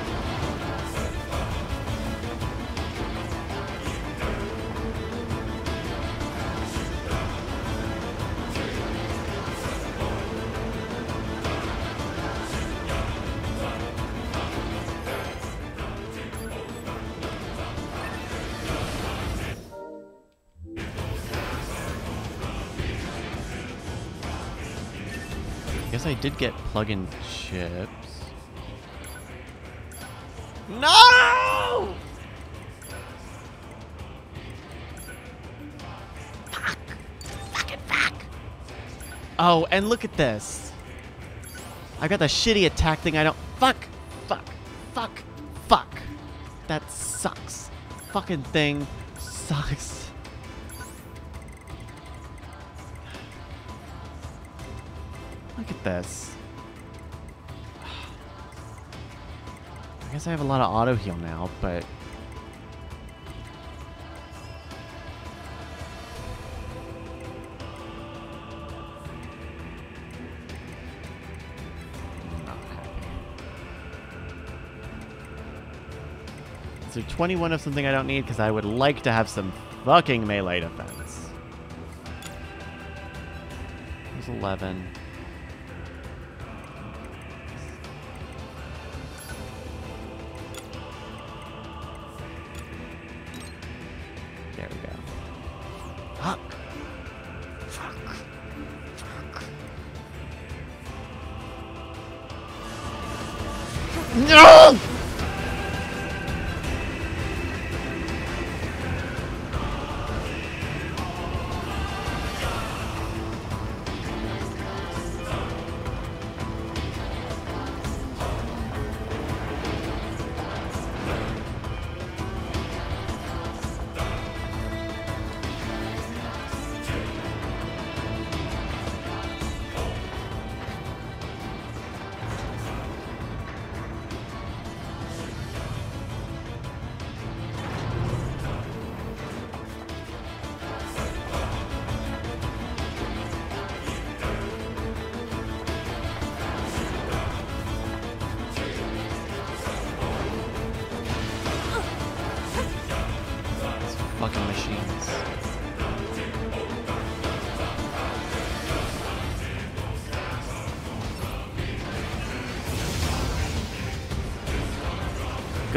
Did get plug-in chips. No! Fuck. Fucking fuck. Oh, and look at this. I got the shitty attack thing I don't... Fuck. Fuck. Fuck. Fuck. That sucks. Fucking thing sucks. This. I guess I have a lot of auto heal now, but So 21 of something I don't need because I would like to have some fucking melee defense. There's 11.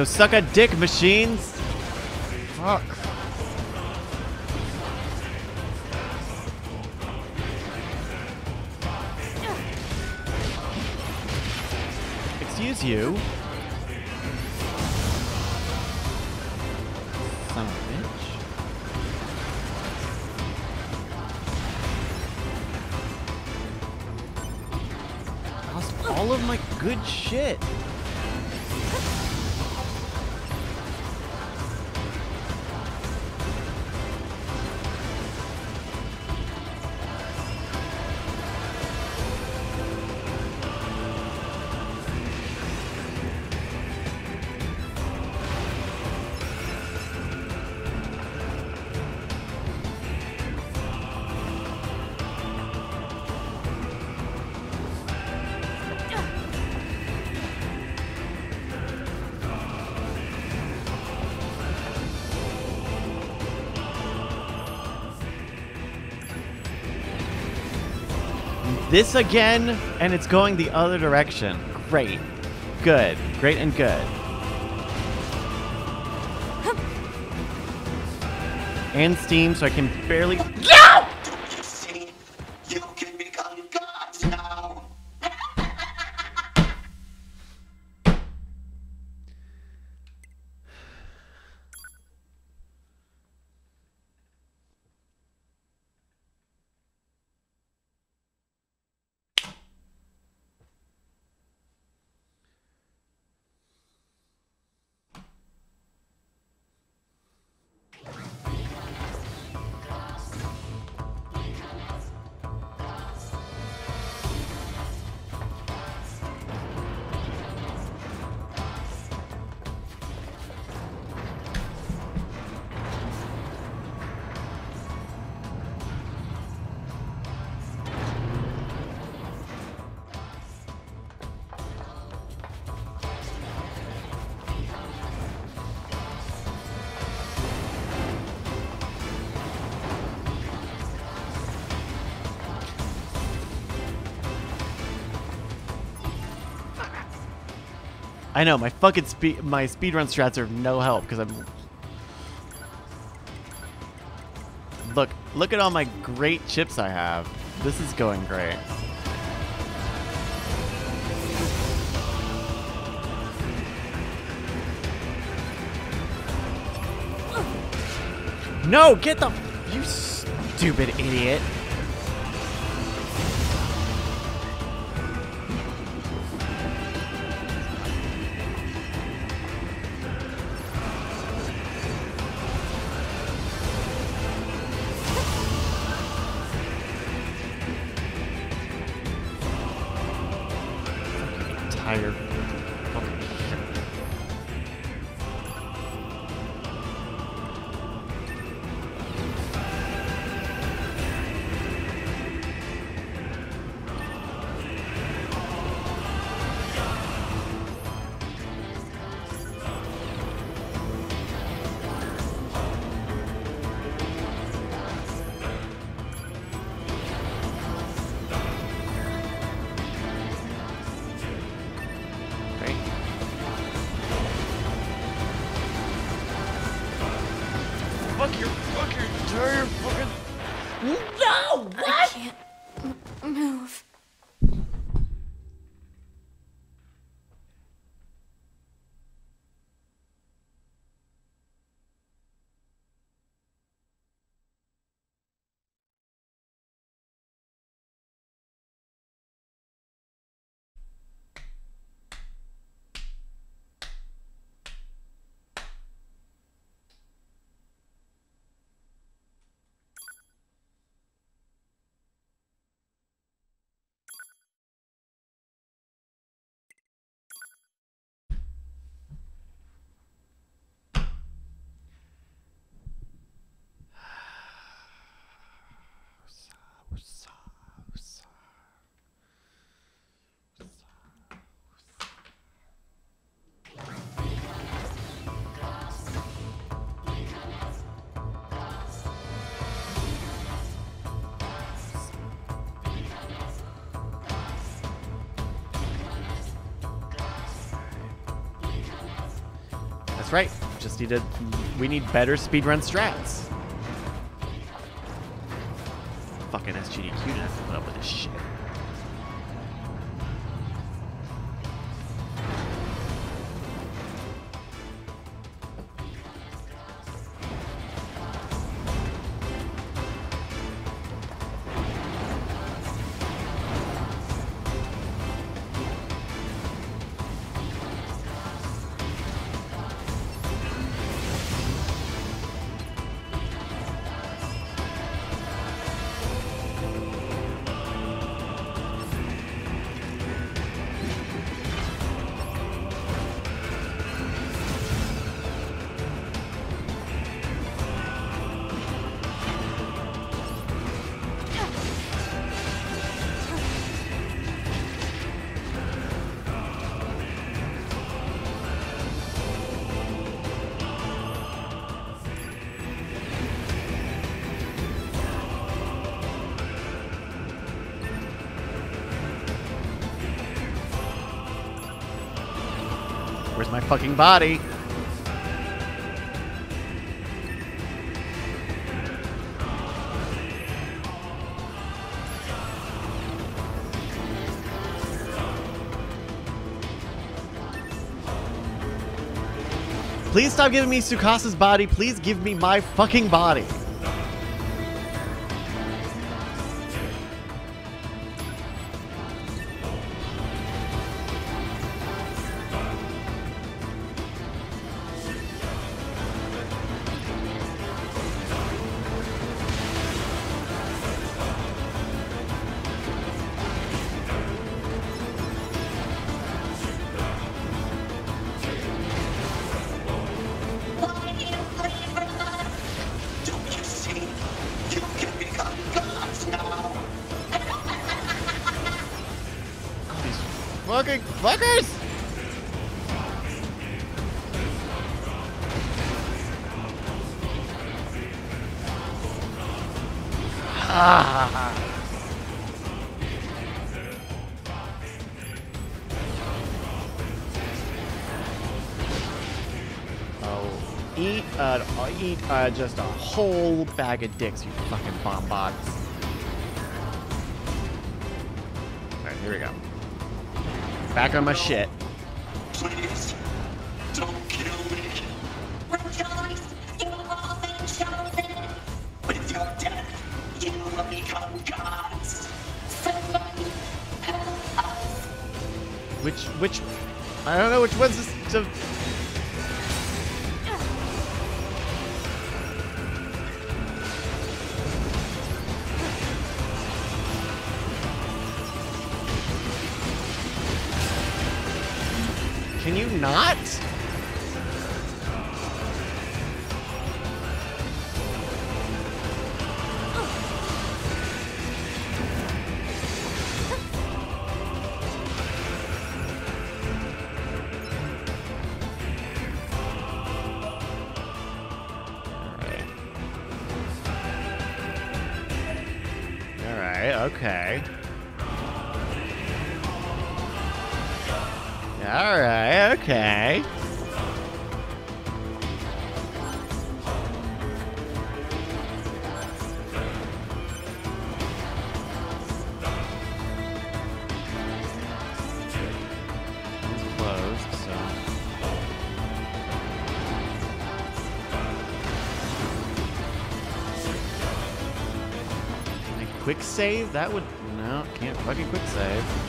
Go suck a dick, machines! This again, and it's going the other direction. Great. Good. Great and good. And Steam, so I can barely. I know my fucking speed my speedrun strats are no help because I'm. Look, look at all my great chips I have. This is going great. No, get the you stupid idiot. Right. Just need to. We need better speedrun strats. Fucking SGDQ didn't have to put up with this shit. Fucking body? Please stop giving me Sukasa's body. Please give me my fucking body. Uh, just a whole bag of dicks, you fucking bomb bots. Alright, here we go. Back on my shit. Save? That would. No, can't fucking quick save.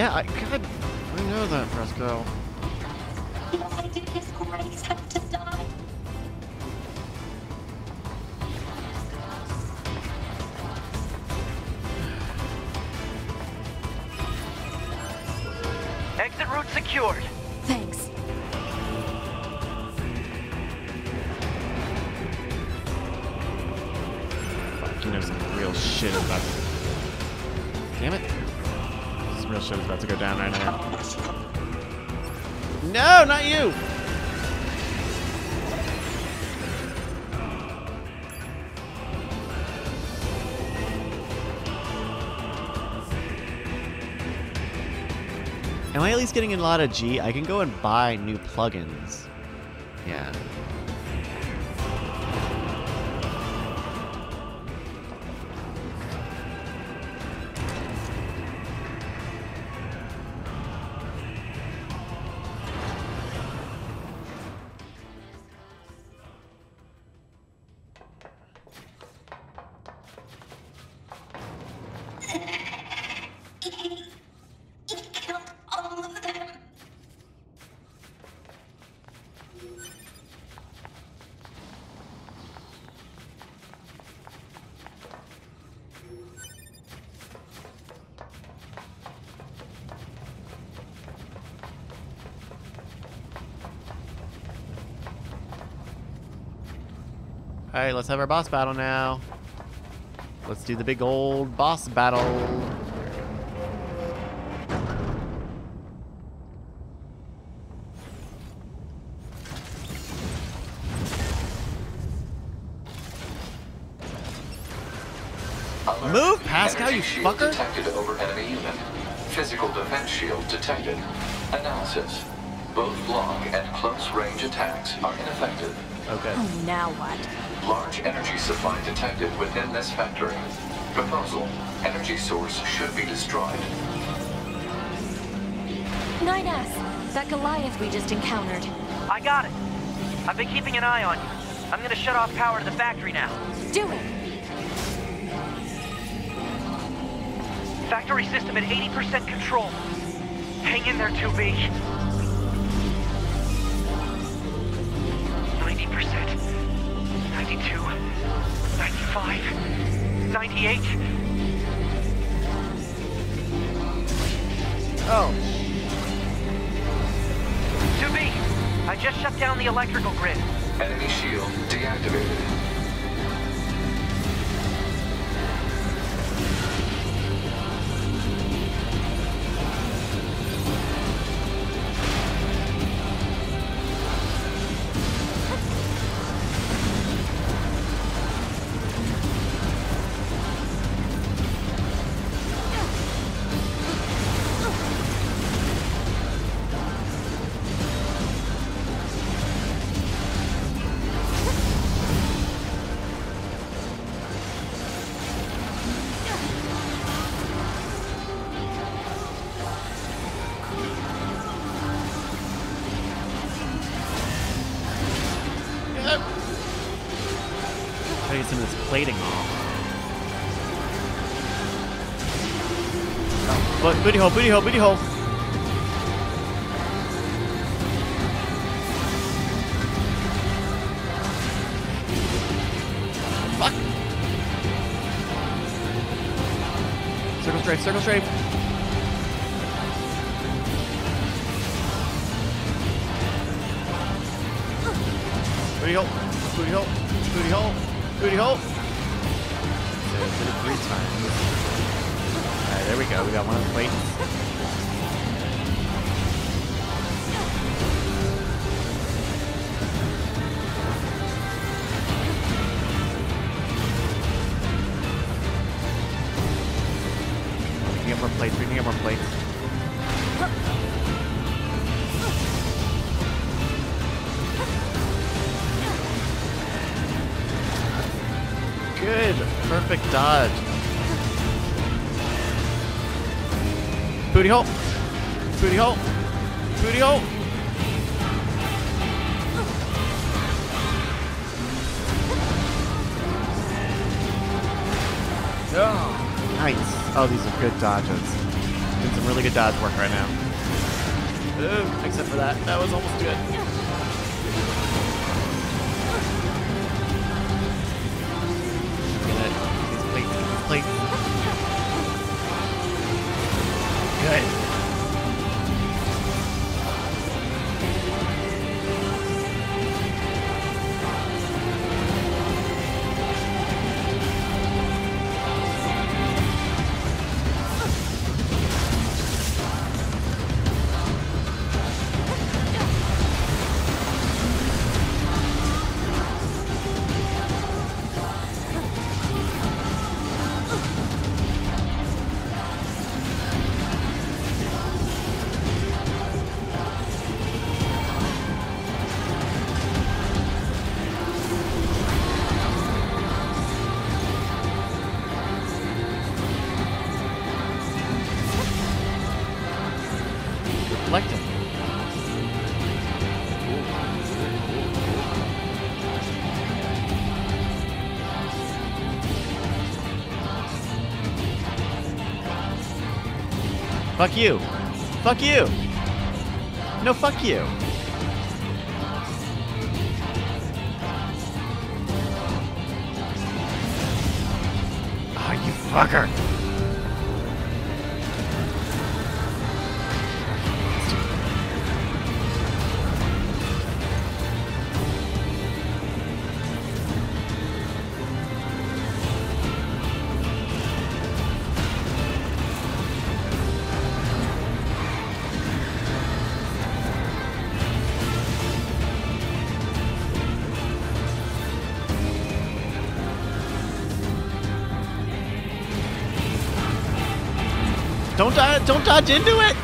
Yeah, I, Least getting a lot of G? I can go and buy new plugins. Alright, let's have our boss battle now. Let's do the big old boss battle. Supply detected within this factory. Proposal. Energy source should be destroyed. 9S, that Goliath we just encountered. I got it. I've been keeping an eye on you. I'm gonna shut off power to the factory now. Do it! Factory system at 80% control. Hang in there, 2B. booty hole, booty hole, booty hole. Fuck. Circle straight, circle straight. dodge work right now. Ooh, except for that. That was almost good. Fuck you. Fuck you. No, fuck you. Don't dodge into it.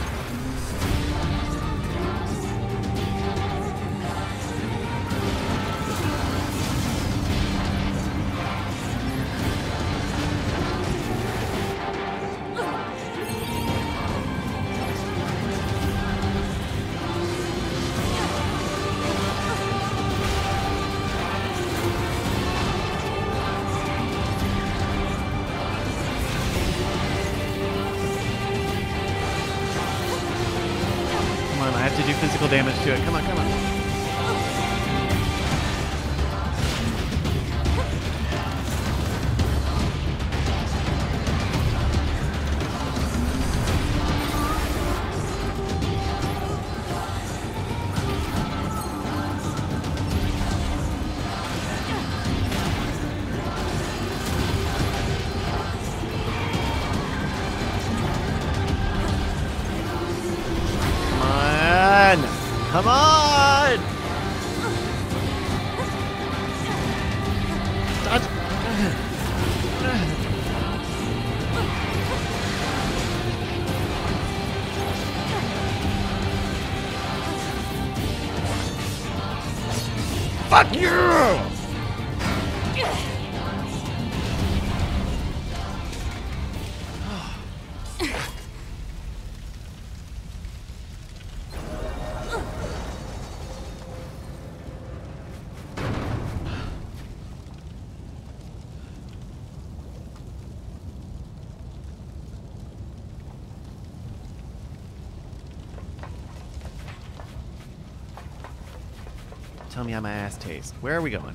Me how my ass tastes. Where are we going?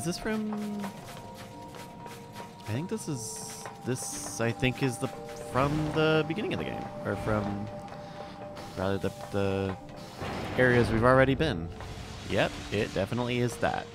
Is this from... I think this is... This, I think, is the from the beginning of the game. Or from... Rather, the, the areas we've already been. Yep, it definitely is that.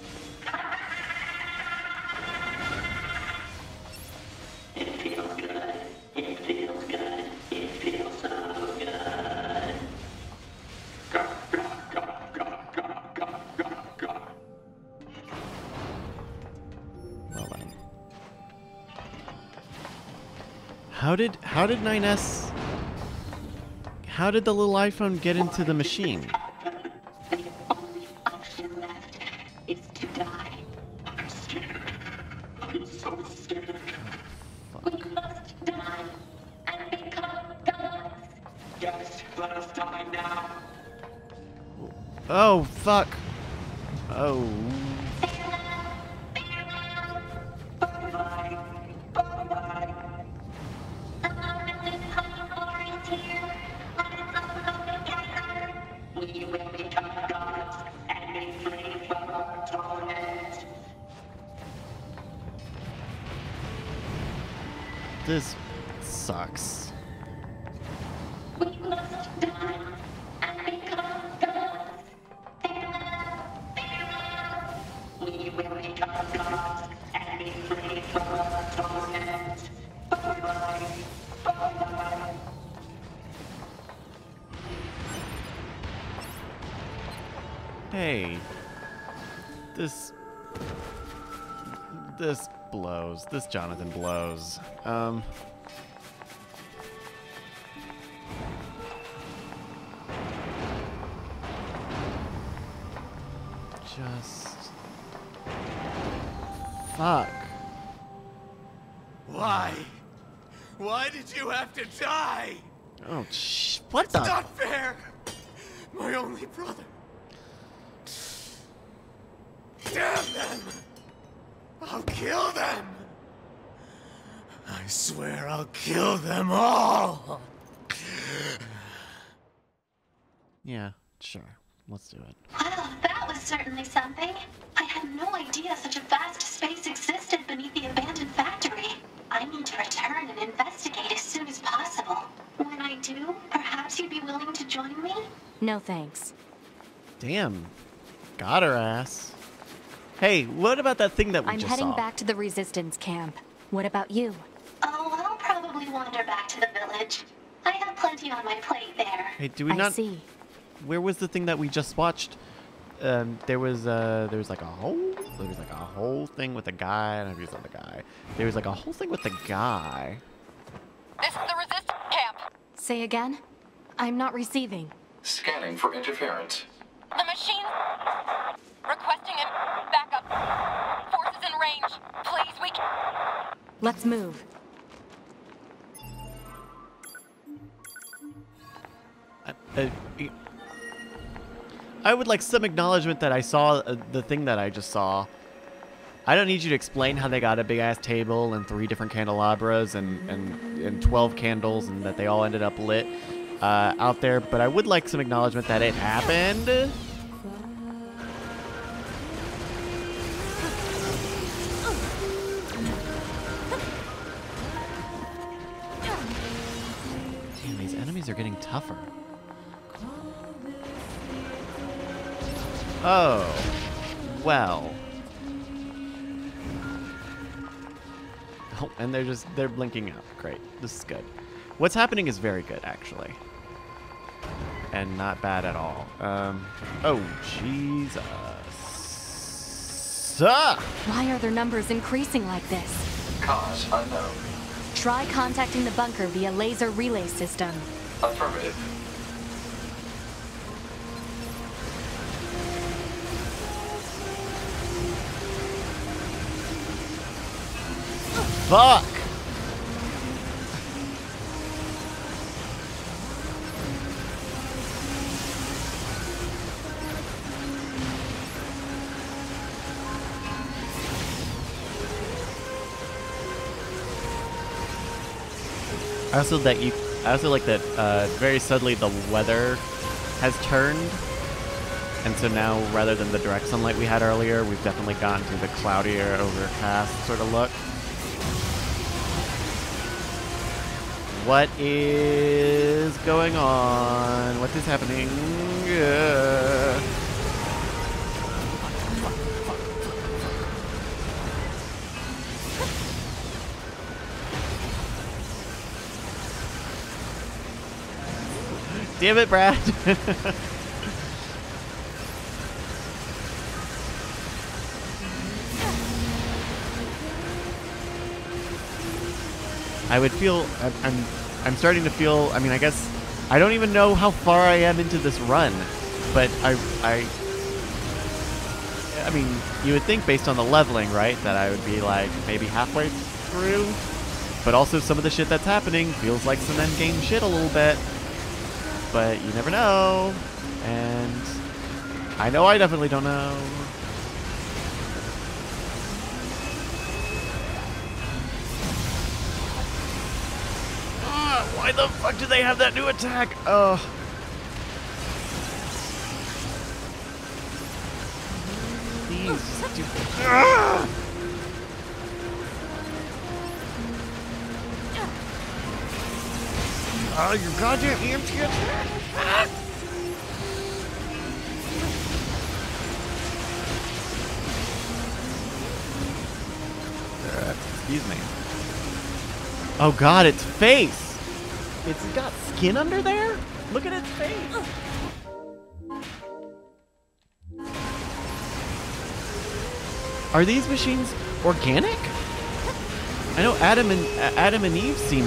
How did how did 9S How did the little iPhone get into the machine? This Jonathan blows. Um Just fuck. Why? Why did you have to die? Oh, sh- what it's the? not fair. My only brother. Damn them! I'll kill them. I swear I'll kill them all. Yeah, sure. Let's do it. Wow, that was certainly something. I had no idea such a vast space existed beneath the abandoned factory. I need to return and investigate as soon as possible. When I do, perhaps you'd be willing to join me? No thanks. Damn. Got her ass. Hey, what about that thing that we I'm just heading back to the resistance camp. What about you? Oh, I'll probably wander back to the village. I have plenty on my plate there. Hey, do we I not see. Where was the thing that we just watched? Um, there was uh, there was like a whole, there was like a whole thing with a guy. I don't know if you saw the guy. There was like a whole thing with the guy. This is the resistance camp. Say again? I'm not receiving. Scanning for interference. The machine requesting a backup. Forces in range. Please, we can. Let's move. Uh, I would like some acknowledgement that I saw uh, the thing that I just saw. I don't need you to explain how they got a big ass table and three different candelabras and, and, and 12 candles and that they all ended up lit uh, out there, but I would like some acknowledgement that it happened. Damn, these enemies are getting tougher. Oh, well. Oh, and they're just, they're blinking out. Great. This is good. What's happening is very good, actually. And not bad at all. Um, oh, Jesus. Ah! Why are their numbers increasing like this? Cause unknown. Try contacting the bunker via laser relay system. Affirmative. Fuck! I also that you. I also like that uh, very suddenly the weather has turned, and so now rather than the direct sunlight we had earlier, we've definitely gotten to the cloudier, overcast sort of look. What is going on? What is happening? Damn it, Brad. <laughs> I would feel I'm, I'm starting to feel I mean I guess I don't even know how far I am into this run, but I I I mean, you would think based on the leveling, right, that I would be like maybe halfway through. But also some of the shit that's happening feels like some endgame shit a little bit. But you never know. And I know I definitely don't know. Ah, why the fuck do they have that new attack? Oh. These stupid. Ah! Oh, you goddamn EMP attack! Ah! Uh, excuse me. Oh god, its face! It's got skin under there? Look at its face! Are these machines organic? I know Adam and Adam and Eve seem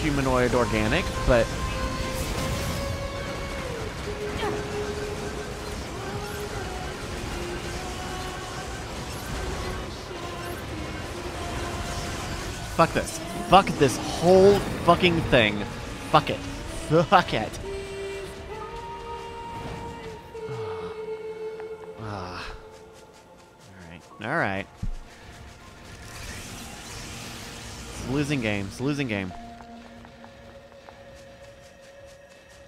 humanoid organic, but Fuck this. Fuck this whole fucking thing. Fuck it. Fuck it. Ah. Alright. Alright. It's a losing game. It's losing game.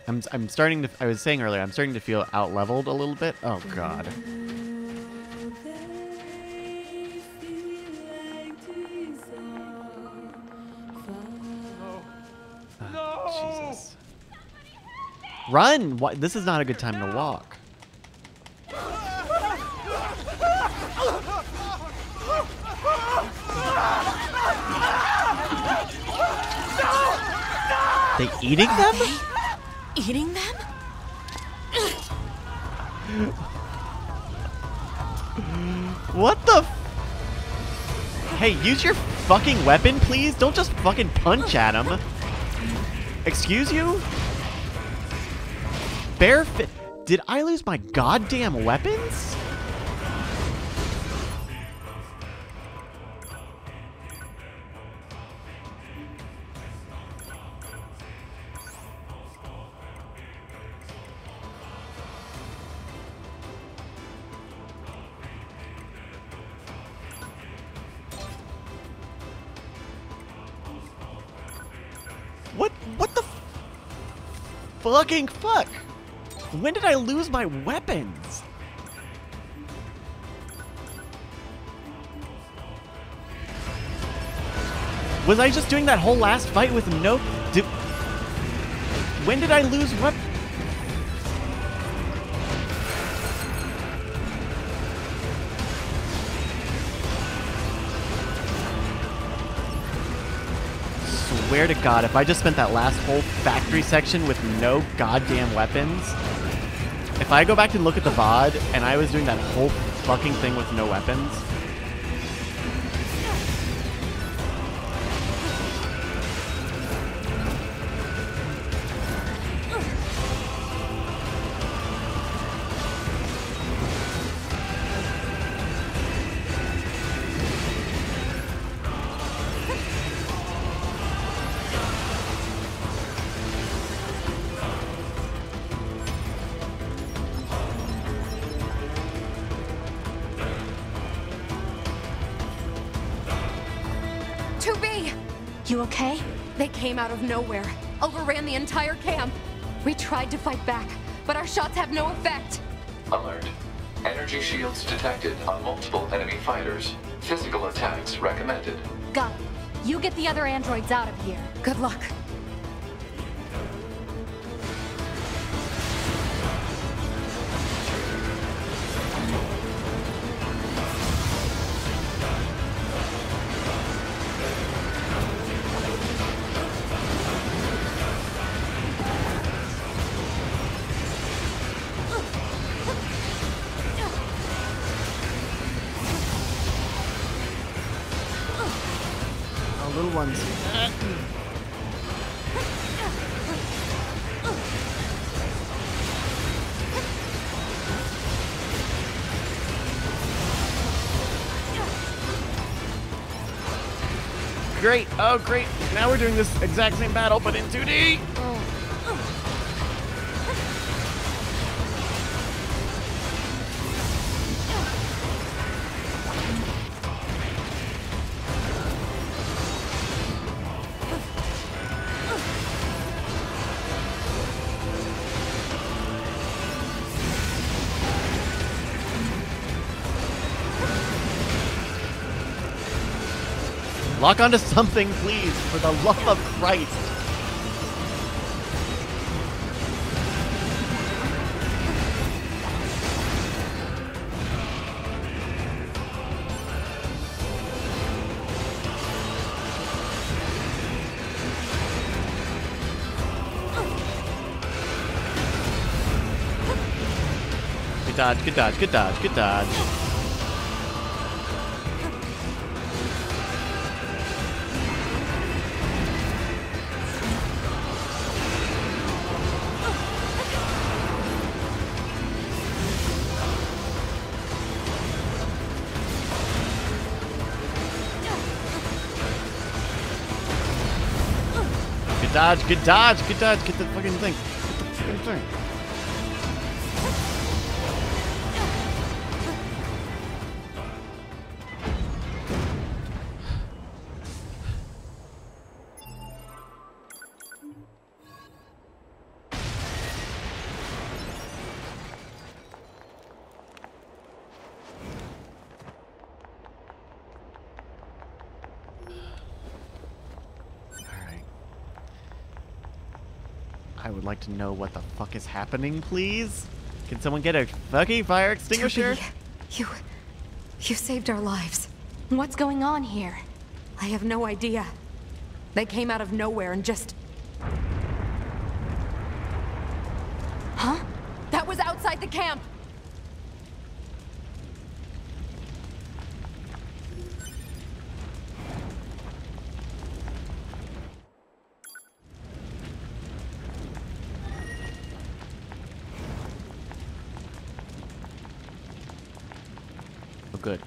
I'm, I'm starting to, I was saying earlier, I'm starting to feel out leveled a little bit. Oh, God. Run! Why, this is not a good time to walk. They eating them? Eating them? What the? f- Hey, use your fucking weapon, please. Don't just fucking punch at them. Excuse you? Barefoot. Did I lose my goddamn weapons? What, what the fucking fuck? When did I lose my weapons? Was I just doing that whole last fight with no... When did I lose what? Swear to God, if I just spent that last whole factory section with no goddamn weapons, if I go back and look at the VOD and I was doing that whole fucking thing with no weapons, came out of nowhere, overran the entire camp. We tried to fight back, but our shots have no effect. Alert. Energy shields detected on multiple enemy fighters. Physical attacks recommended. Got it. You get the other androids out of here. Good luck. Oh, great. Now we're doing this exact same battle, but in 2D. Lock onto something, please, for the love of Christ. Good dodge, good dodge, good dodge, good dodge. Dodge, good dodge, good dodge. Get the fucking thing. Get the fucking thing. To know what the fuck is happening, please. Can someone get a fucking fire extinguisher? Toby, you... you saved our lives. What's going on here? I have no idea. They came out of nowhere and just... Huh? That was outside the camp!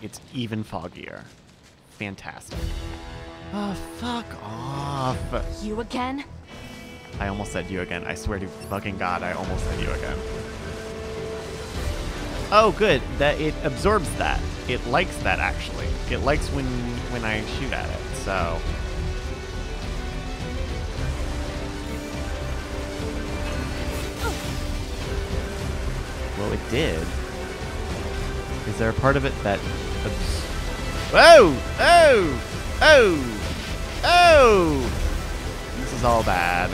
it's even foggier. Fantastic. Oh, fuck off. You again? I almost said you again. I swear to fucking god, I almost said you again. Oh, good. That it absorbs that. It likes that actually. It likes when when I shoot at it. So. Well, it did. Is there a part of it that... Oops. Oh! Oh! Oh! Oh! This is all bad.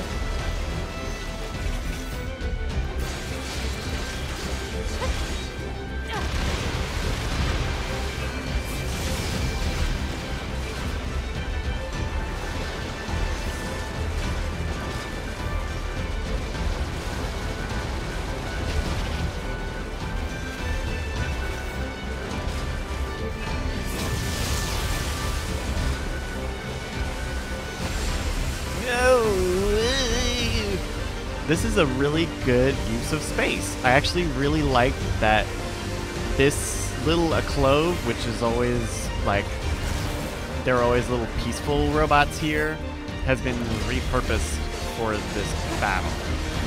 is a really good use of space. I actually really like that this little a clove, which is always like there are always little peaceful robots here, has been repurposed for this battle.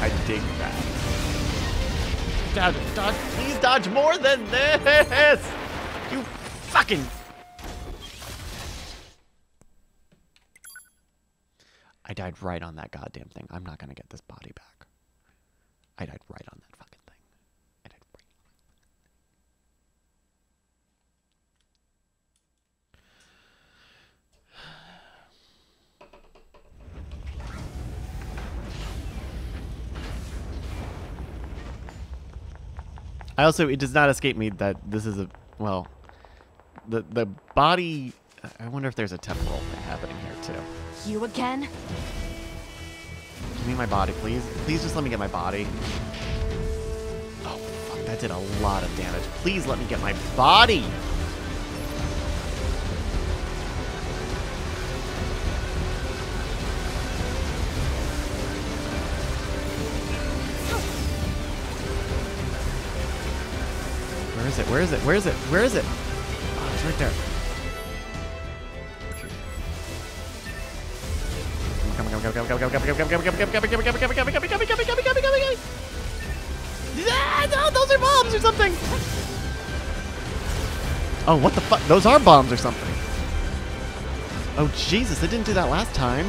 I dig that. Dodge, dodge, please dodge more than this! You fucking... I died right on that goddamn thing. I'm not gonna get this body back. I'd, write on that fucking thing. I I also, it does not escape me that this is a, well, the the body, I wonder if there's a temporal thing happening here too. You again? Give me my body, please. Please just let me get my body. Oh, fuck, that did a lot of damage. Please let me get my body! Where is it? Where is it? Where is it? Where is it? Oh, it's right there. No, those are bombs or something. Oh, what the fuck? Those are bombs or something. Oh, Jesus, they didn't do that last time.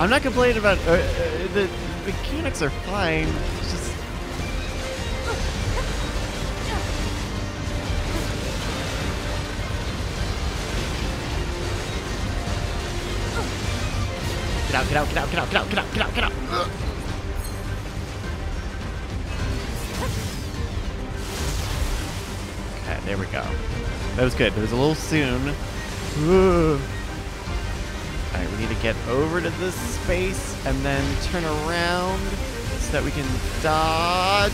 I'm not complaining about uh, uh, the mechanics are fine. It's just Get out, get out, get out, get out, get out, get out, get out, get out. Okay, there we go. That was good. It was a little soon. Ugh. Alright, we need to get over to this space and then turn around so that we can dodge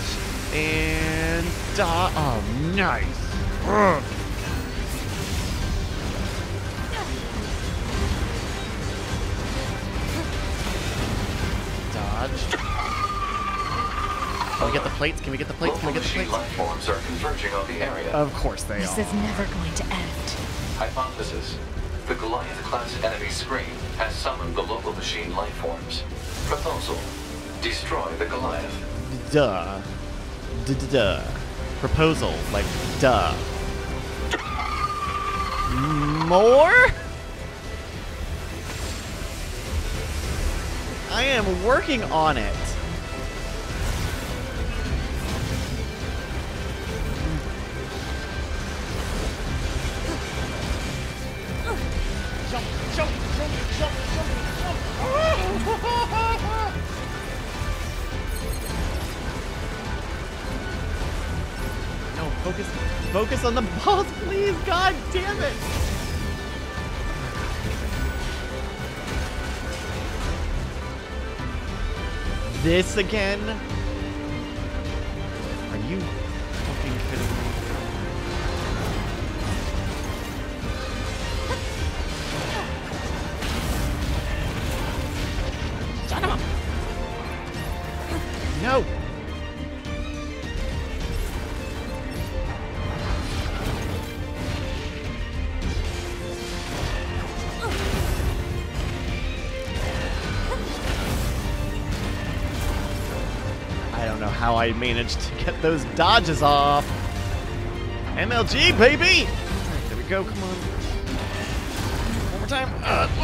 and dodge. Oh, nice. Ugh. Dodge. Can we get the plates? Can we get the plates? Can we get the plates? life forms are converging on the area. Of course they This are. This is never going to end. Hypothesis. The Goliath-class enemy screen has summoned the local machine life forms. Proposal. Destroy the Goliath. Duh. Duh, duh, duh. Proposal. Like, duh. More? I am working on it. Damn it. This again? I managed to get those dodges off. MLG, baby! There we go, come on. One more time. One more time. Uh.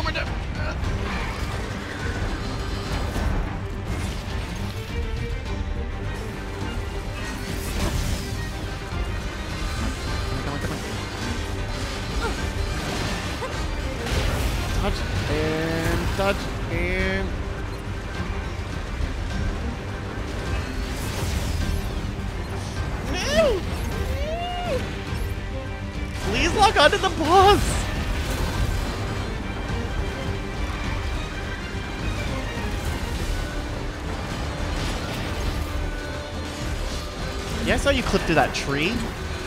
Saw you clip through that tree.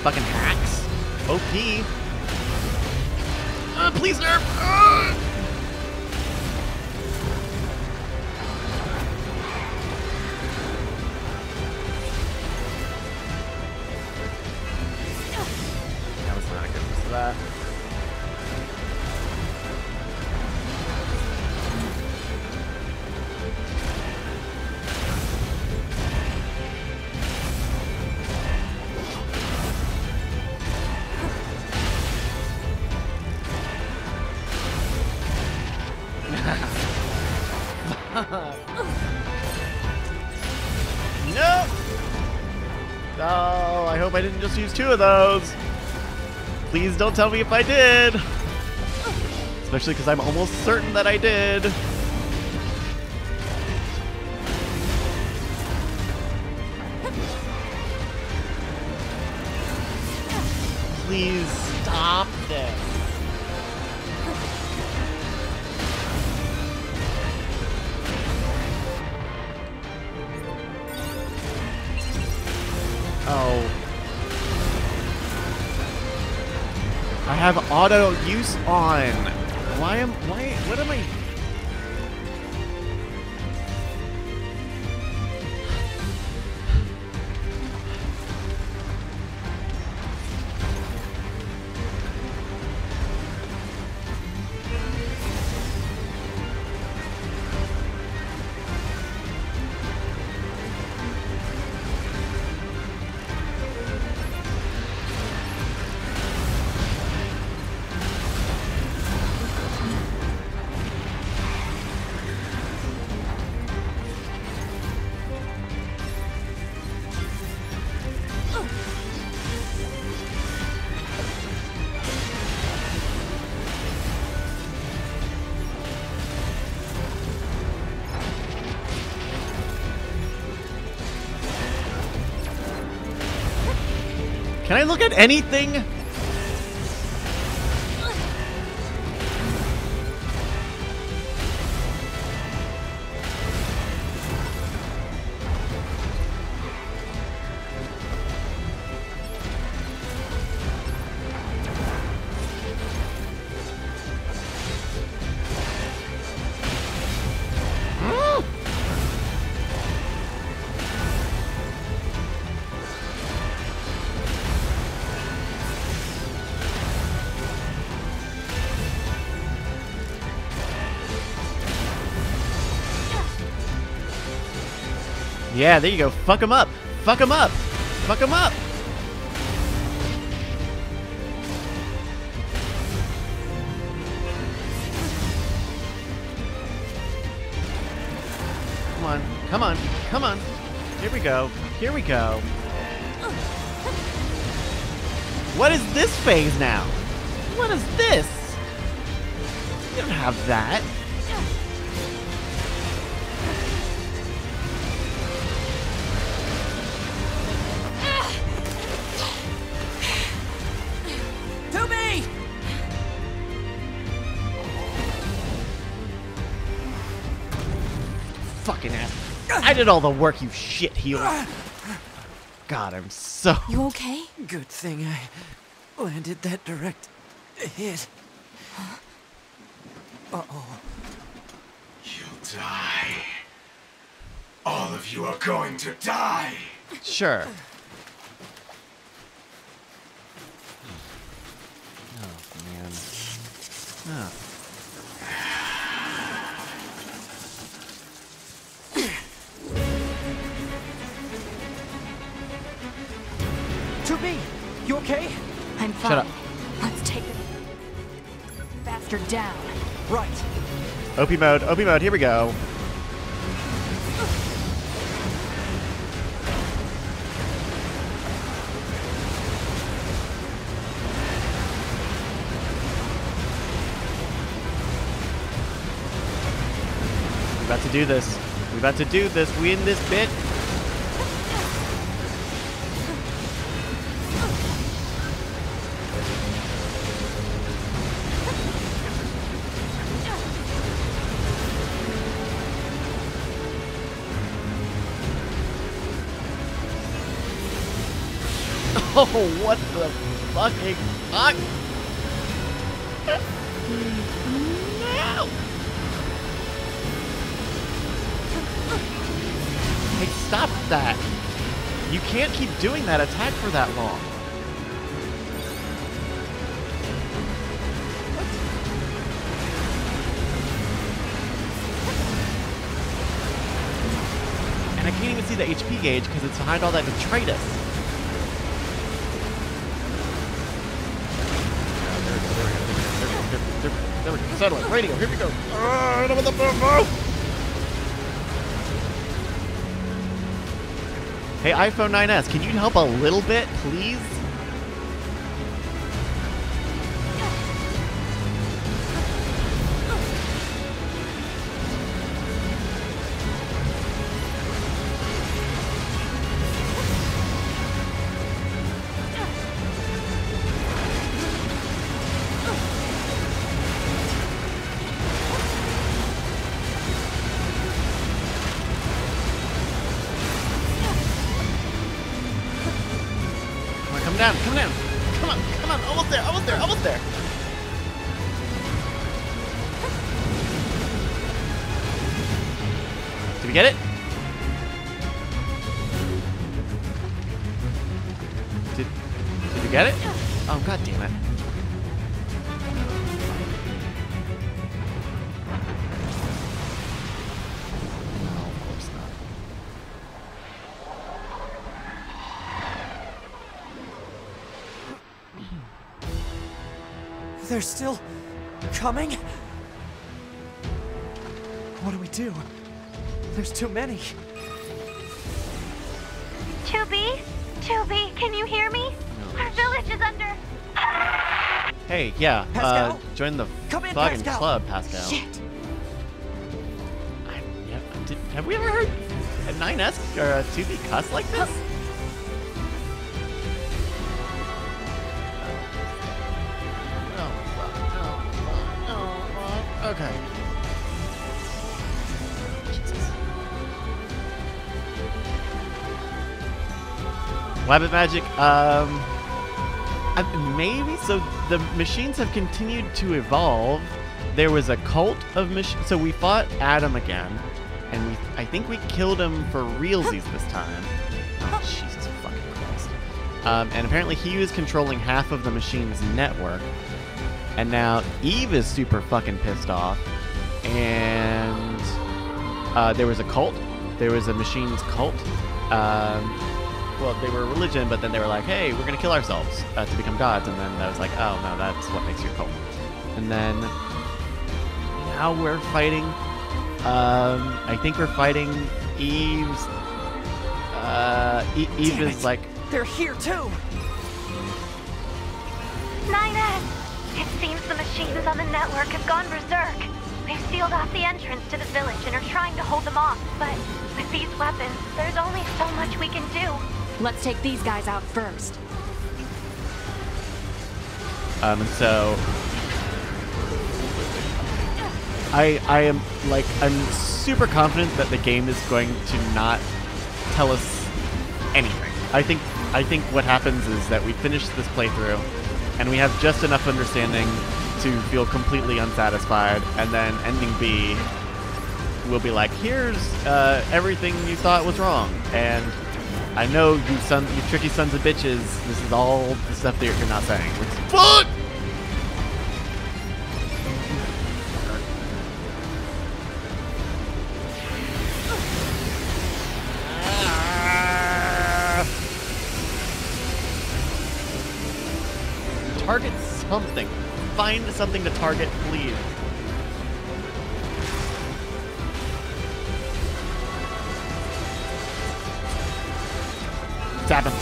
Fucking hacks. OP. Uh, please nerf! Uh! Two of those. Please don't tell me if I did. Especially because I'm almost certain that I did. Auto use on. Why am why what am I At anything? Yeah, there you go. Fuck him up. Fuck him up. Fuck him up. Come on. Come on. Come on. Here we go. Here we go. What is this phase now? What is this? You don't have that. Did all the work, you shit heel. God, I'm so. You okay? Good thing I landed that direct hit. Uh-oh. You'll die. All of you are going to die. Sure. Oh, man. Oh. 2B, you okay? I'm fine. Shut up. Let's take the bastard down. Right. OP mode, OP mode, here we go. We're about to do this. We're about to do this. We in this bit. What the fucking fuck? No! Hey, stop that! You can't keep doing that attack for that long. And I can't even see the HP gauge because it's behind all that detritus. Satellite, radio, here we go. Hey, iPhone 9s, can you help a little bit, please? They're still coming? What do we do? There's too many. 2B? 2B, can you hear me? Our village is under. Hey, yeah, uh, join the Come in, fucking Pascal. club, Pascal. Shit. I, yeah, did, have we ever heard a 9S or a 2B cuss like this? Weapon magic, um... Maybe so. The machines have continued to evolve. There was a cult of machines. So we fought Adam again, and we I think we killed him for realsies this time. Oh Jesus fucking Christ! Um, and apparently he was controlling half of the machine's network, and now Eve is super fucking pissed off. And uh, there was a cult. There was a machines cult. Um, well, they were a religion, but then they were like, hey, we're going to kill ourselves uh, to become gods. And then I was like, oh, no, that's what makes you a cult. And then now we're fighting. Um, I think we're fighting Eve's. Uh, e- Eve Damn is it. like, They're here too. 9S! It seems the machines on the network have gone berserk. They've sealed off the entrance to the village and are trying to hold them off, but with these weapons, there's only so much we can do. Let's take these guys out first. Um, and so I I am like I'm super confident that the game is going to not tell us anything. I think I think what happens is that we finish this playthrough and we have just enough understanding to feel completely unsatisfied, and then ending B will be like, here's uh, everything you thought was wrong, and I know you son, you tricky sons of bitches. This is all the stuff that you're not saying. Fuck. target something. Find something to target, please.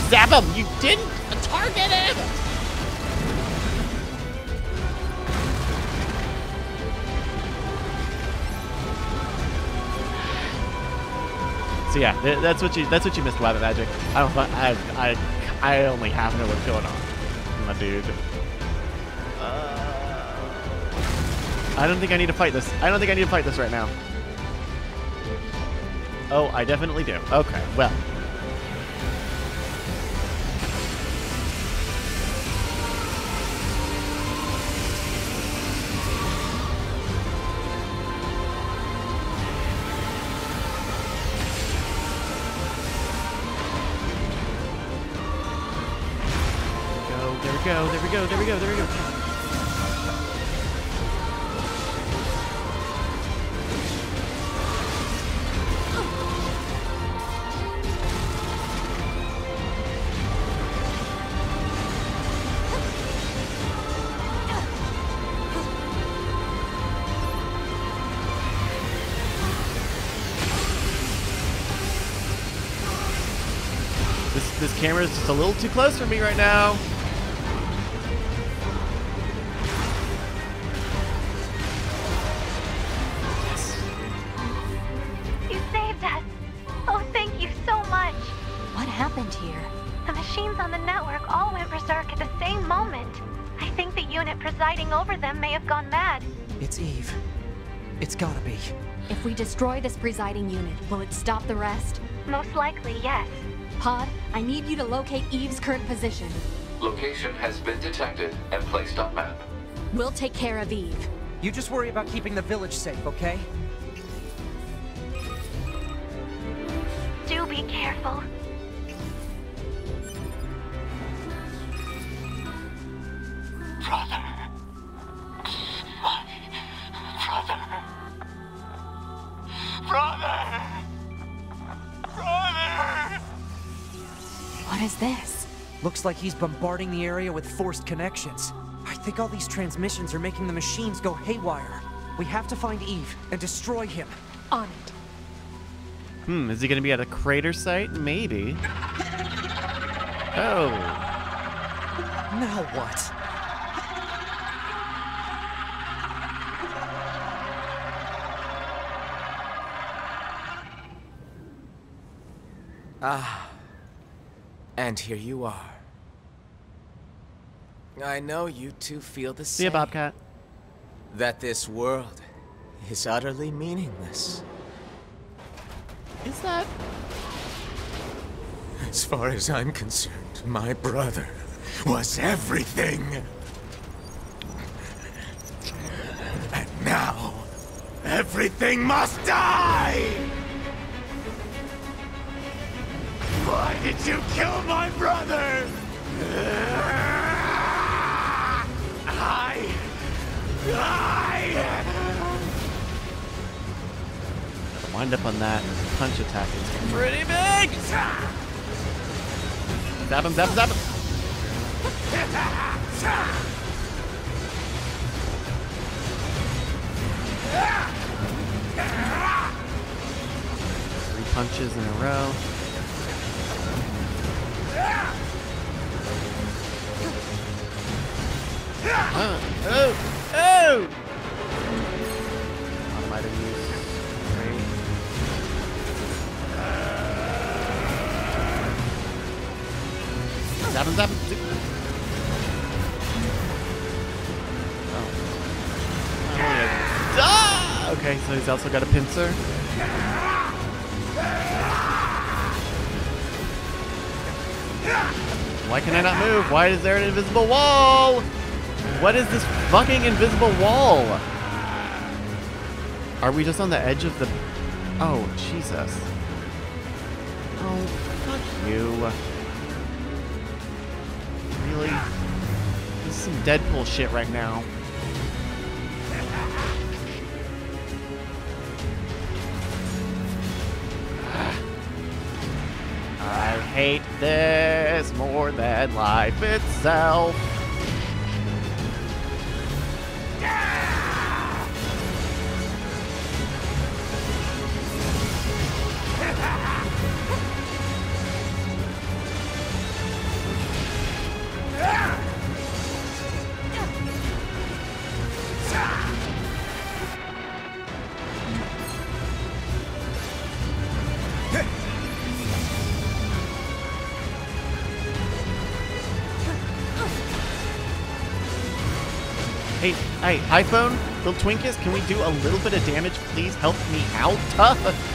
Zap him! You didn't target him! So yeah, th- that's what you that's what you missed Weapon Magic. I don't I I I only half know what's going on, my dude. Uh, I don't think I need to fight this. I don't think I need to fight this right now. Oh, I definitely do. Okay, well. Go, there we go, there we go, there we go. This this camera is just a little too close for me right now. This presiding unit, will it stop the rest? Most likely, yes. Pod, I need you to locate Eve's current position. Location has been detected and placed on map. We'll take care of Eve. You just worry about keeping the village safe, okay? Looks like he's bombarding the area with forced connections. I think all these transmissions are making the machines go haywire. We have to find Eve and destroy him. On it. Hmm, is he gonna be at a crater site? Maybe. Oh. Now what? Ah. And here you are. I know you two feel the See same. ya, Bobcat. That this world is utterly meaningless. Is that? As far as I'm concerned, my brother was everything. And now, everything must die! Why did you kill my brother? Wind up on that punch attack. It's pretty big! Zap him, zap him, zap him! Three punches in a row. Uh, oh! Oh! Have used three. Zap him, zap him. zip. Oh. Yeah. Ah! Okay, so he's also got a pincer. Why can I not move? Why is there an invisible wall? What is this fucking invisible wall? Are we just on the edge of the... Oh, Jesus. Oh, fuck you. Really? This is some Deadpool shit right now. <sighs> I hate this more than life itself. Hey, iPhone, little Twinkies, can we do a little bit of damage? Please help me out. <laughs> <laughs>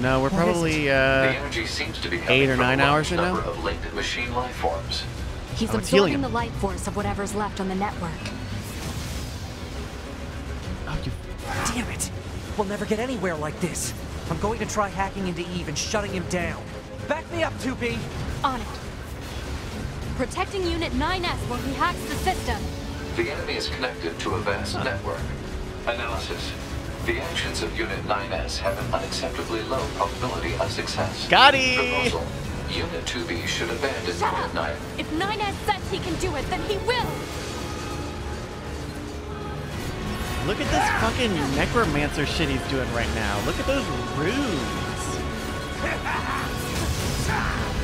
no, we're What is probably uh, the energy seems to be eight or nine hours large from number now. of linked machine life forms. He's Oh, absorbing him. the life force of whatever's left on the network. Damn it! We'll never get anywhere like this. I'm going to try hacking into Eve and shutting him down. Back me up, 2B! On it. Protecting Unit 9S while he hacks the system. The enemy is connected to a vast network. Analysis. The actions of Unit 9S have an unacceptably low probability of success. Got it! Proposal. Unit 2B should abandon Shut Unit up! 9. If 9S says he can do it, then he will! Look at this fucking necromancer shit he's doing right now. Look at those runes.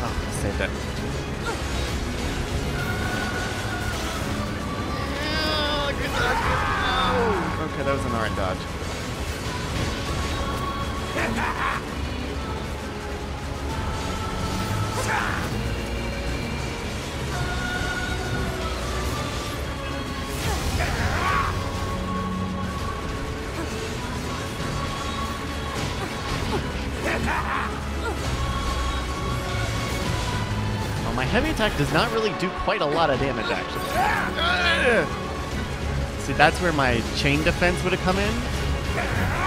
Oh, I saved it. Oh, okay, that was an alright dodge. Heavy attack does not really do quite a lot of damage, actually. See, that's where my chain defense would have come in.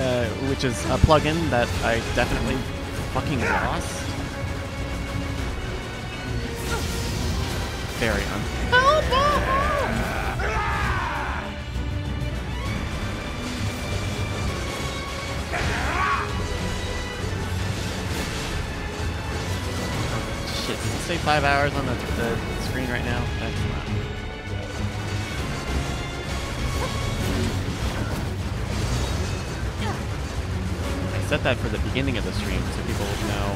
Uh, which is a plugin that I definitely fucking lost. Very un. Shit, does it say five hours on the, the screen right now? That's not. Set that for the beginning of the stream so people would know.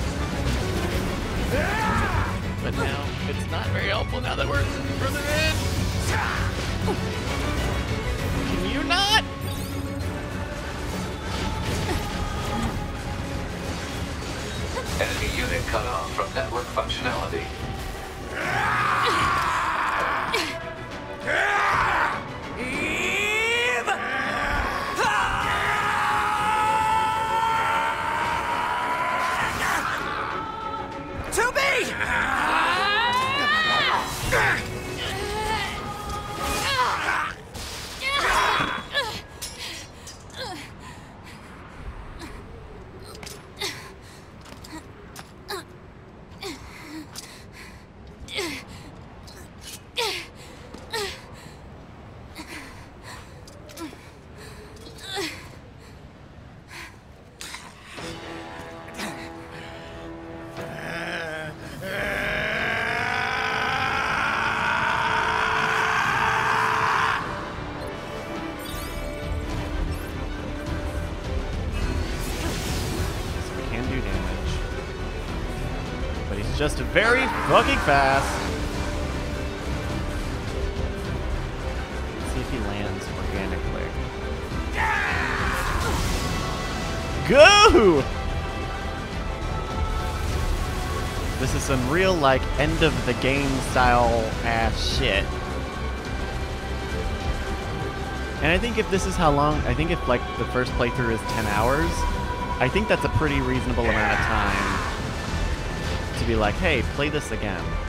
But now it's not very helpful now that we're further in. Can you not? Enemy unit cut off from network functionality. Fast. See if he lands organically. Go! This is some real, like, end of the game style ass shit. And I think if this is how long, I think if, like, the first playthrough is 10 hours, I think that's a pretty reasonable amount of time to be like, hey, play this again.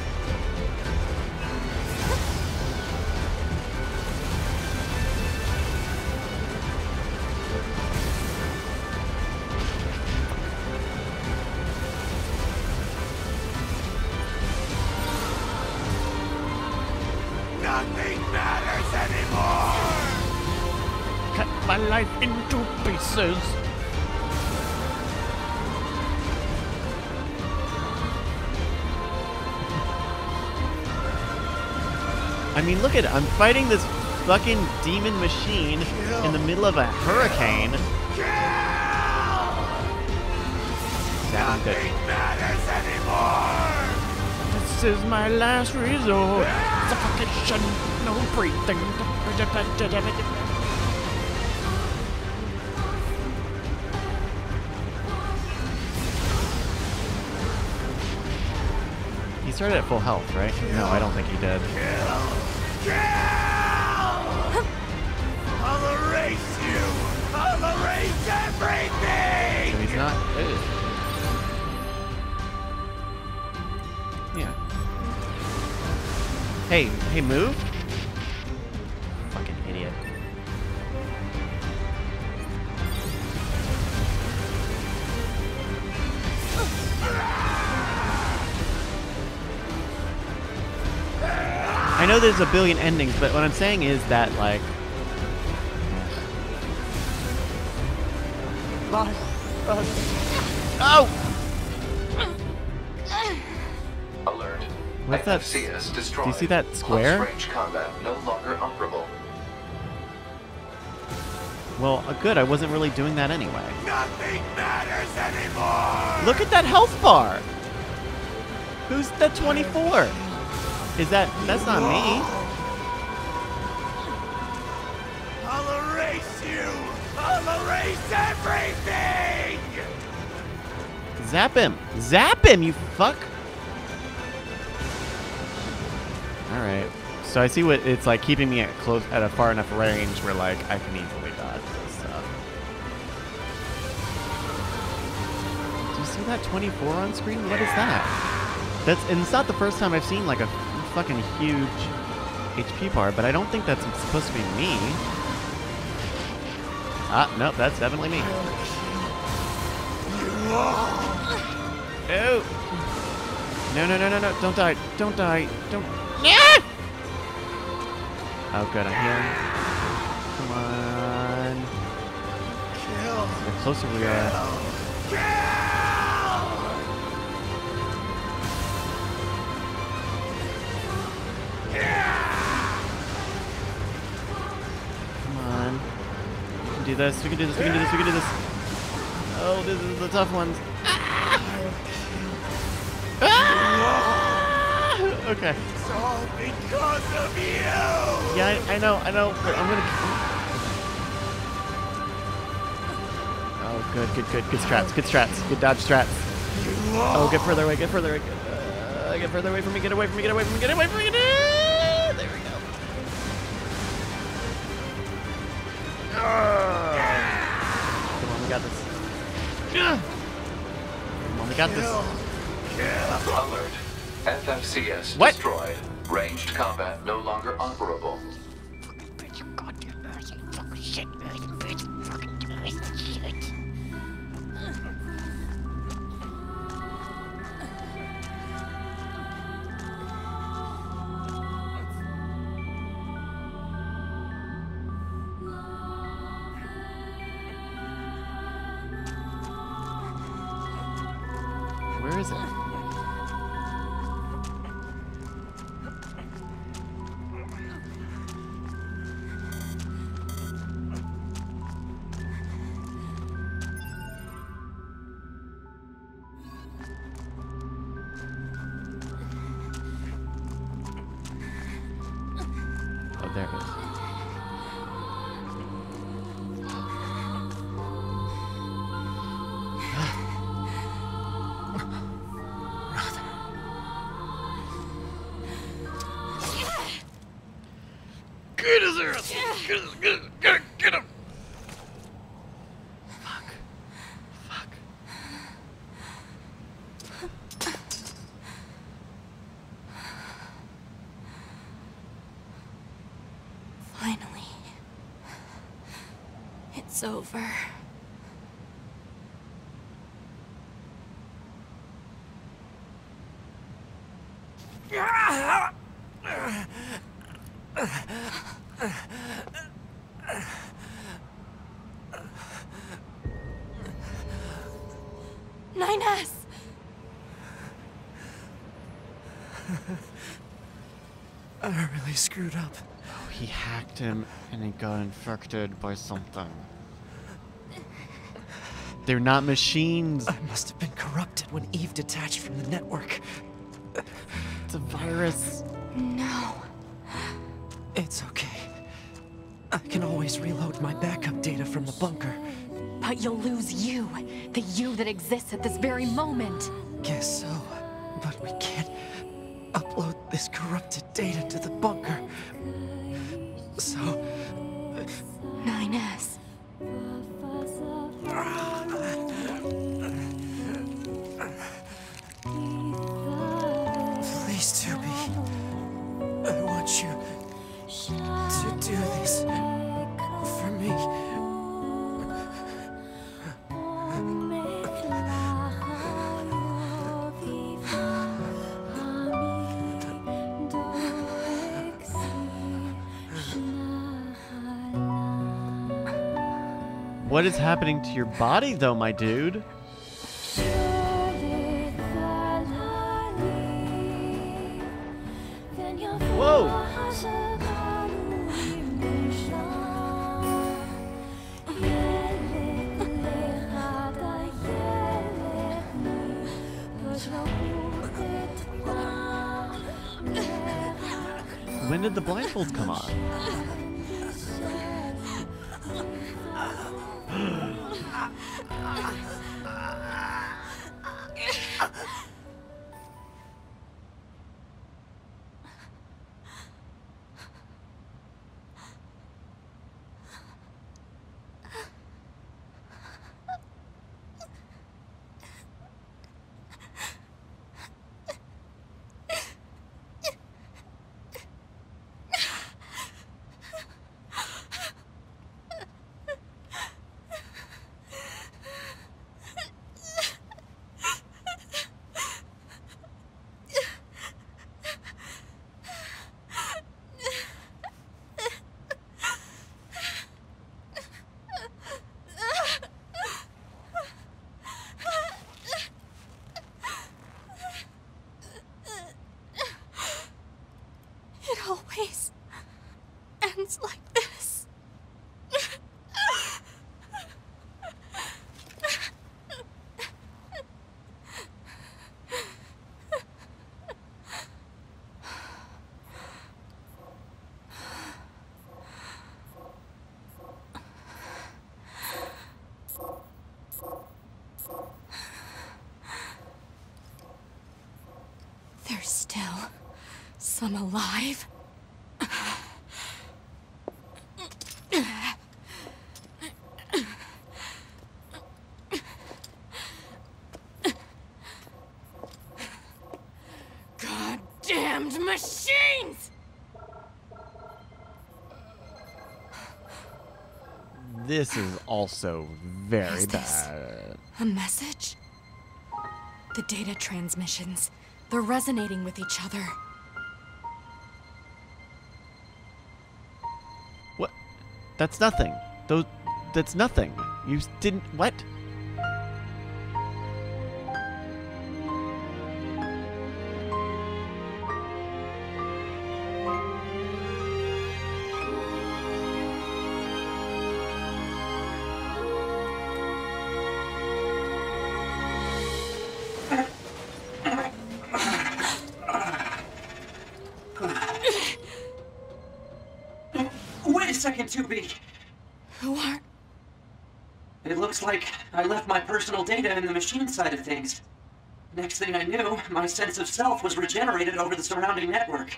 I mean, look at it. I'm fighting this fucking demon machine in the middle of a hurricane. Him good. This is my last resort. Suffocation, no breathing. He started at full health, right? No, I don't think he did. I'll Ew. Yeah. Hey, hey, move! Fucking idiot. I know there's a billion endings, but what I'm saying is that, like, that? Do you see that square? No. Well, uh, good. I wasn't really doing that anyway. Nothing matters anymore! Look at that health bar. Who's the 24? Is that? That's not me. I'll erase you! I'll erase everything! Zap him! Zap him, you fuck! Alright. So I see what it's like keeping me at close at a far enough range where like I can easily dodge this stuff. Do you see that 24 on screen? What is that? That's and it's not the first time I've seen like a fucking huge HP bar, but I don't think that's supposed to be me. Ah, nope, that's definitely me. Oh! No, no, no, no, no! Don't die! Don't die! Don't. Yeah! Oh, good. I'm healing. Come on. Kill. The closer we are. Come on. We can do this. We can do this. We can do this. We can do this. Oh, this is the tough ones. Okay. It's all because of you! Yeah, I, I know, I know, but I'm gonna. Oh, good, good, good, good strats, good strats, good dodge strats. Oh, get further away, get further away, uh, get further away from me, get away from me, get away from me, get away from me, get uh, There we go. Come on, we got this. Come on, we got this. Kill. Alert. FFCS What? destroyed. Ranged combat no longer operable. Where It's over. Nine S! I really screwed up. Oh, he hacked him and he got infected by something. They're not machines. I must have been corrupted when Eve detached from the network. It's a virus. No. It's okay. I can always reload my backup data from the bunker. But you'll lose you. The you that exists at this very moment. Guess happening to your body, though, my dude? Whoa! When did the blindfolds come on? Some alive. Goddamned machines! This is also very Is bad. A message? The data transmissions. They're resonating with each other. That's nothing. Those. That's nothing. You didn't. What? Side of things. Next thing I knew, my sense of self was regenerated over the surrounding network.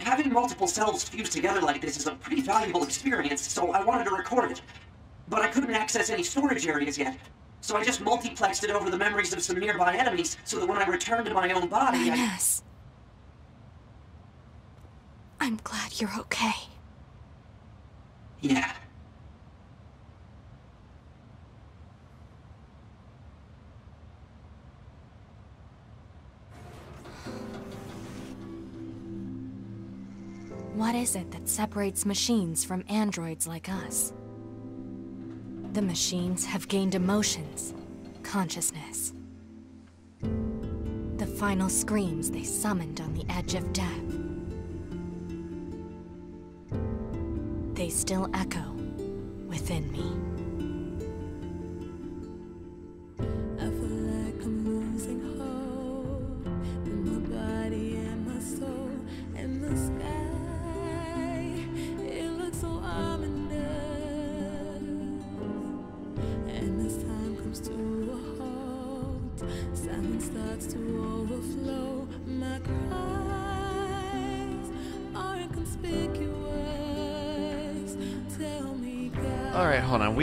Having multiple selves fused together like this is a pretty valuable experience, so I wanted to record it. But I couldn't access any storage areas yet. So I just multiplexed it over the memories of some nearby enemies so that when I returned to my own body, I... Ines. Separates machines from androids like us? The machines have gained emotions, consciousness. The final screams they summoned on the edge of death. They still echo within me.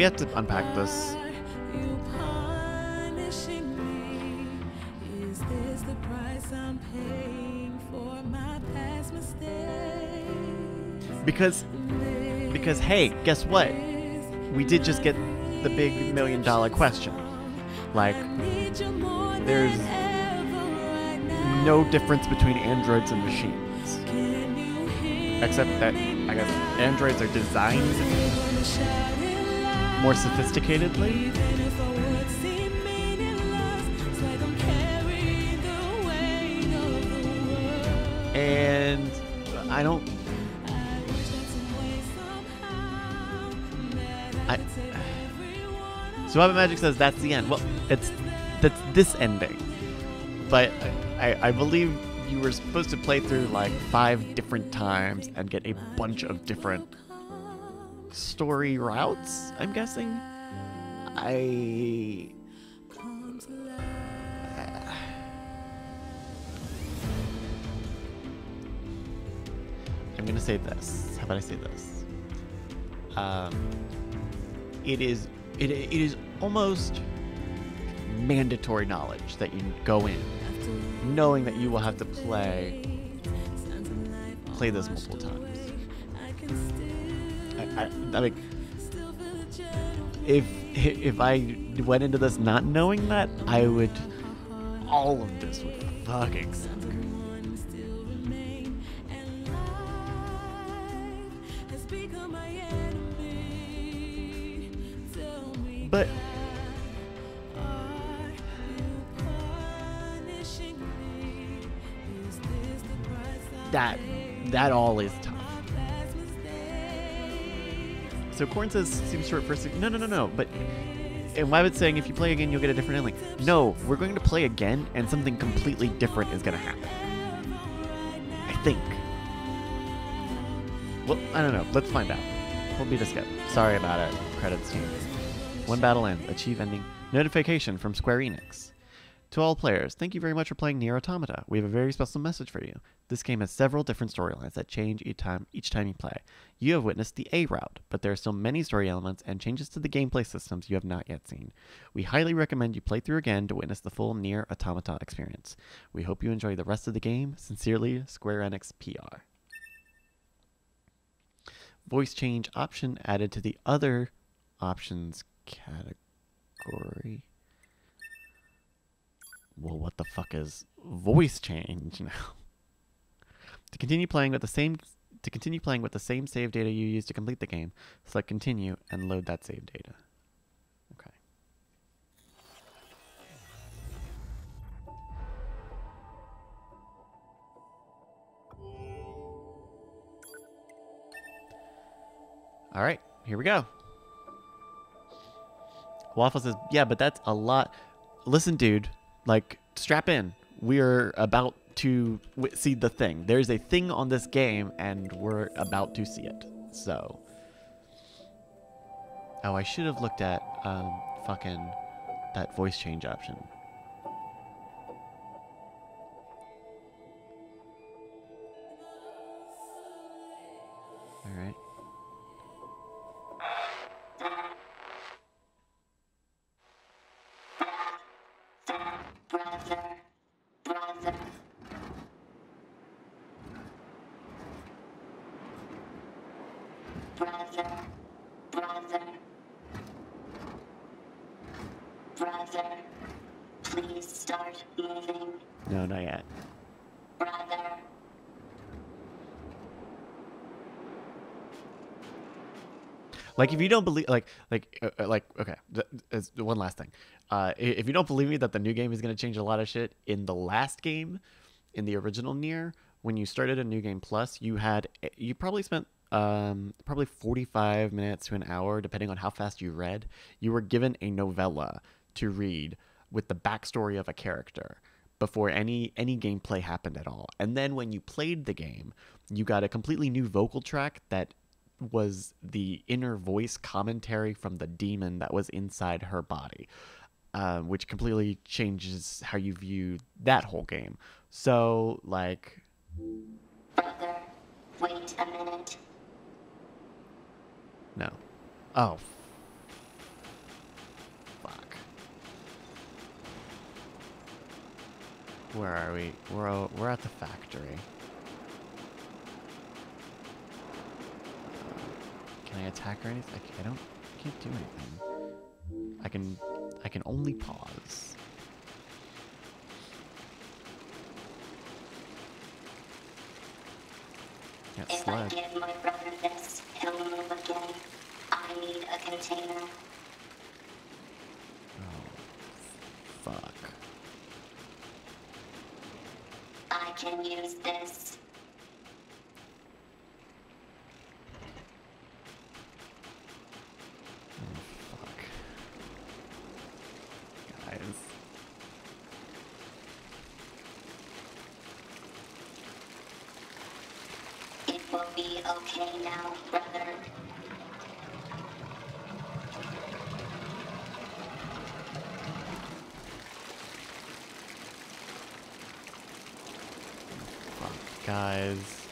Have to unpack this. Because, because hey, guess what? We did just get the big million dollar question. Like, there's no difference between androids and machines. Except that, I guess, androids are designed more sophisticatedly. And I don't. I. So Weapon Magic says that's the end. Well, it's that's this ending, but I, I believe you were supposed to play through like five different times and get a bunch of different story routes. I'm guessing. I. I'm gonna say this. How about I say this? Um, it is it, it is almost mandatory knowledge that you go in knowing that you will have to play play this multiple times. I, I if if I went into this not knowing that, I would all of this would fucking suck. So Corn says seems short first. No, no, no, no. But and would saying if you play again you'll get a different ending? No, we're going to play again and something completely different is going to happen. I think. Well, I don't know. Let's find out. We'll be a skip. Sorry about it. Credits team. One battle ends. Achieve ending. Notification from Square Enix. To all players, thank you very much for playing Nier Automata. We have a very special message for you. This game has several different storylines that change each time each time you play. You have witnessed the A route, but there are still many story elements and changes to the gameplay systems you have not yet seen. We highly recommend you play through again to witness the full Nier Automata experience. We hope you enjoy the rest of the game. Sincerely, Square Enix PR. Voice change option added to the other options category. Well, what the fuck is voice change now? <laughs> to continue playing with the same to continue playing with the same save data you used to complete the game, select continue and load that save data. Okay. All right, here we go. Waffle says, "Yeah, but that's a lot. Listen, dude, like strap in. We're about to see the thing. There's a thing on this game, and we're about to see it. So, oh, I should have looked at um, fucking that voice change option. Like if you don't believe, like like uh, uh, like okay, one last thing. Uh, if you don't believe me that the new game is going to change a lot of shit in the last game, in the original Nier, when you started a new game plus, you had you probably spent um probably 45 minutes to an hour depending on how fast you read. You were given a novella to read with the backstory of a character before any any gameplay happened at all. And then when you played the game, you got a completely new vocal track that was the inner voice commentary from the demon that was inside her body, uh, which completely changes how you view that whole game. So, like. Brother, wait a minute. No. Oh. Fuck. Where are we? We're, we're at the factory. Can I attack or anything? I don't. I can't do anything. I can. I can only pause. Yeah, If I sled. give my brother this, he'll move again. I need a container. Oh, fuck. I can use this. Guys. It will be okay now, brother. Fuck, guys.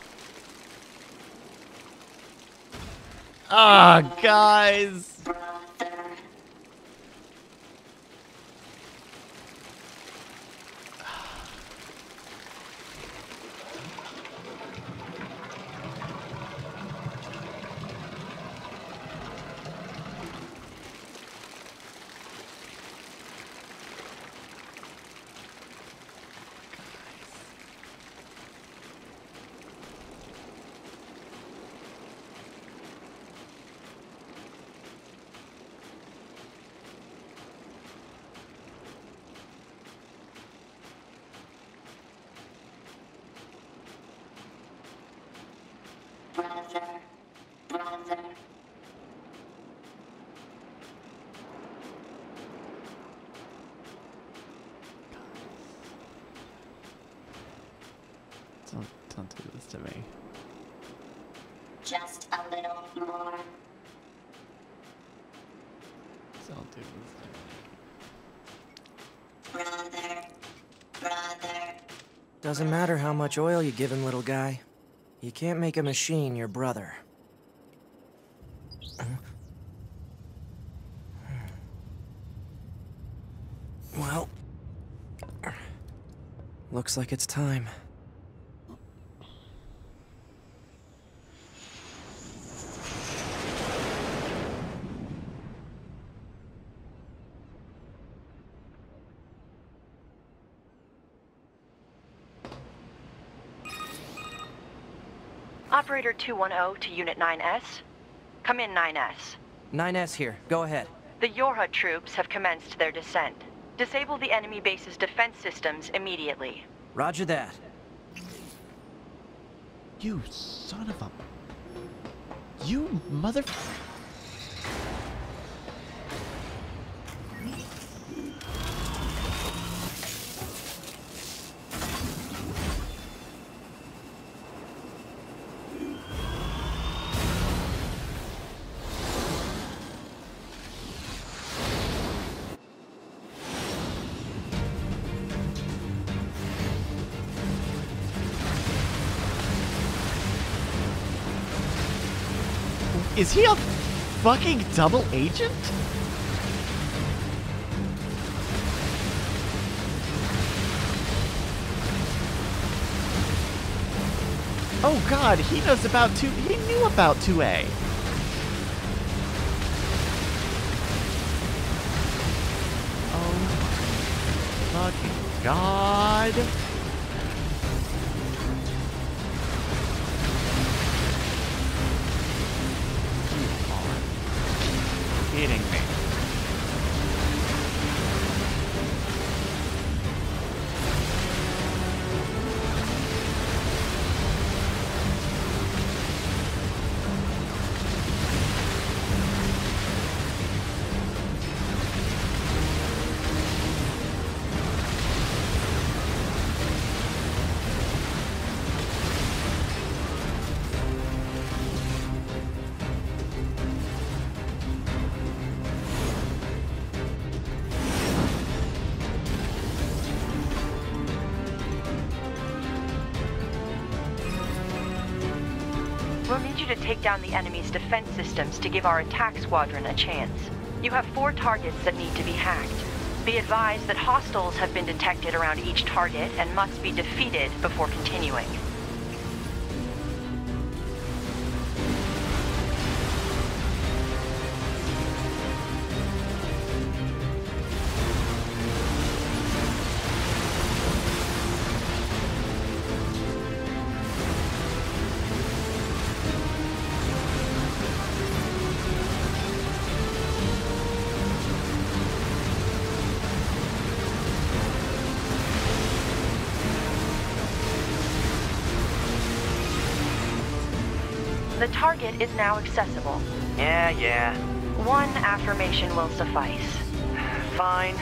Ah, guys. Brother. Brother. Don't don't do this to me. Just a little more. Don't do this to me. Brother. Brother. Doesn't matter how much oil you give him, little guy. You can't make a machine your brother. Well, looks like it's time. Operator 21O to Unit 9S. Come in, 9S. 9S here. Go ahead. The Yorha troops have commenced their descent. Disable the enemy base's defense systems immediately. Roger that. You son of a. You mother. Is he a fucking double agent? Oh god, he knows about 2 he knew about 2A. Oh fucking god. Down the enemy's defense systems to give our attack squadron a chance. You have four targets that need to be hacked. Be advised that hostiles have been detected around each target and must be defeated before continuing. Is now accessible. Yeah, yeah. One affirmation will suffice. Fine.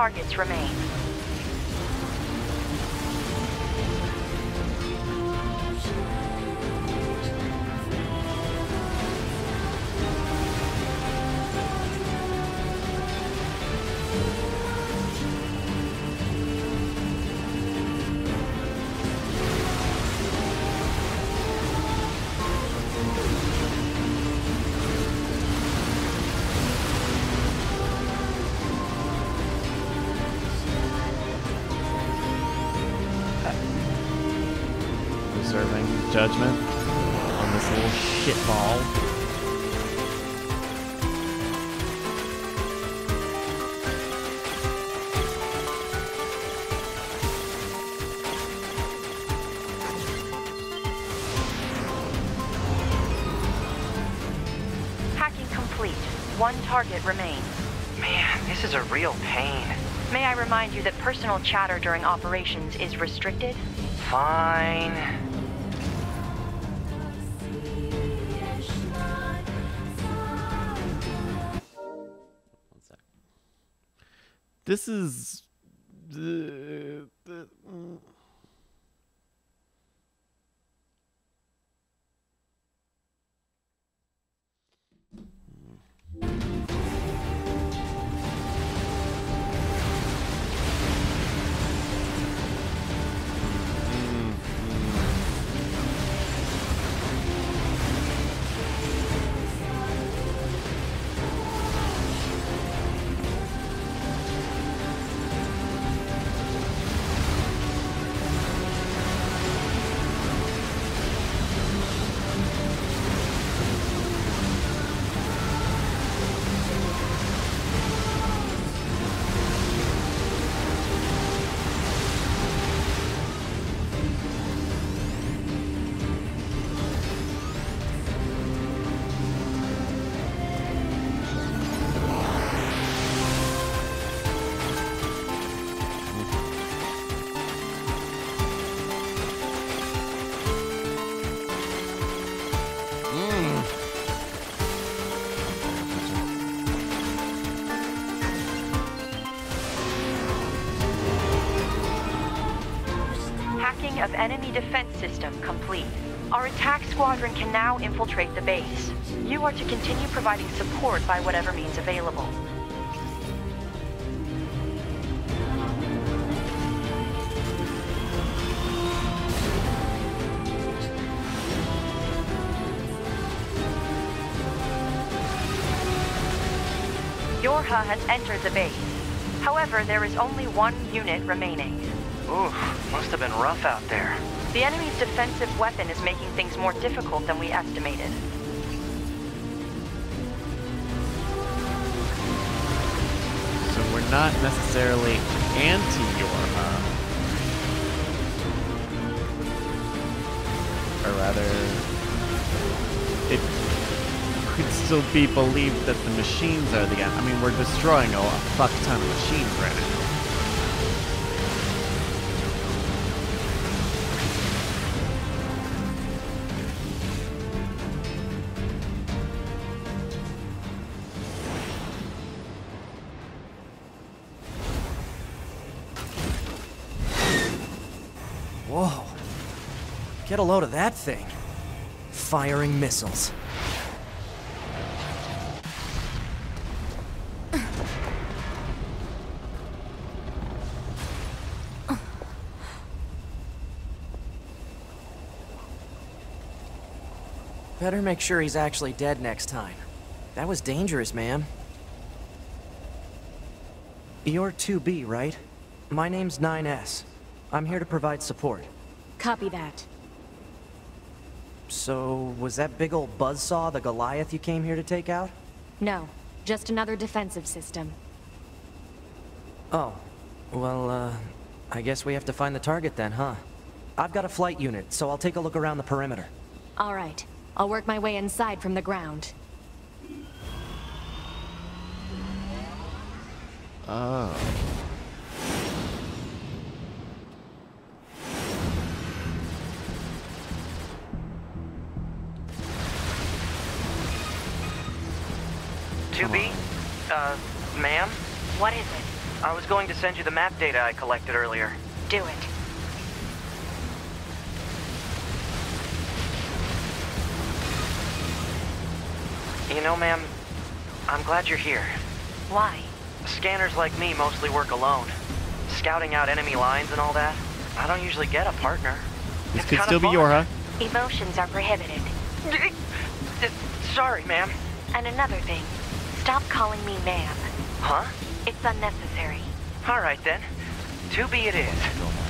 Targets remain. Judgment on this little shitball. Hacking complete. One target remains. Man, this is a real pain. May I remind you that personal chatter during operations is restricted? Fine. This is. Of enemy defense system complete. Our attack squadron can now infiltrate the base. You are to continue providing support by whatever means available. Yorha has entered the base. However, there is only one unit remaining. Oof, must have been rough out there. The enemy's defensive weapon is making things more difficult than we estimated. So we're not necessarily anti-Yorha. Or rather, it could still be believed that the machines are the end. I mean, we're destroying a fuck ton of machines right now. A load of that thing. Firing missiles. Better make sure he's actually dead next time. That was dangerous, man. You're 2B, right? My name's 9S. I'm here to provide support. Copy that. So, was that big old buzzsaw the Goliath you came here to take out? No, just another defensive system. Oh, well, uh, I guess we have to find the target then, huh? I've got a flight unit, so I'll take a look around the perimeter. All right. I'll work my way inside from the ground. Oh. 2B, uh, ma'am. What is it? I was going to send you the map data I collected earlier. Do it. You know, ma'am, I'm glad you're here. Why? Scanners like me mostly work alone. Scouting out enemy lines and all that. I don't usually get a partner. This It's could kinda still be fun. Yorha. Emotions are prohibited. Sorry, ma'am. And another thing, stop calling me ma'am. Huh? It's unnecessary. All right then. 2B it is.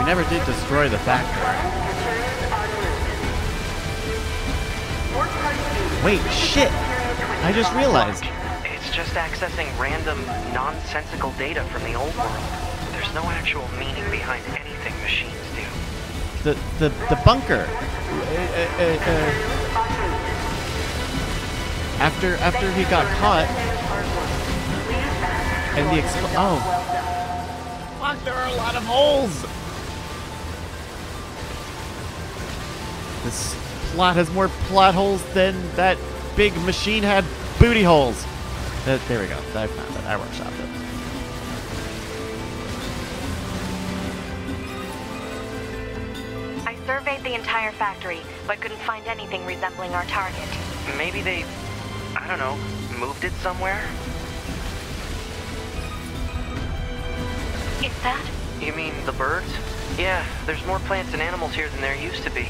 We never did destroy the factory. Wait, shit! I just realized. It's just accessing random, nonsensical data from the old world. There's no actual meaning behind anything machines do. The the the bunker. Uh, uh, uh, after after he got caught, and the expl- oh, fuck! There are a lot of holes. This plot has more plot holes than that big machine had booty holes. Uh, there we go. I found it. I workshopped it. I surveyed the entire factory, but couldn't find anything resembling our target. Maybe they, I don't know, moved it somewhere? Is that? You mean the birds? Yeah, there's more plants and animals here than there used to be.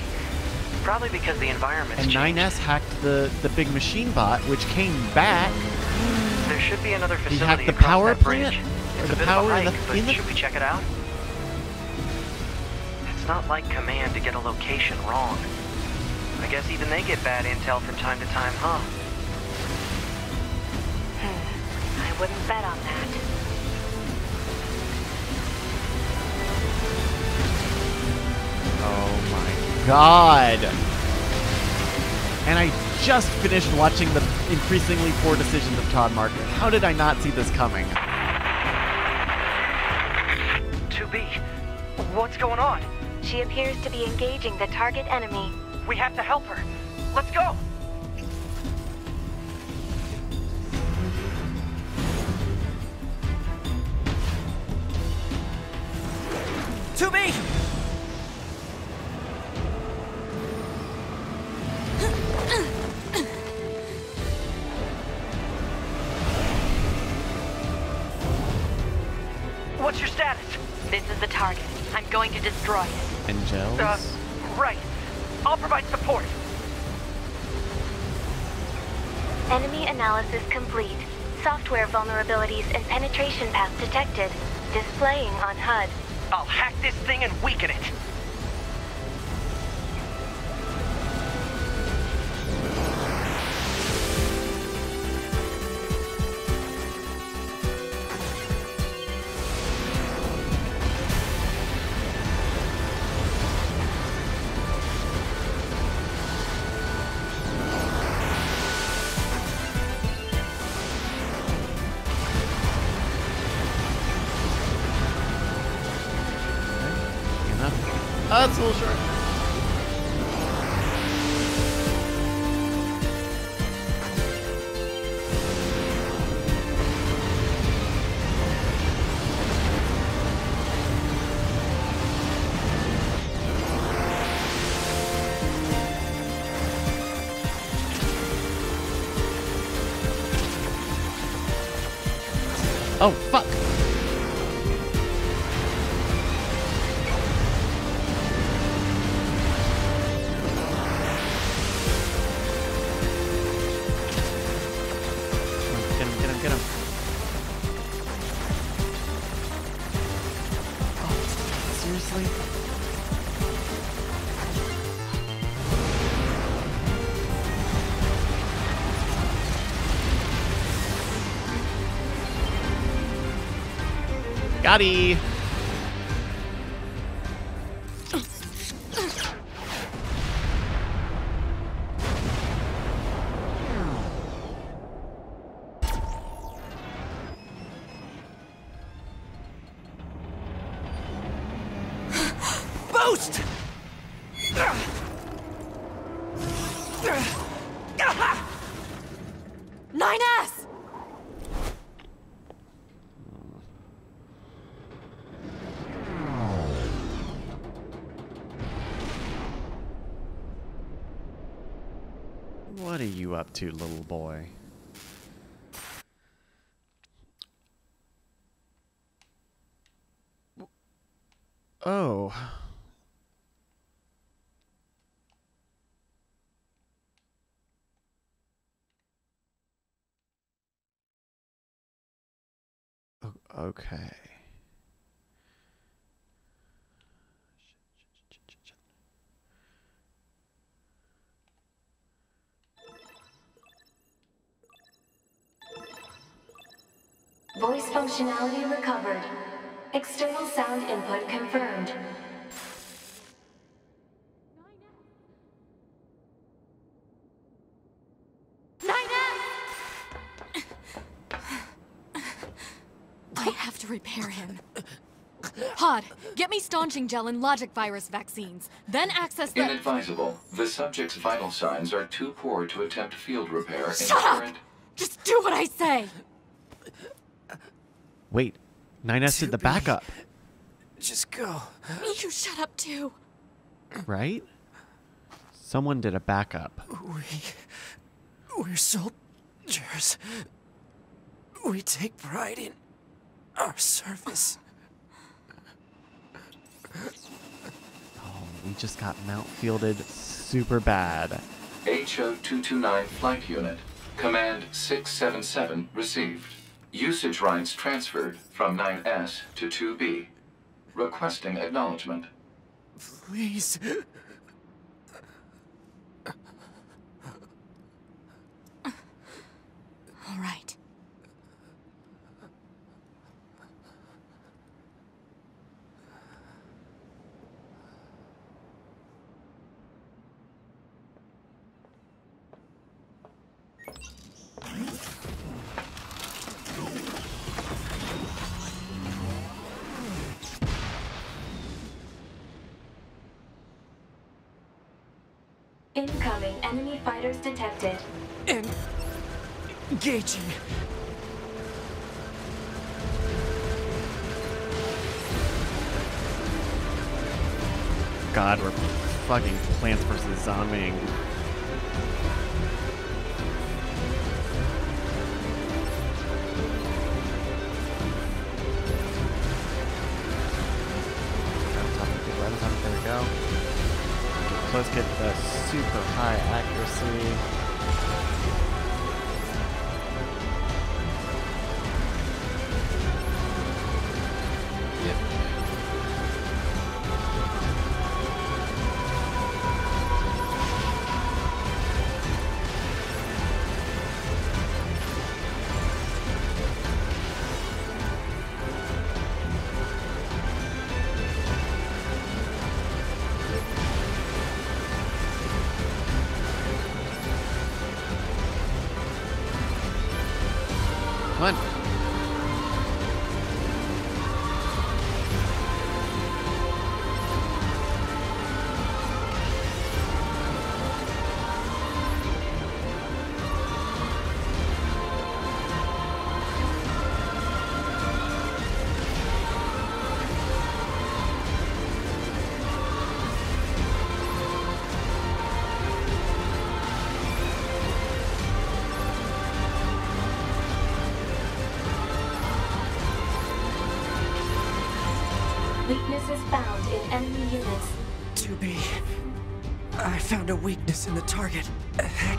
Probably because the environment's And changed. 9S hacked the, the big machine bot, which came back. There should be another He facility hacked the power that bridge. plant? Or It's the a bit power of a in the- hike, but in the- should we check it out? It's not like Command to get a location wrong. I guess even they get bad intel from time to time, huh? Hmm. I wouldn't bet on that. Oh my god! And I just finished watching the increasingly poor decisions of Todd Marker. How did I not see this coming? 2B, what's going on? She appears to be engaging the target enemy. We have to help her. Let's go! To me! What's your status? This is the target. I'm going to destroy it. Angels? Uh, right. I'll provide support. Enemy analysis complete. Software vulnerabilities and penetration path detected. Displaying on HUD. I'll hack this thing and weaken it. Boost! You up to, little boy? Oh. Okay. Staunching gel and logic virus vaccines. Then access the. Inadvisable. The subject's vital signs are too poor to attempt field repair Shut up! current Just do what I say! Wait. 9S did the backup, Just go. You shut up too. right? Someone did a backup. We. We're soldiers. We take pride in our service. <laughs> Oh, we just got mount fielded super bad. HO-229 Flight Unit. Command 677 received. Usage rights transferred from 9S to 2B. Requesting acknowledgement. Please. All right. Incoming enemy fighters detected. Engaging. God, we're fucking Plants vs. Zombie. There we go. Let's get the super high accuracy.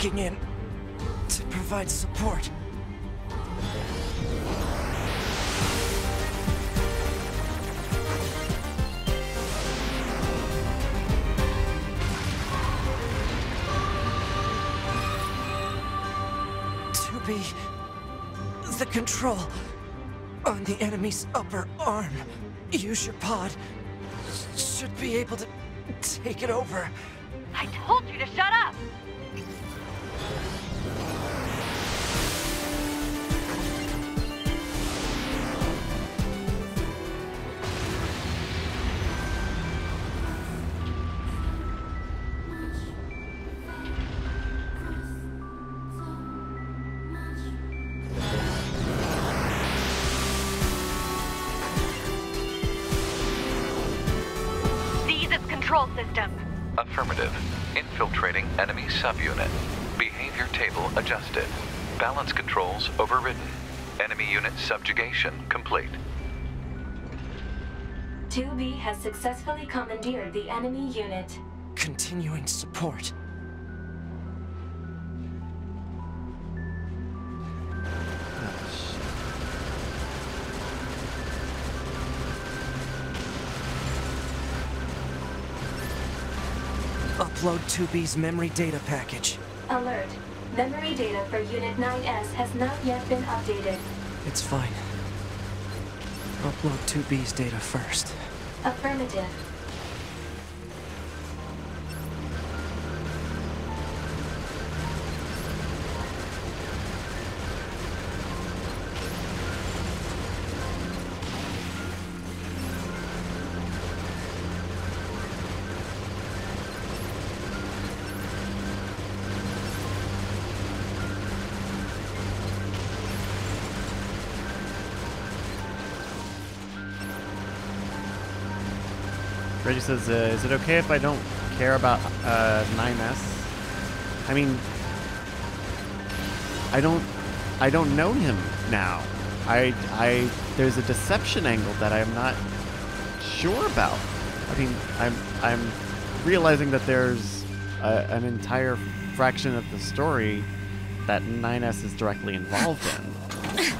In to provide support. 2B the control on the enemy's upper arm. Use your pod. Should be able to take it over. Has successfully commandeered the enemy unit. Continuing support. Upload 2B's memory data package. Alert. Memory data for Unit 9S has not yet been updated. It's fine. Upload 2B's data first. Affirmative. Says, uh, "Is it okay if I don't care about uh, 9S?" I mean, I don't, I don't know him now. I, I, there's a deception angle that I'm not sure about. I mean, I'm I'm realizing that there's a, an entire fraction of the story that 9S is directly involved in. <laughs>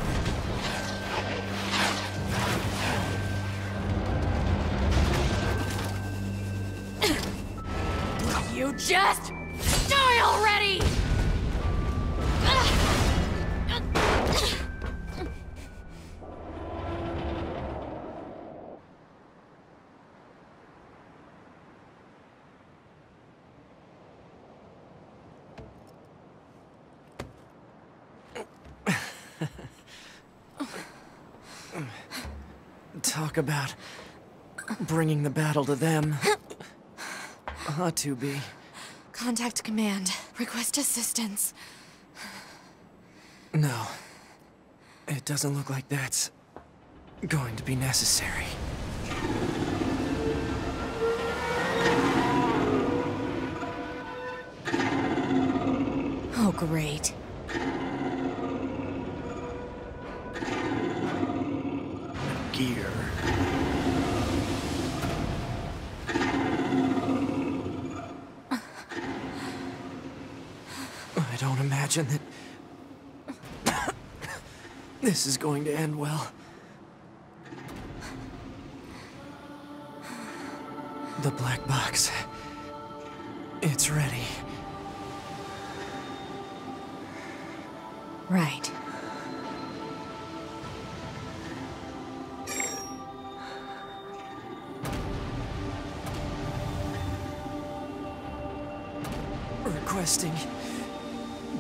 just die already! Talk about bringing the battle to them. Ought to be. Contact command. Request assistance. No. It doesn't look like that's going to be necessary. Oh, great. Gear. Don't imagine that <coughs> this is going to end well. The black box. It's ready. Right. Requesting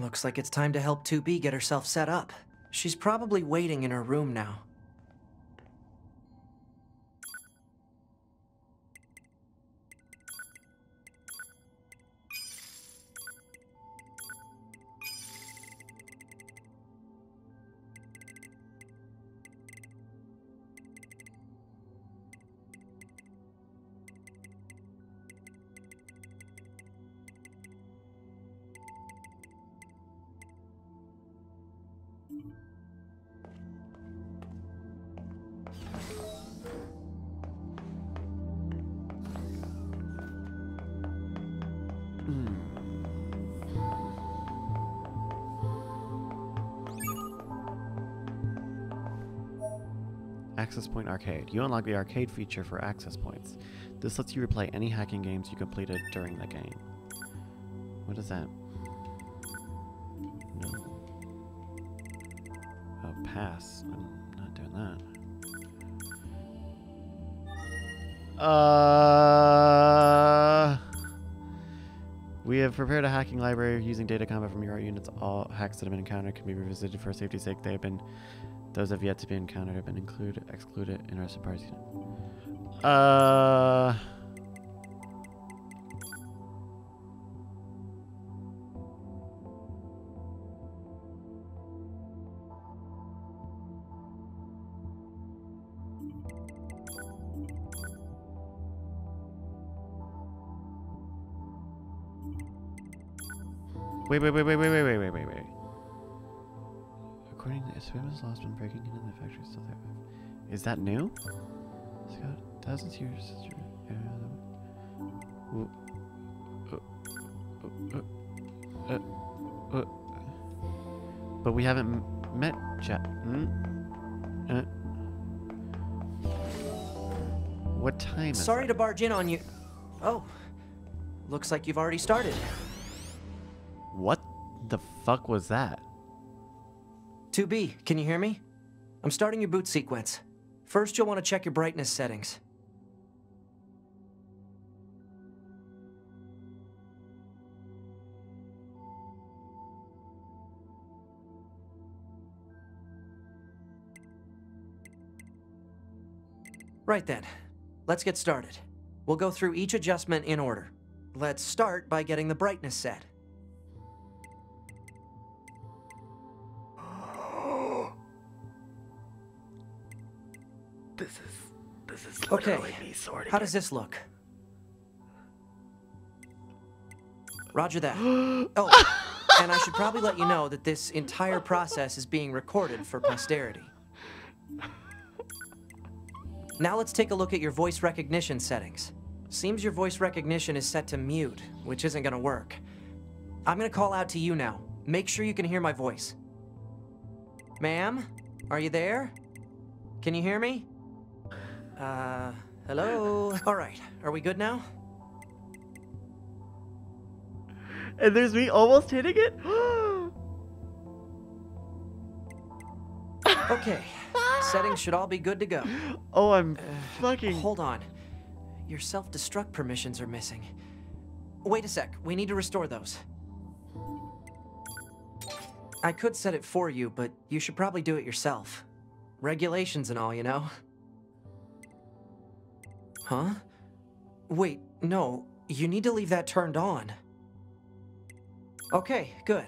Looks like it's time to help 2B get herself set up. She's probably waiting in her room now. Access Point Arcade. You unlock the arcade feature for access points. This lets you replay any hacking games you completed during the game. What is that? No. Oh, pass. I'm not doing that. Uh. We have prepared a hacking library using data combat from your units. All hacks that have been encountered can be revisited for safety's sake. They have been those have yet to be encountered have been included, excluded, interested parties. Uh. Wait, wait, wait, wait, wait, wait, wait, wait, wait, wait. According to Isabel's lost when breaking into the factory still there. Is that new? It's got thousands of years. Ooh. Uh, uh, uh, uh. But we haven't m- met Jack. Hmm? Uh. What time is Sorry to barge in on you. Oh. Looks like you've already started fuck was that? 2B, can you hear me? I'm starting your boot sequence. First, you'll want to check your brightness settings. Right then, let's get started. We'll go through each adjustment in order. Let's start by getting the brightness set. Okay, how does this look? Roger that. <gasps> Oh, and I should probably let you know that this entire process is being recorded for posterity. Now let's take a look at your voice recognition settings. Seems your voice recognition is set to mute, which isn't gonna work. I'm gonna call out to you now. Make sure you can hear my voice. Ma'am? Are you there? Can you hear me? Uh, hello? <laughs> Alright, are we good now? And there's me almost hitting it? <gasps> Okay, settings should all be good to go. Oh, I'm fucking. Hold on. Your self destruct permissions are missing. Wait a sec, we need to restore those. I could set it for you, but you should probably do it yourself. Regulations and all, you know? Huh? Wait, no, you need to leave that turned on. Okay, good.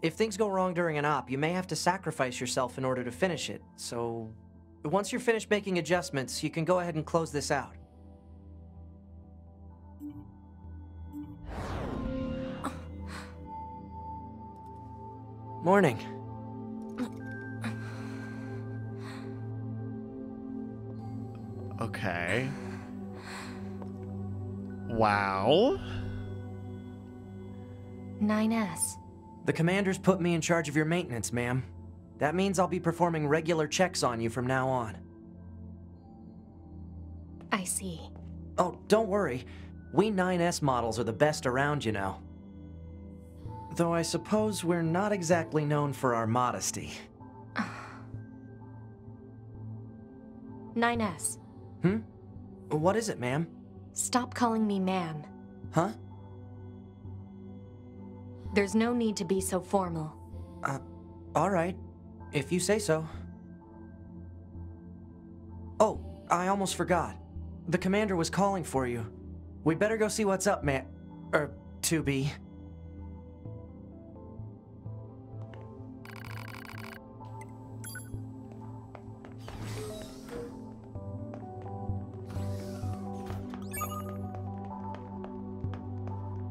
If things go wrong during an op, you may have to sacrifice yourself in order to finish it, so... Once you're finished making adjustments, you can go ahead and close this out. Morning. Okay. Wow. 9S. The commander's put me in charge of your maintenance, ma'am. That means I'll be performing regular checks on you from now on. I see. Oh, don't worry. We 9S models are the best around, you know. Though I suppose we're not exactly known for our modesty. <sighs> 9S. Hmm? What is it, ma'am? Stop calling me ma'am. Huh? There's no need to be so formal. Uh, alright. If you say so. Oh, I almost forgot. The commander was calling for you. We better go see what's up, man. Er, 2B.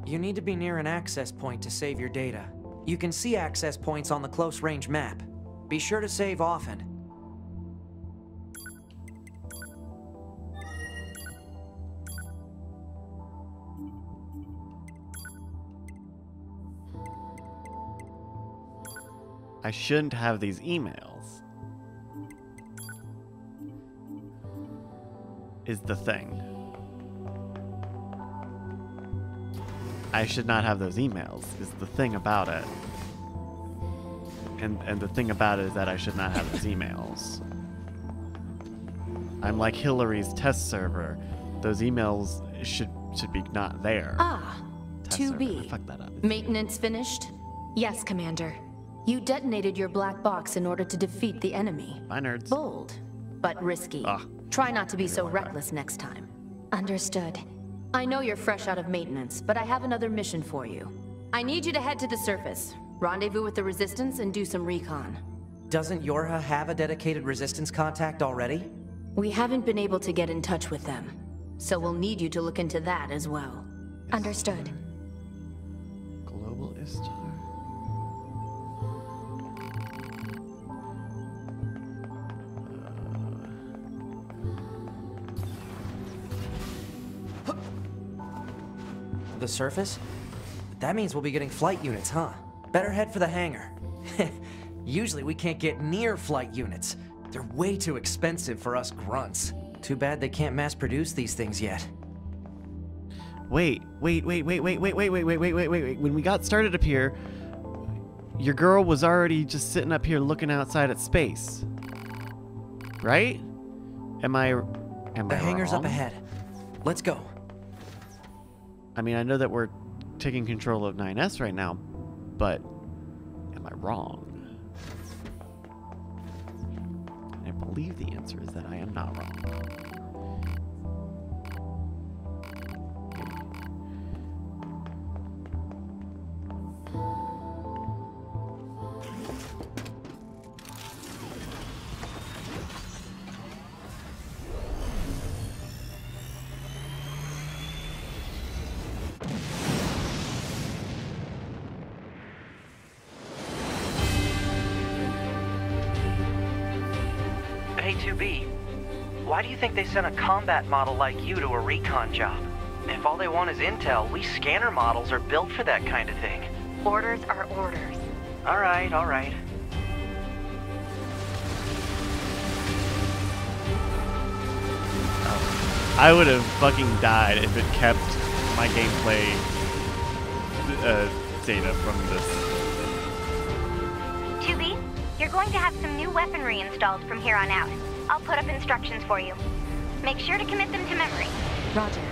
You need to be near an access point to save your data. You can see access points on the close range map. Be sure to save often. I shouldn't have these emails. Is the thing. I should not have those emails, is the thing about it. And and the thing about it is that I should not have those emails. I'm like Hillary's test server. Those emails should should be not there. Ah, Test. I 2B. fucked that up. Maintenance finished? Yes, Commander. You detonated your black box in order to defeat the enemy. Bye, nerds. Bold, but risky. Ah. Try not to be so reckless next time. Understood. I know you're fresh out of maintenance, but I have another mission for you. I need you to head to the surface, rendezvous with the Resistance, and do some recon. Doesn't Yorha have a dedicated resistance contact already? We haven't been able to get in touch with them, so we'll need you to look into that as well. Understood. Global Istar. The surface? That means we'll be getting flight units, huh? Better head for the hangar. Usually we can't get near flight units. They're way too expensive for us grunts. Too bad they can't mass produce these things yet. Wait, wait, wait, wait, wait, wait, wait, wait, wait, wait, wait, wait, wait. When we got started up here, your girl was already just sitting up here looking outside at space. Right? Am I am I The I hangar's up ahead. Let's go. I mean, I know that we're taking control of 9S right now, but am I wrong? I believe the answer is that I am not wrong. Think they sent a combat model like you to a recon job? If all they want is intel, we scanner models are built for that kind of thing. Orders are orders. Alright, alright. I would have fucking died if it kept my gameplay uh, data from this. 2B, you're going to have some new weaponry installed from here on out. I'll put up instructions for you. Make sure to commit them to memory. Roger.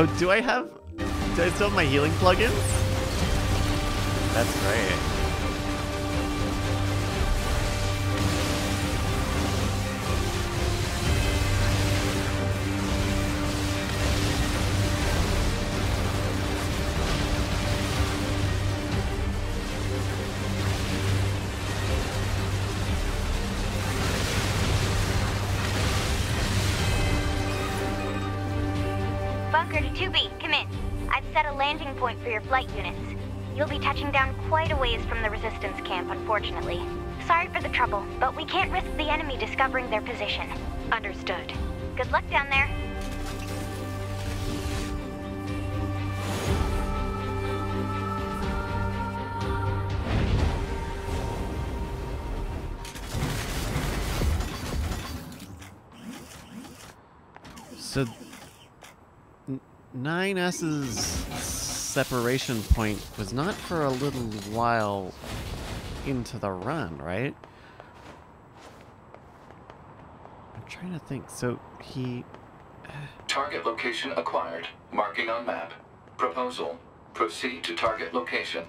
<laughs> Do, I have? Do I still have my healing plugins? That's great. Point for your flight units. You'll be touching down quite a ways from the resistance camp, unfortunately. Sorry for the trouble, but we can't risk the enemy discovering their position. Understood. Good luck down there. So, n- 9S's separation point was not for a little while into the run, right? I'm trying to think. So he. Target location acquired. Marking on map. Proposal. Proceed to target location.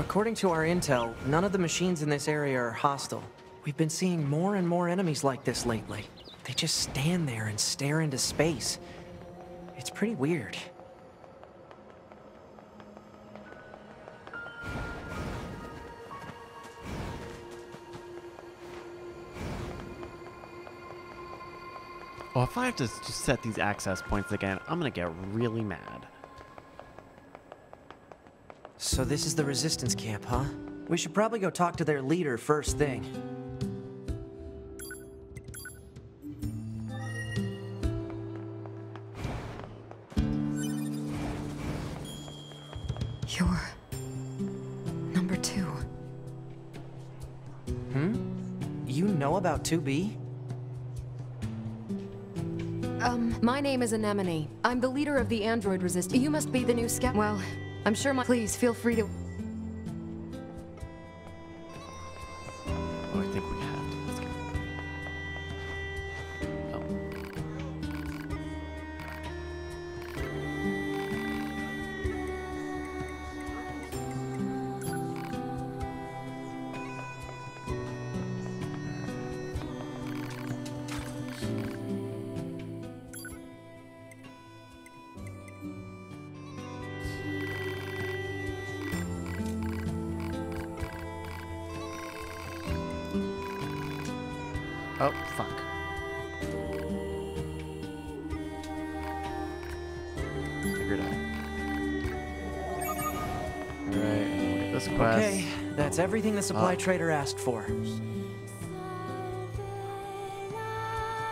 According to our intel, none of the machines in this area are hostile. We've been seeing more and more enemies like this lately. They just stand there and stare into space. It's pretty weird. Oh, if I have to set these access points again, I'm gonna get really mad. So this is the resistance camp, huh? We should probably go talk to their leader first thing. You're... number two. Hmm? You know about 2B? Um, my name is Anemone. I'm the leader of the android resistance. You must be the new scout. Well, I'm sure my. Please feel free to. Everything the supply Oh. trader asked for.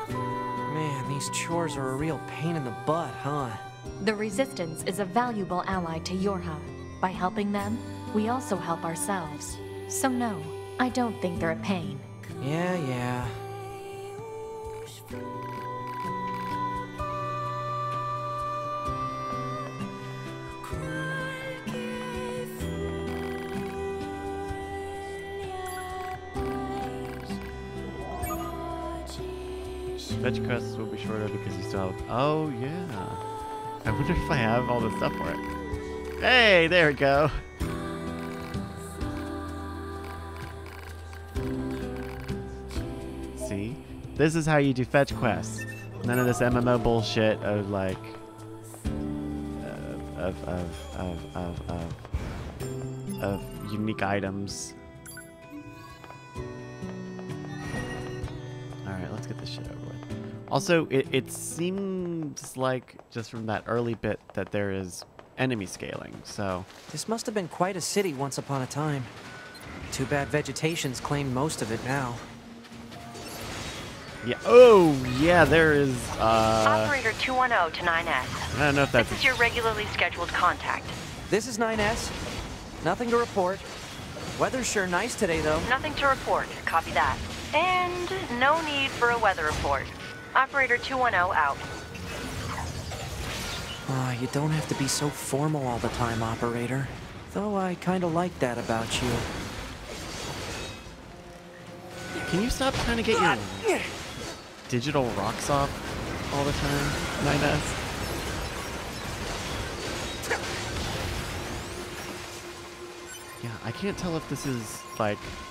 Man, these chores are a real pain in the butt, huh? The Resistance is a valuable ally to Yorha. By helping them, we also help ourselves. So no, I don't think they're a pain. Yeah, yeah. Fetch quests will be shorter because you still have. Oh yeah. I wonder if I have all the stuff for it. Hey, there we go. See, this is how you do fetch quests. None of this MMO bullshit of like uh, of of of of of, of unique items. Also, it, it seems like just from that early bit that there is enemy scaling. So This must have been quite a city once upon a time. Too bad vegetation's claimed most of it now. yeah. Oh yeah, there is. Uh, Operator 21O to 9S. I don't know if that's. This is your regularly scheduled contact. This is 9S. Nothing to report. Weather's sure nice today, though. Nothing to report. Copy that. And no need for a weather report. Operator 21O out. Ah, you don't have to be so formal all the time, operator. Though I kinda like that about you. Can you stop trying to get your digital rocks off all the time, 9S? Yeah, I can't tell if this is like uh,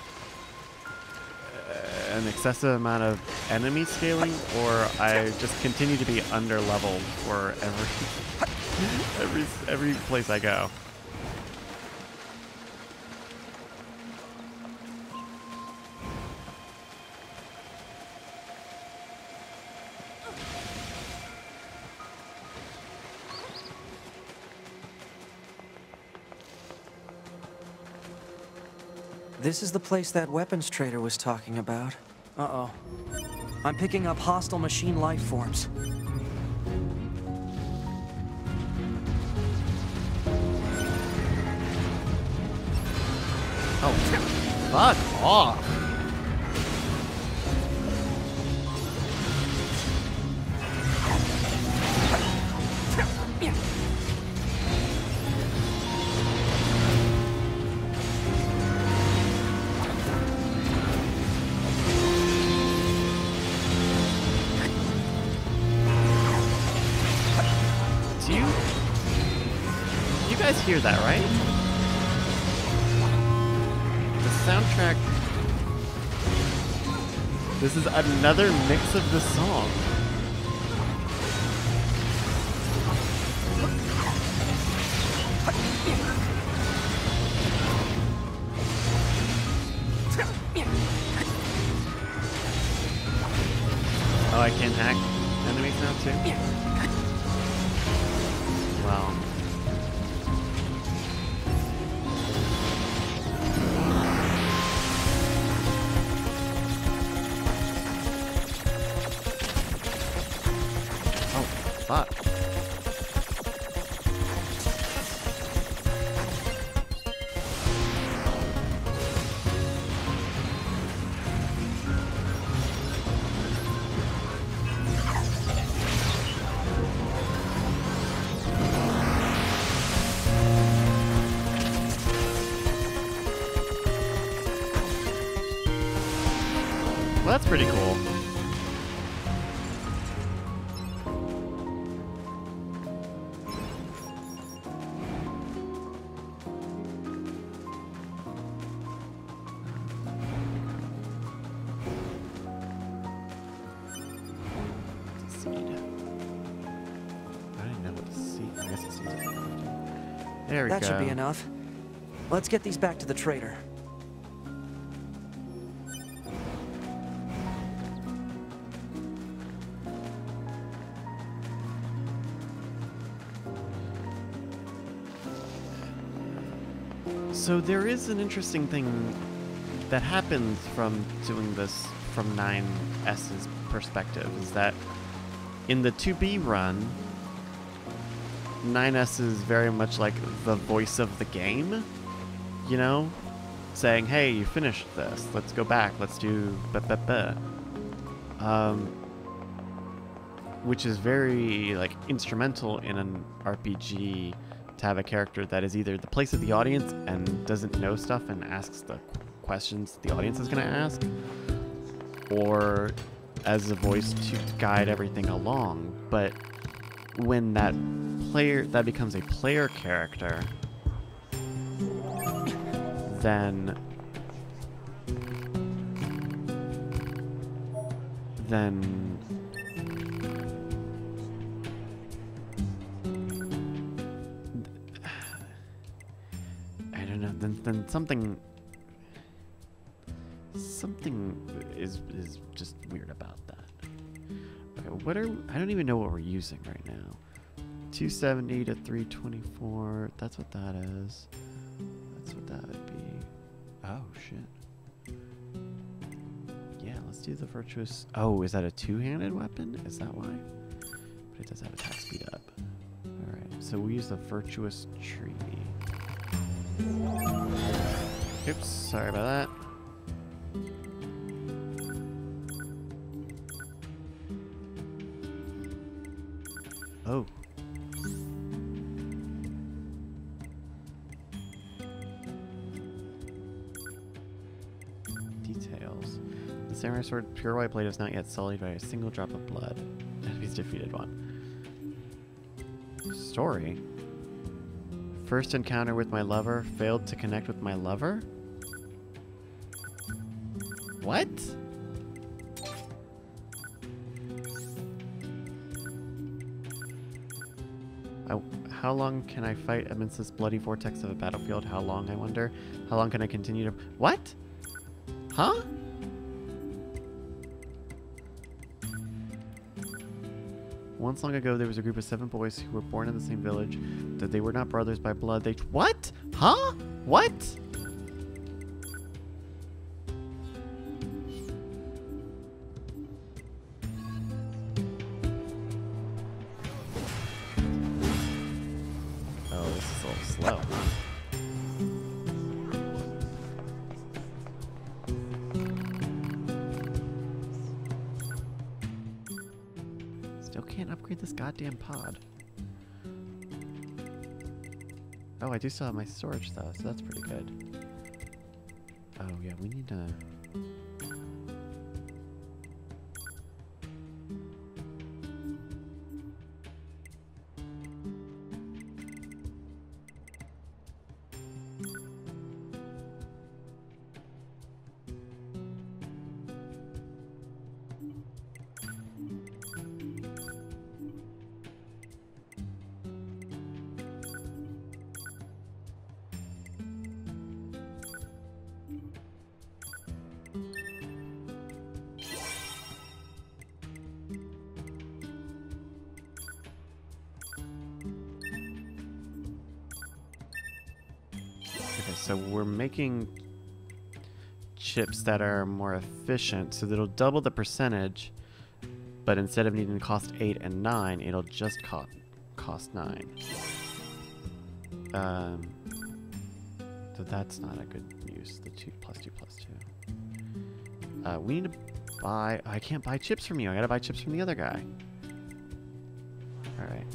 an excessive amount of enemy scaling or I just continue to be under leveled for every <laughs> every every place I go. This is the place that weapons trader was talking about. Uh-oh. I'm picking up hostile machine life forms. Oh, fuck off. Hear that, right? The soundtrack... This is another mix of the song. Enough. Let's get these back to the trader. So there is an interesting thing that happens from doing this from 9S's perspective is that in the 2B run, 9S is very much like the voice of the game, you know? Saying, hey, you finished this, let's go back, let's do ba ba ba. Um, which is very like instrumental in an RPG to have a character that is either the place of the audience and doesn't know stuff and asks the questions the audience is going to ask, or as a voice to guide everything along, but when that player that becomes a player character, then then I don't know. Then then something something is is just weird about. Okay, what are I don't even know what we're using right now. 270 to 324. That's what that is. That's what that would be. Oh shit. Yeah, let's do the virtuous. Oh, is that a two-handed weapon? Is that why? But it does have attack speed up. All right, so we use the virtuous tree. Oops, sorry about that. Oh. Details. The samurai sword pure white blade is not yet sullied by a single drop of blood. <laughs> Enemies defeated one. Story? First encounter with my lover, failed to connect with my lover? What? How long can I fight amidst this bloody vortex of a battlefield? How long, I wonder? How long can I continue to... What? Huh? Once long ago, there was a group of seven boys who were born in the same village, that they were not brothers by blood. They... What? Huh? What? Pod. Oh, I do still have my storage though, so that's pretty good. Oh yeah, we need to... so we're making chips that are more efficient, so that'll double the percentage, but instead of needing to cost 8 and 9, it'll just co cost 9. Um, so that's not a good use, the 2 plus 2 plus 2. Uh, we need to buy... I can't buy chips from you, I gotta buy chips from the other guy. Alright.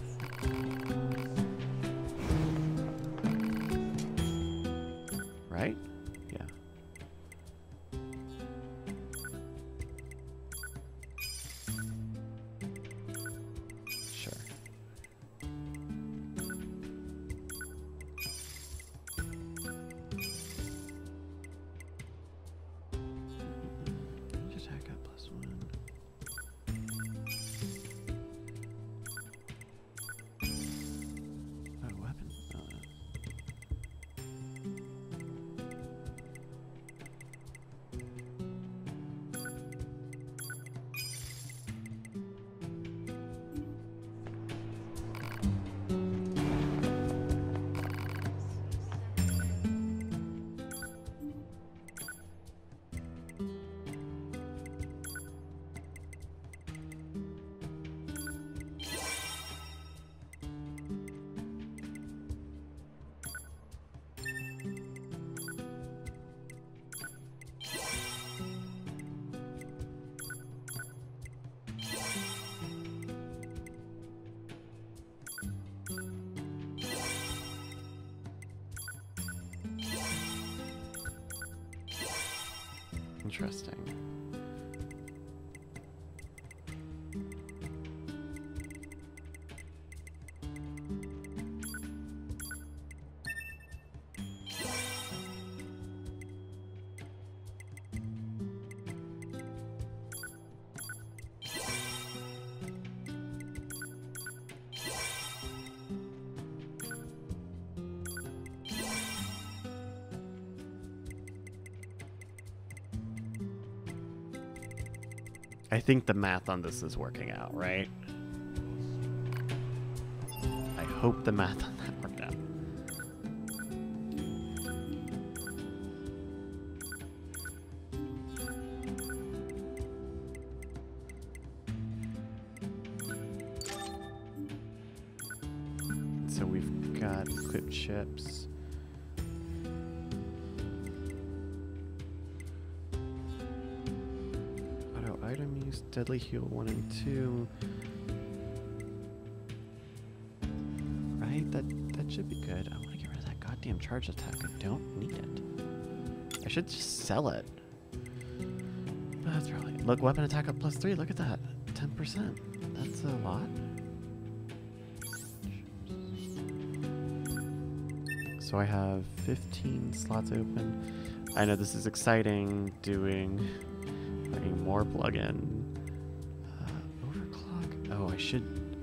Think the math on this is working out, right? I hope the math on that heal 1 and 2. Right? That that should be good. I want to get rid of that goddamn charge attack. I don't need it. I should just sell it. That's probably look weapon attack up plus three. Look at that, ten percent. That's a lot. So I have 15 slots open. I know this is exciting. Doing, more plug-in.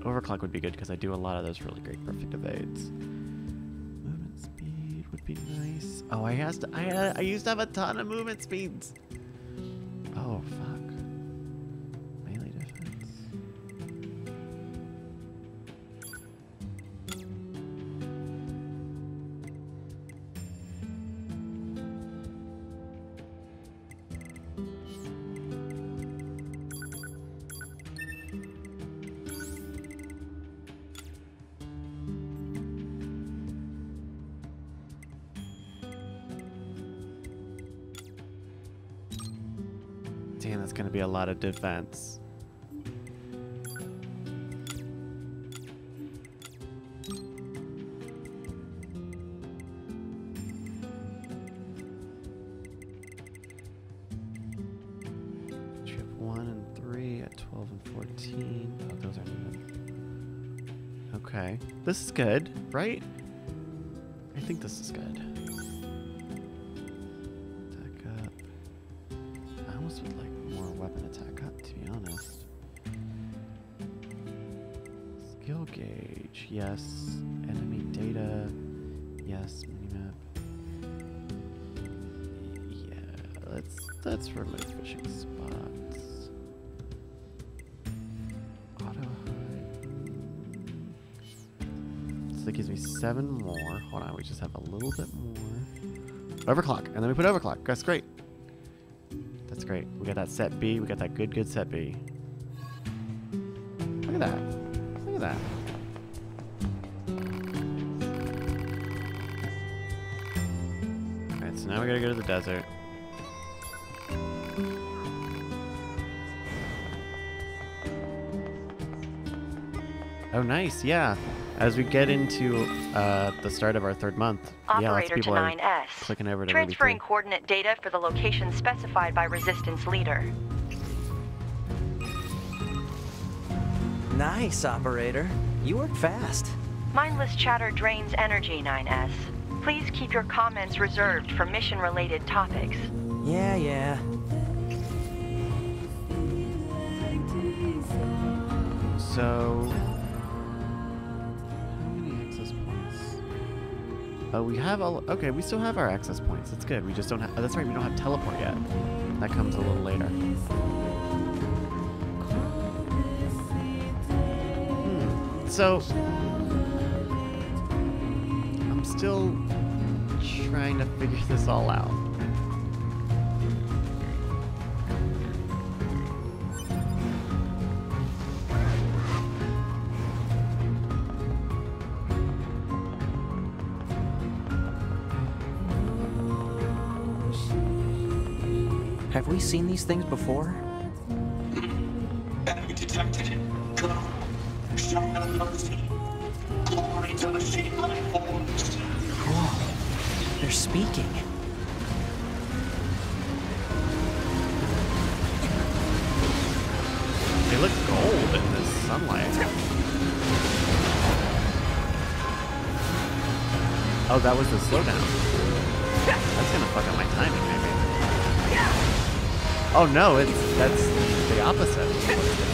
Overclock would be good because I do a lot of those really great perfect evades. Movement speed would be nice. Oh, I has to. I uh, I used to have a ton of movement speeds. Are even. Okay. This is good, right? I think this is good. Let's remove fishing spots. Auto hide. So that gives me seven more. Hold on, we just have a little bit more. Overclock, and then we put overclock. That's great. That's great. We got that set B. We got that good, good set B. Look at that. Look at that. Alright, so now we gotta go to the desert. Nice. Yeah. As we get into uh, the start of our third month, yeah, lots of Operator people to are 9S. clicking over to Transferring Ruby 3. coordinate data for the location specified by Resistance leader. Nice, operator. You work fast. Mindless chatter drains energy, 9S. Please keep your comments reserved for mission-related topics. Yeah, yeah. So, Oh, we have all. Okay, we still have our access points. That's good. We just don't have. Oh, that's right. We don't have teleport yet. That comes a little later. Hmm. So, I'm still trying to figure this all out. Seen these things before? Enemy detected. Go. Show no mercy. Glory to machine life forms. Whoa. They're speaking. They look gold in this sunlight. Oh, that was the slowdown. Oh no, it's that's the opposite.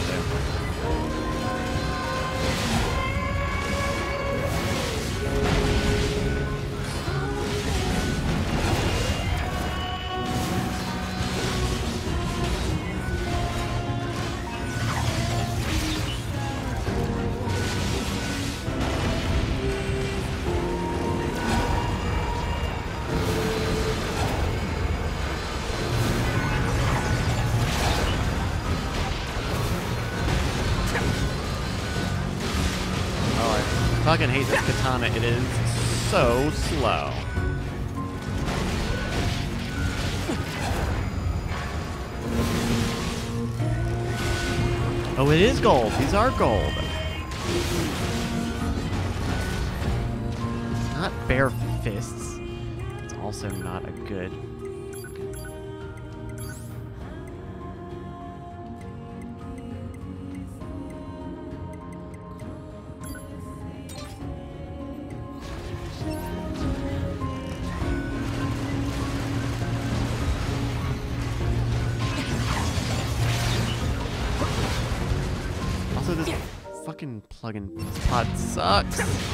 It is so slow. <laughs> Oh, it is gold. These are gold. Not bare fists. It's also not a good. Sucks.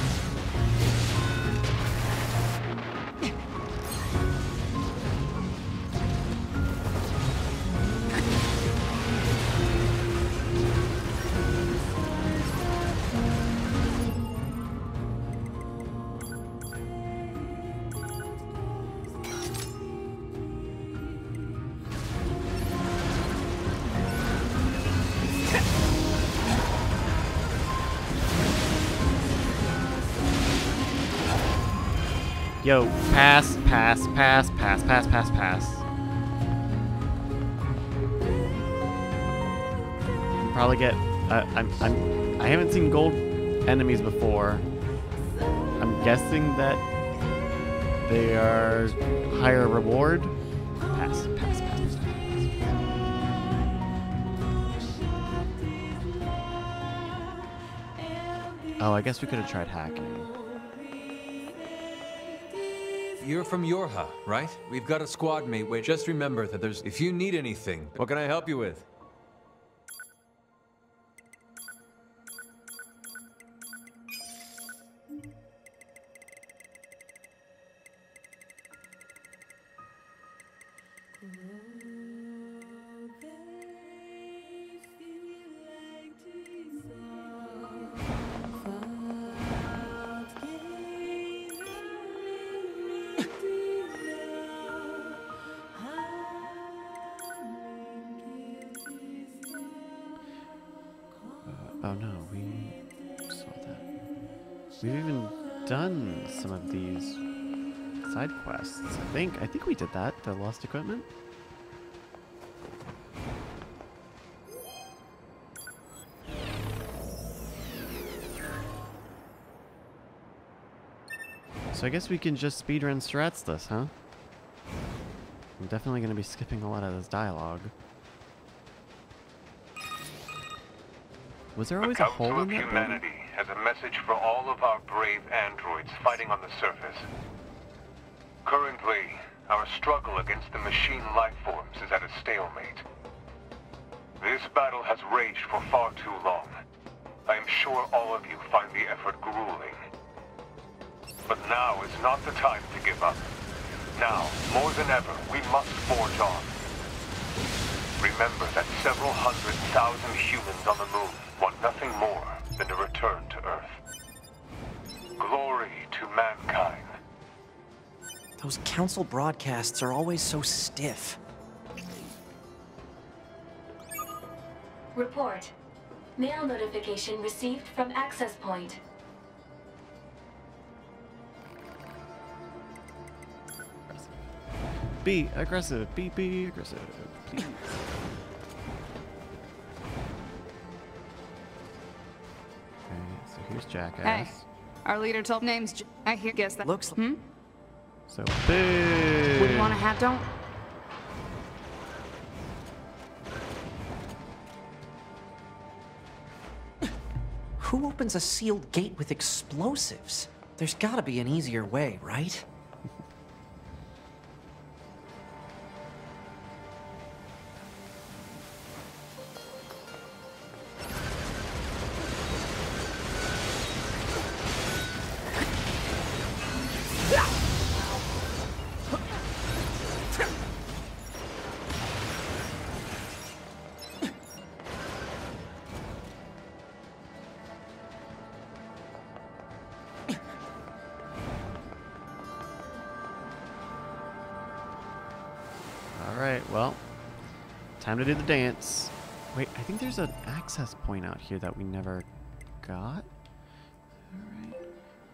Pass, pass, pass, pass, pass, pass, pass. Probably get. Uh, I'm. I'm. I haven't seen gold enemies before. I'm guessing that they are higher reward. Pass, pass, pass. Oh, I guess we could have tried hacking. You're from Yorha, right? We've got a squad mate. Wait, just remember that there's. If you need anything, what can I help you with? Oh no, we saw that. We've even done some of these side quests. I think. I think we did that. The lost equipment. So I guess we can just speedrun strats this, huh? I'm definitely going to be skipping a lot of this dialogue. Was there always a hole in that building? Humanity has a message for all of our brave androids fighting on the surface. Currently, our struggle against the machine life forms is at a stalemate. This battle has raged for far too long. I am sure all of you find the effort grueling. But now is not the time to give up. Now, more than ever, we must forge on. Remember that several hundred thousand humans on the moon want nothing more than to return to Earth. Glory to mankind. Those council broadcasts are always so stiff. Report. Mail notification received from access point. Be aggressive. Be be aggressive. Please. Jackass. Hey, our leader told names. J- I hear. Guess that looks. Hmm. So boo. Wouldn't want to have don't. Who opens a sealed gate with explosives? There's gotta be an easier way, right? Time to do the dance. Wait, I think there's an access point out here that we never got.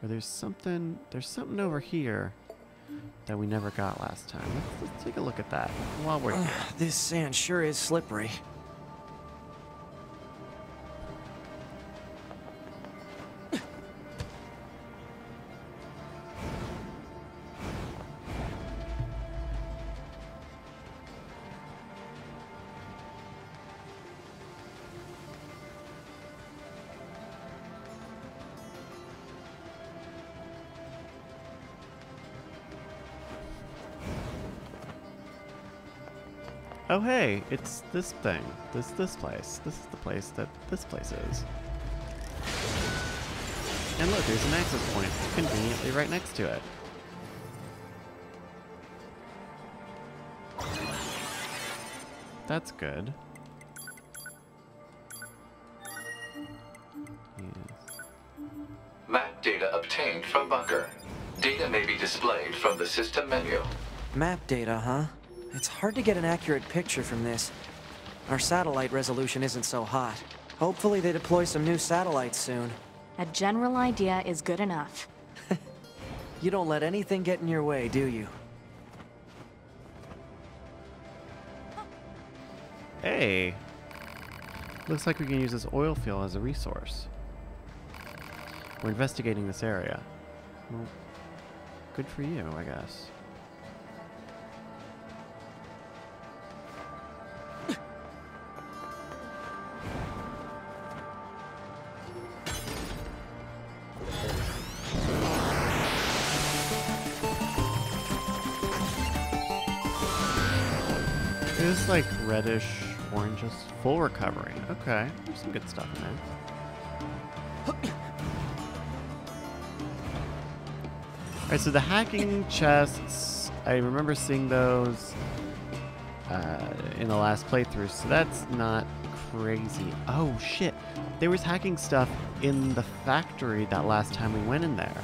Or there's something, there's something over here that we never got last time. Let's, let's take a look at that while we're here. This sand sure is slippery. Oh hey, it's this thing. This this place. This is the place that this place is. And look, there's an access point conveniently right next to it. That's good. Map data obtained from bunker. Data may be displayed from the system menu. Map data, huh? It's hard to get an accurate picture from this. Our satellite resolution isn't so hot. Hopefully they deploy some new satellites soon. A general idea is good enough. <laughs> You don't let anything get in your way, do you? Hey! Looks like we can use this oil field as a resource. We're investigating this area. Well, good for you, I guess. Reddish, oranges, full recovery. Okay, there's some good stuff in there. Alright, so the hacking <laughs> chests, I remember seeing those uh, in the last playthrough, so that's not crazy. Oh shit, there was hacking stuff in the factory that last time we went in there.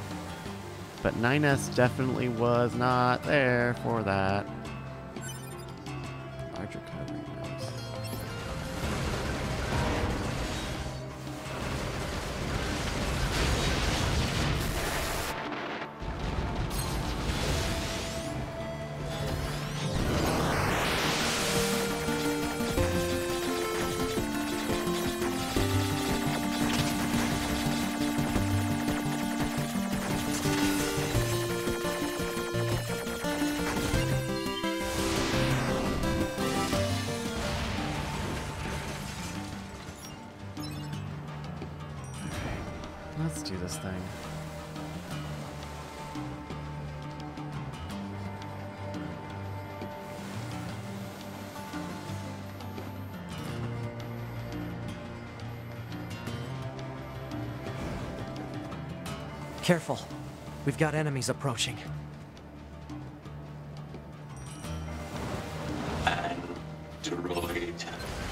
But 9S definitely was not there for that. We've got enemies approaching. Android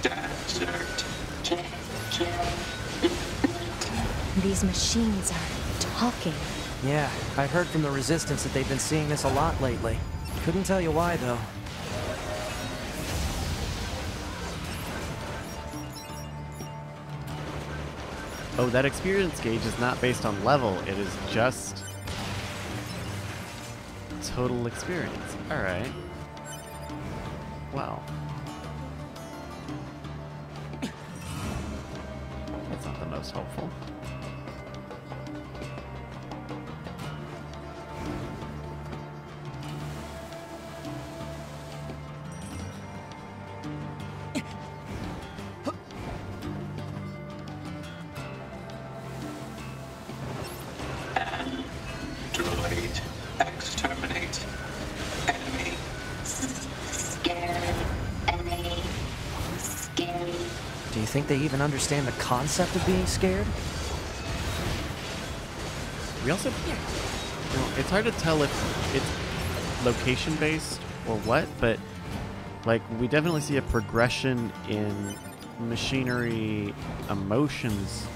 desert. These machines are talking. Yeah, I heard from the Resistance that they've been seeing this a lot lately. Couldn't tell you why, though. Oh, that experience gauge is not based on level, it is just total experience. Alright. Wow. Even understand the concept of being scared? We also, you know, it's hard to tell if it's location based or what, but like we definitely see a progression in machinery emotions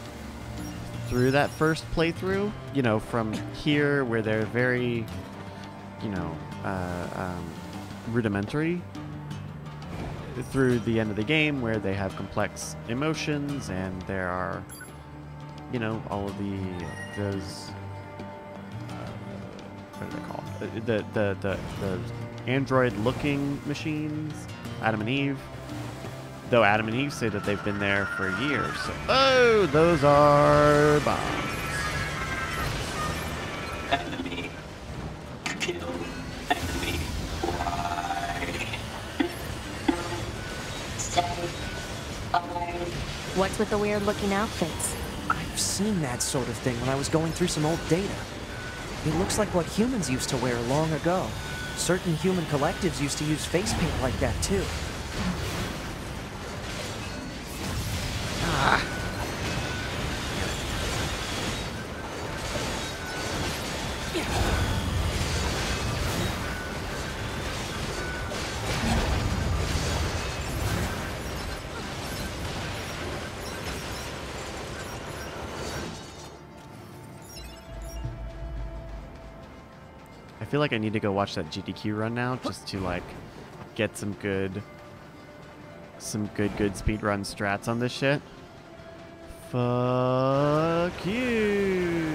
through that first playthrough. You know, from here where they're very, you know, uh, um, rudimentary through the end of the game where they have complex emotions and there are you know all of the those what are they called? Uh, The the the, the android-looking machines, Adam and Eve. Though Adam and Eve say that they've been there for years. So, oh, those are bombs. With the weird looking outfits? I've seen that sort of thing when I was going through some old data. It looks like what humans used to wear long ago. Certain human collectives used to use face paint like that too. Feel like I need to go watch that GDQ run now just to like get some good some good good speed run strats on this shit. Fuck you.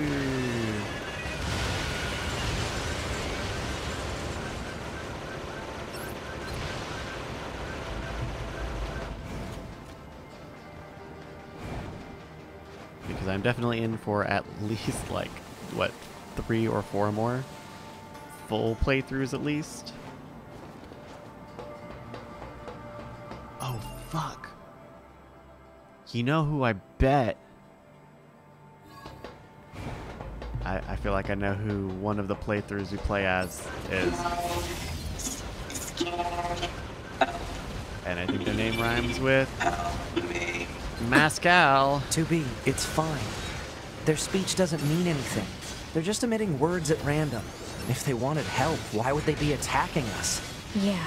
Because I'm definitely in for at <laughs> least like what three or four more full playthroughs at least. Oh, fuck. You know who I bet? I, I feel like I know who one of the playthroughs we play as is. And I think their name rhymes with Mascal. To be, it's fine. Their speech doesn't mean anything. They're just emitting words at random. If they wanted help, why would they be attacking us? Yeah.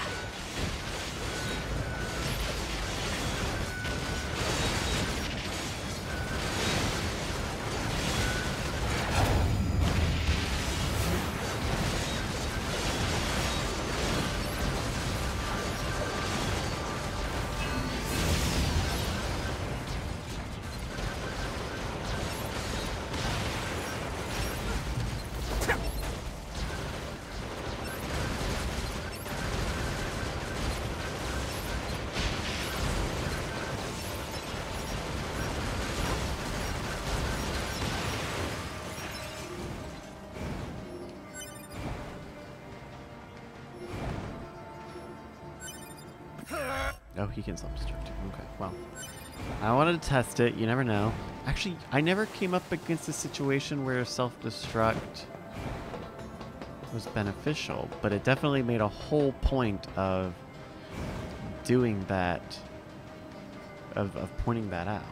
Oh, he can self-destruct. Okay, well. I wanted to test it. You never know. Actually, I never came up against a situation where self-destruct was beneficial, but it definitely made a whole point of doing that, of, of pointing that out.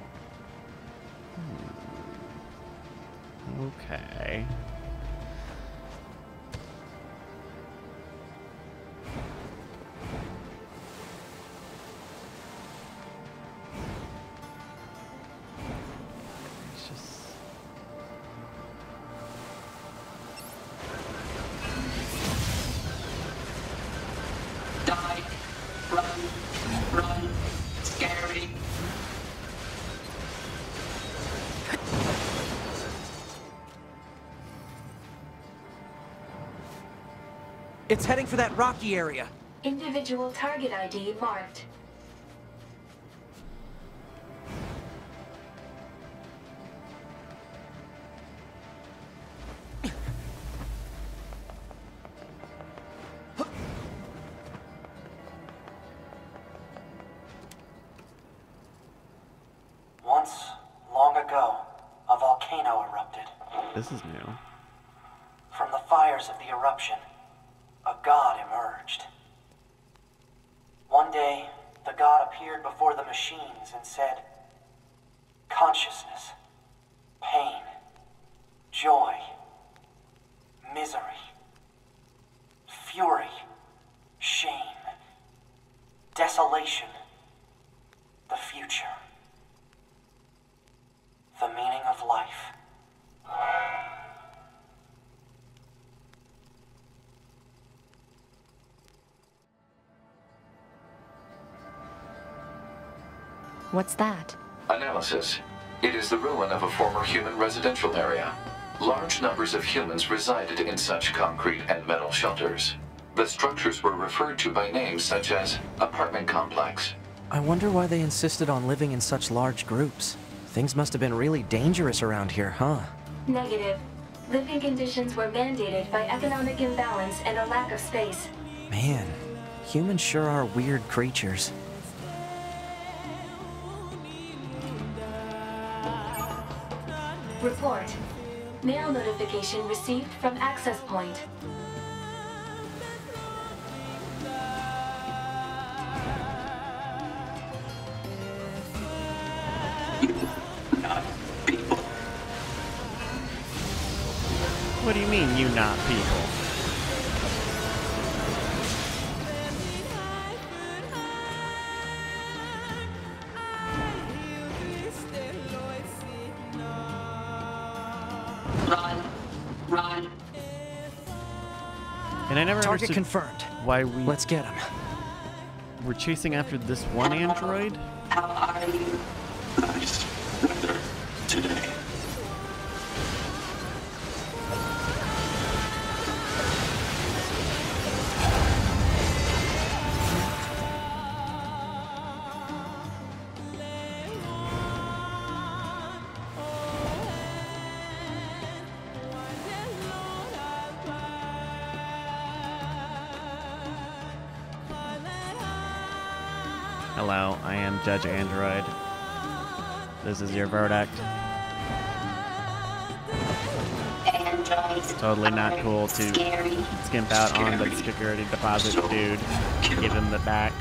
Hmm. Okay. It's heading for that rocky area. Individual target ID marked. What's that? Analysis. It is the ruin of a former human residential area. Large numbers of humans resided in such concrete and metal shelters. The structures were referred to by names such as apartment complex. I wonder why they insisted on living in such large groups. Things must have been really dangerous around here, huh? Negative. Living conditions were mandated by economic imbalance and a lack of space. Man, humans sure are weird creatures. Report. Mail notification received from access point. What do you mean, you not people? Target understood confirmed. why we Let's get him. We're chasing after this one android. How are you? Judge Android. This is your verdict. Androids Totally not cool to scary. skimp out on the security deposit dude. Give him the back.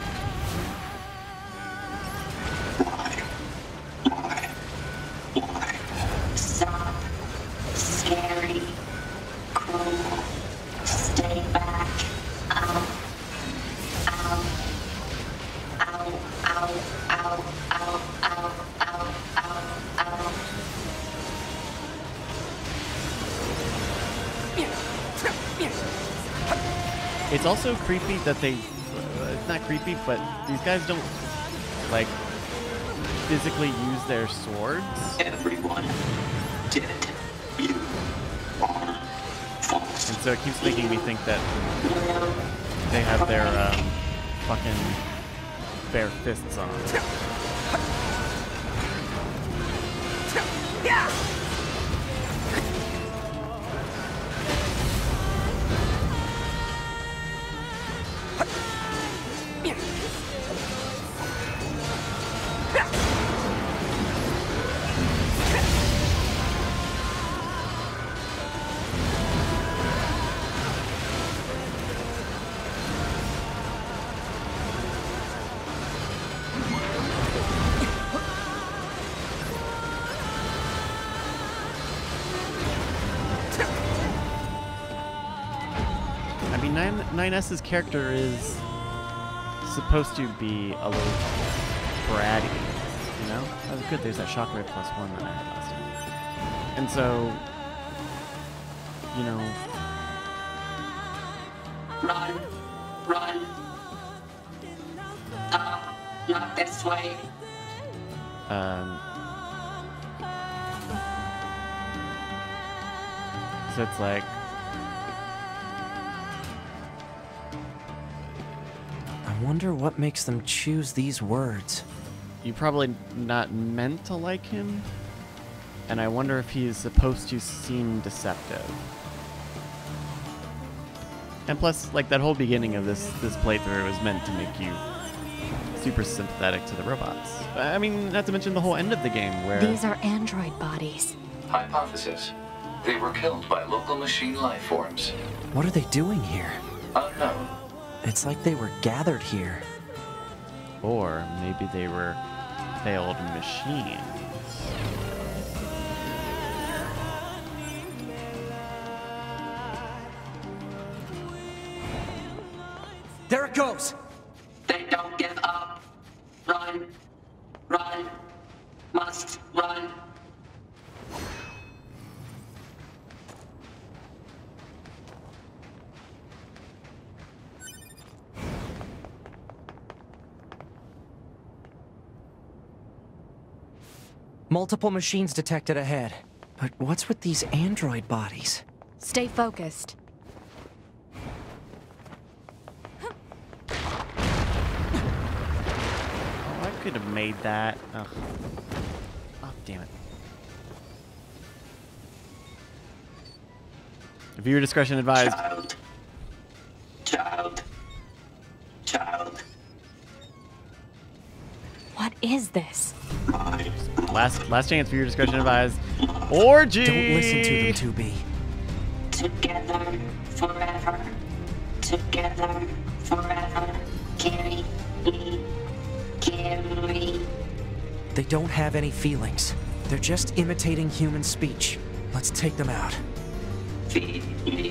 That they. Uh, it's not creepy, but these guys don't like physically use their swords. Everyone did. You are false. And so it keeps making me think that they have their um, fucking bare fists on. 9, 9S's character is supposed to be a little bratty, you know? Was good. There's that shockwave plus one that I had last time. And so, you know, Run. Run. Uh, not this way. um, so it's like, wonder what makes them choose these words. you probably not meant to like him, and I wonder if he is supposed to seem deceptive. And plus, like that whole beginning of this this playthrough is meant to make you super sympathetic to the robots. I mean, not to mention the whole end of the game where These are android bodies. Hypothesis. They were killed by local machine life forms. What are they doing here? It's like they were gathered here. or maybe they were failed machines. Multiple machines detected ahead. But what's with these android bodies? Stay focused. Oh, I could have made that. Ugh. Oh, damn it. Viewer discretion advised. Child. Child. Child. What is this? Last last chance for your discretion advised. Orgy. Don't listen to them, 2B. Together forever. Together forever. Carry me. Carry. They don't have any feelings. They're just imitating human speech. Let's take them out. Feed me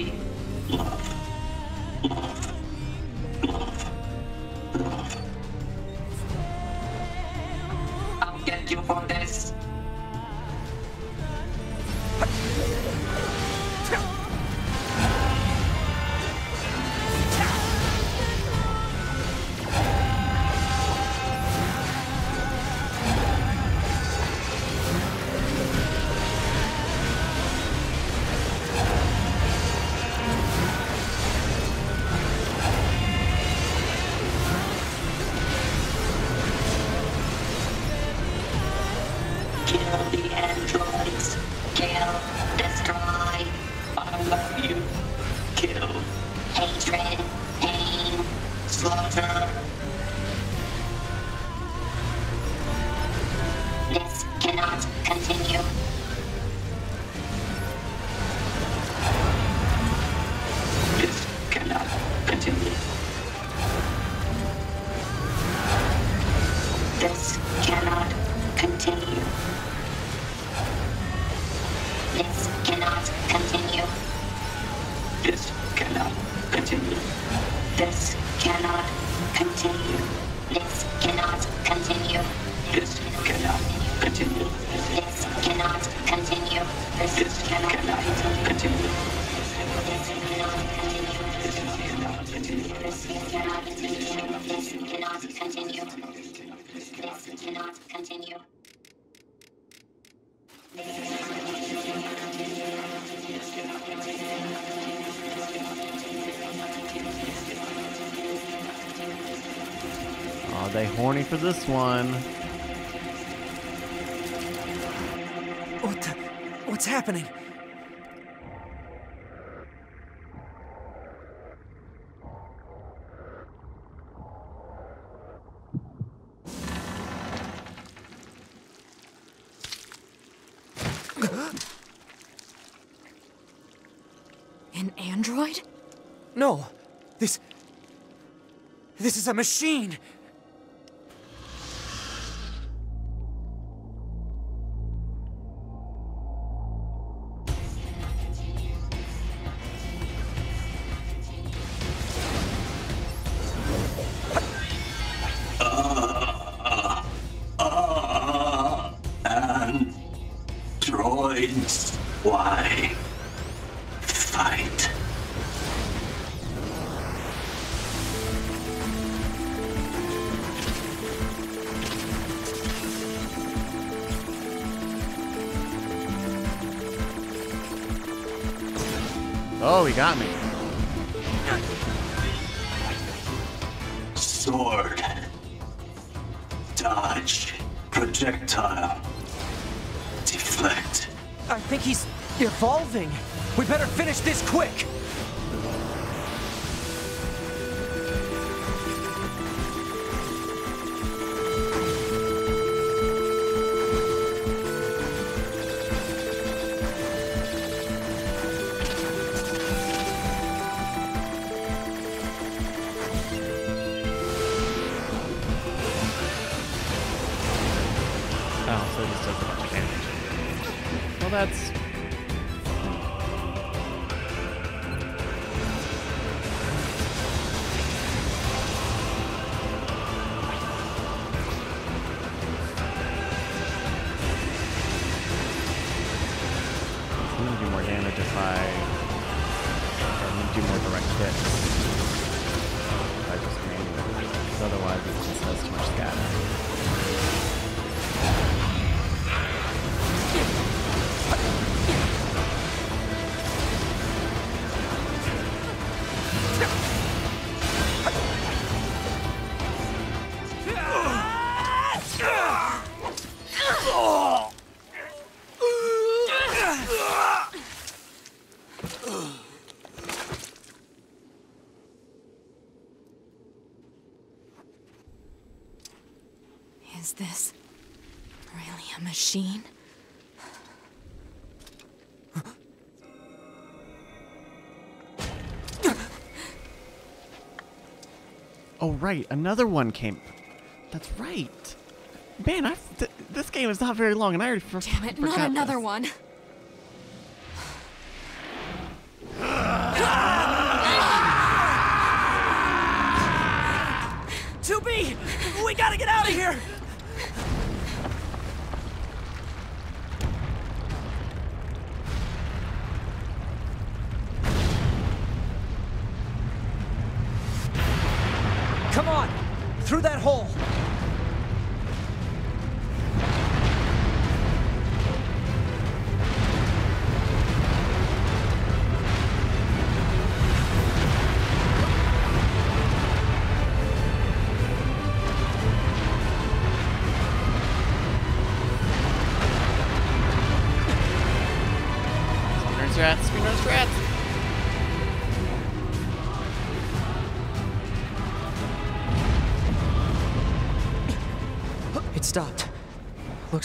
this one. What the? What's happening? An android? No! This. This is a machine! Oh, right. Another one came. That's right. Man, I, th this game is not very long, and I already Damn it, not another this. one.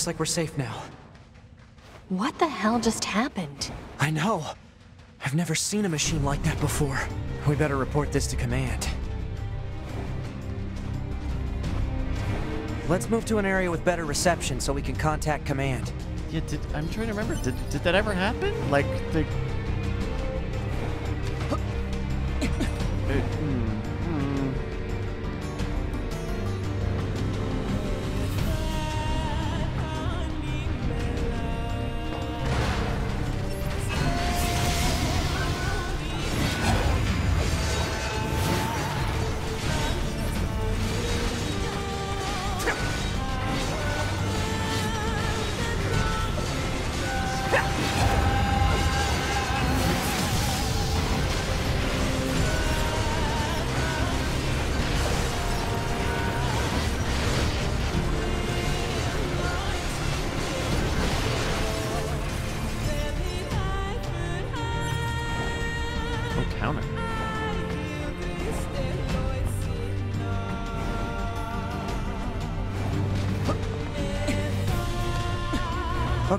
Looks like we're safe now. What the hell just happened? I know. I've never seen a machine like that before. We better report this to command. Let's move to an area with better reception so we can contact command. Yeah, did, I'm trying to remember. Did, did that ever happen? Like the.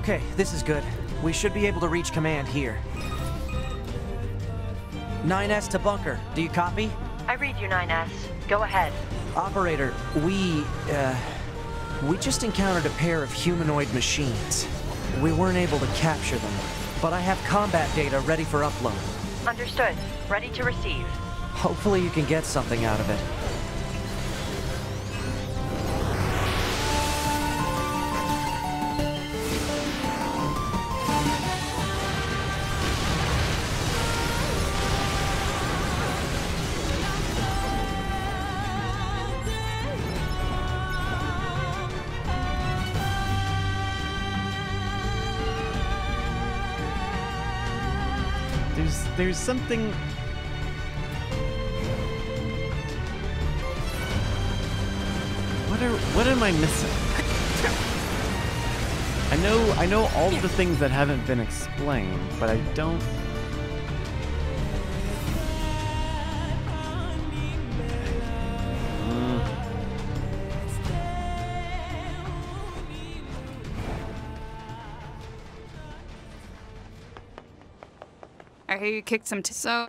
Okay, this is good. We should be able to reach command here. 9S to bunker. Do you copy? I read you, 9S. Go ahead. Operator, we, uh, we just encountered a pair of humanoid machines. We weren't able to capture them, but I have combat data ready for upload. Understood. Ready to receive. Hopefully you can get something out of it. There's something. What are what am I missing? I know I know all the things that haven't been explained, but I don't. Kicked some. T- so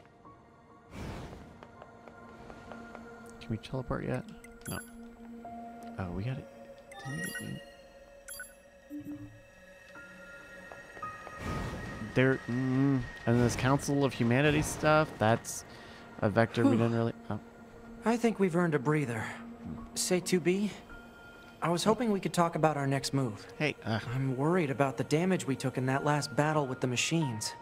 Can we teleport yet? No. Oh, we got it. There, mm, and this Council of Humanity stuff. That's a vector we didn't really. Oh. I think we've earned a breather. Say 2B? I was hoping we could talk about our next move. Hey, uh, I'm worried about the damage we took in that last battle with the machines.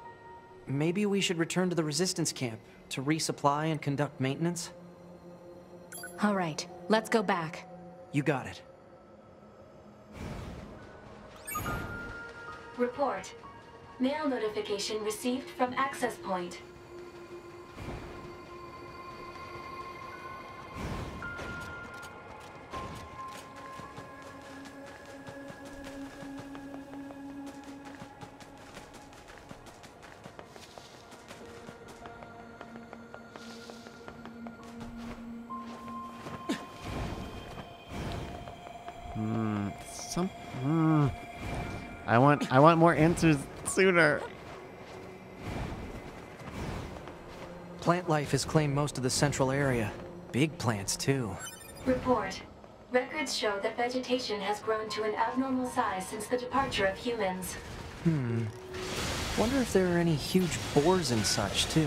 Maybe we should return to the resistance camp to resupply and conduct maintenance? All right, let's go back. You got it. Report. Mail notification received from access point. I want I want more answers sooner. Plant life has claimed most of the central area. Big plants, too. Report. Records show that vegetation has grown to an abnormal size since the departure of humans. Hmm. Wonder if there are any huge boars and such, too.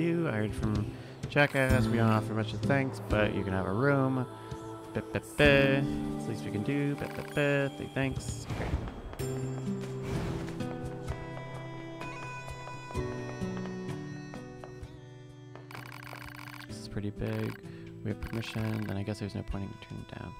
You. I heard from Jackass. We don't offer much of thanks, but you can have a room. Beh. It's the least we can do. Thanks. Great. This is pretty big. We have permission, then I guess there's no point in turning it down.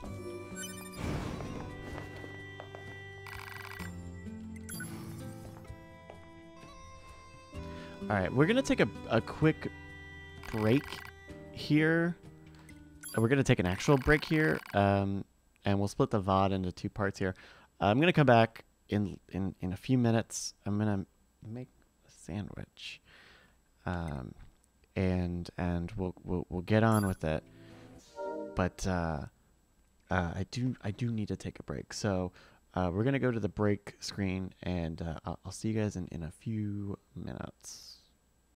All right, we're gonna take a, a quick break here. Uh, We're gonna take an actual break here, um, and we'll split the VOD into two parts here. I'm gonna come back in in in a few minutes. I'm gonna make a sandwich, um, and and we'll we'll we'll get on with it. But uh, uh, I do I do need to take a break, so. Uh, we're gonna go to the break screen, and uh, I'll, I'll see you guys in, in a few minutes.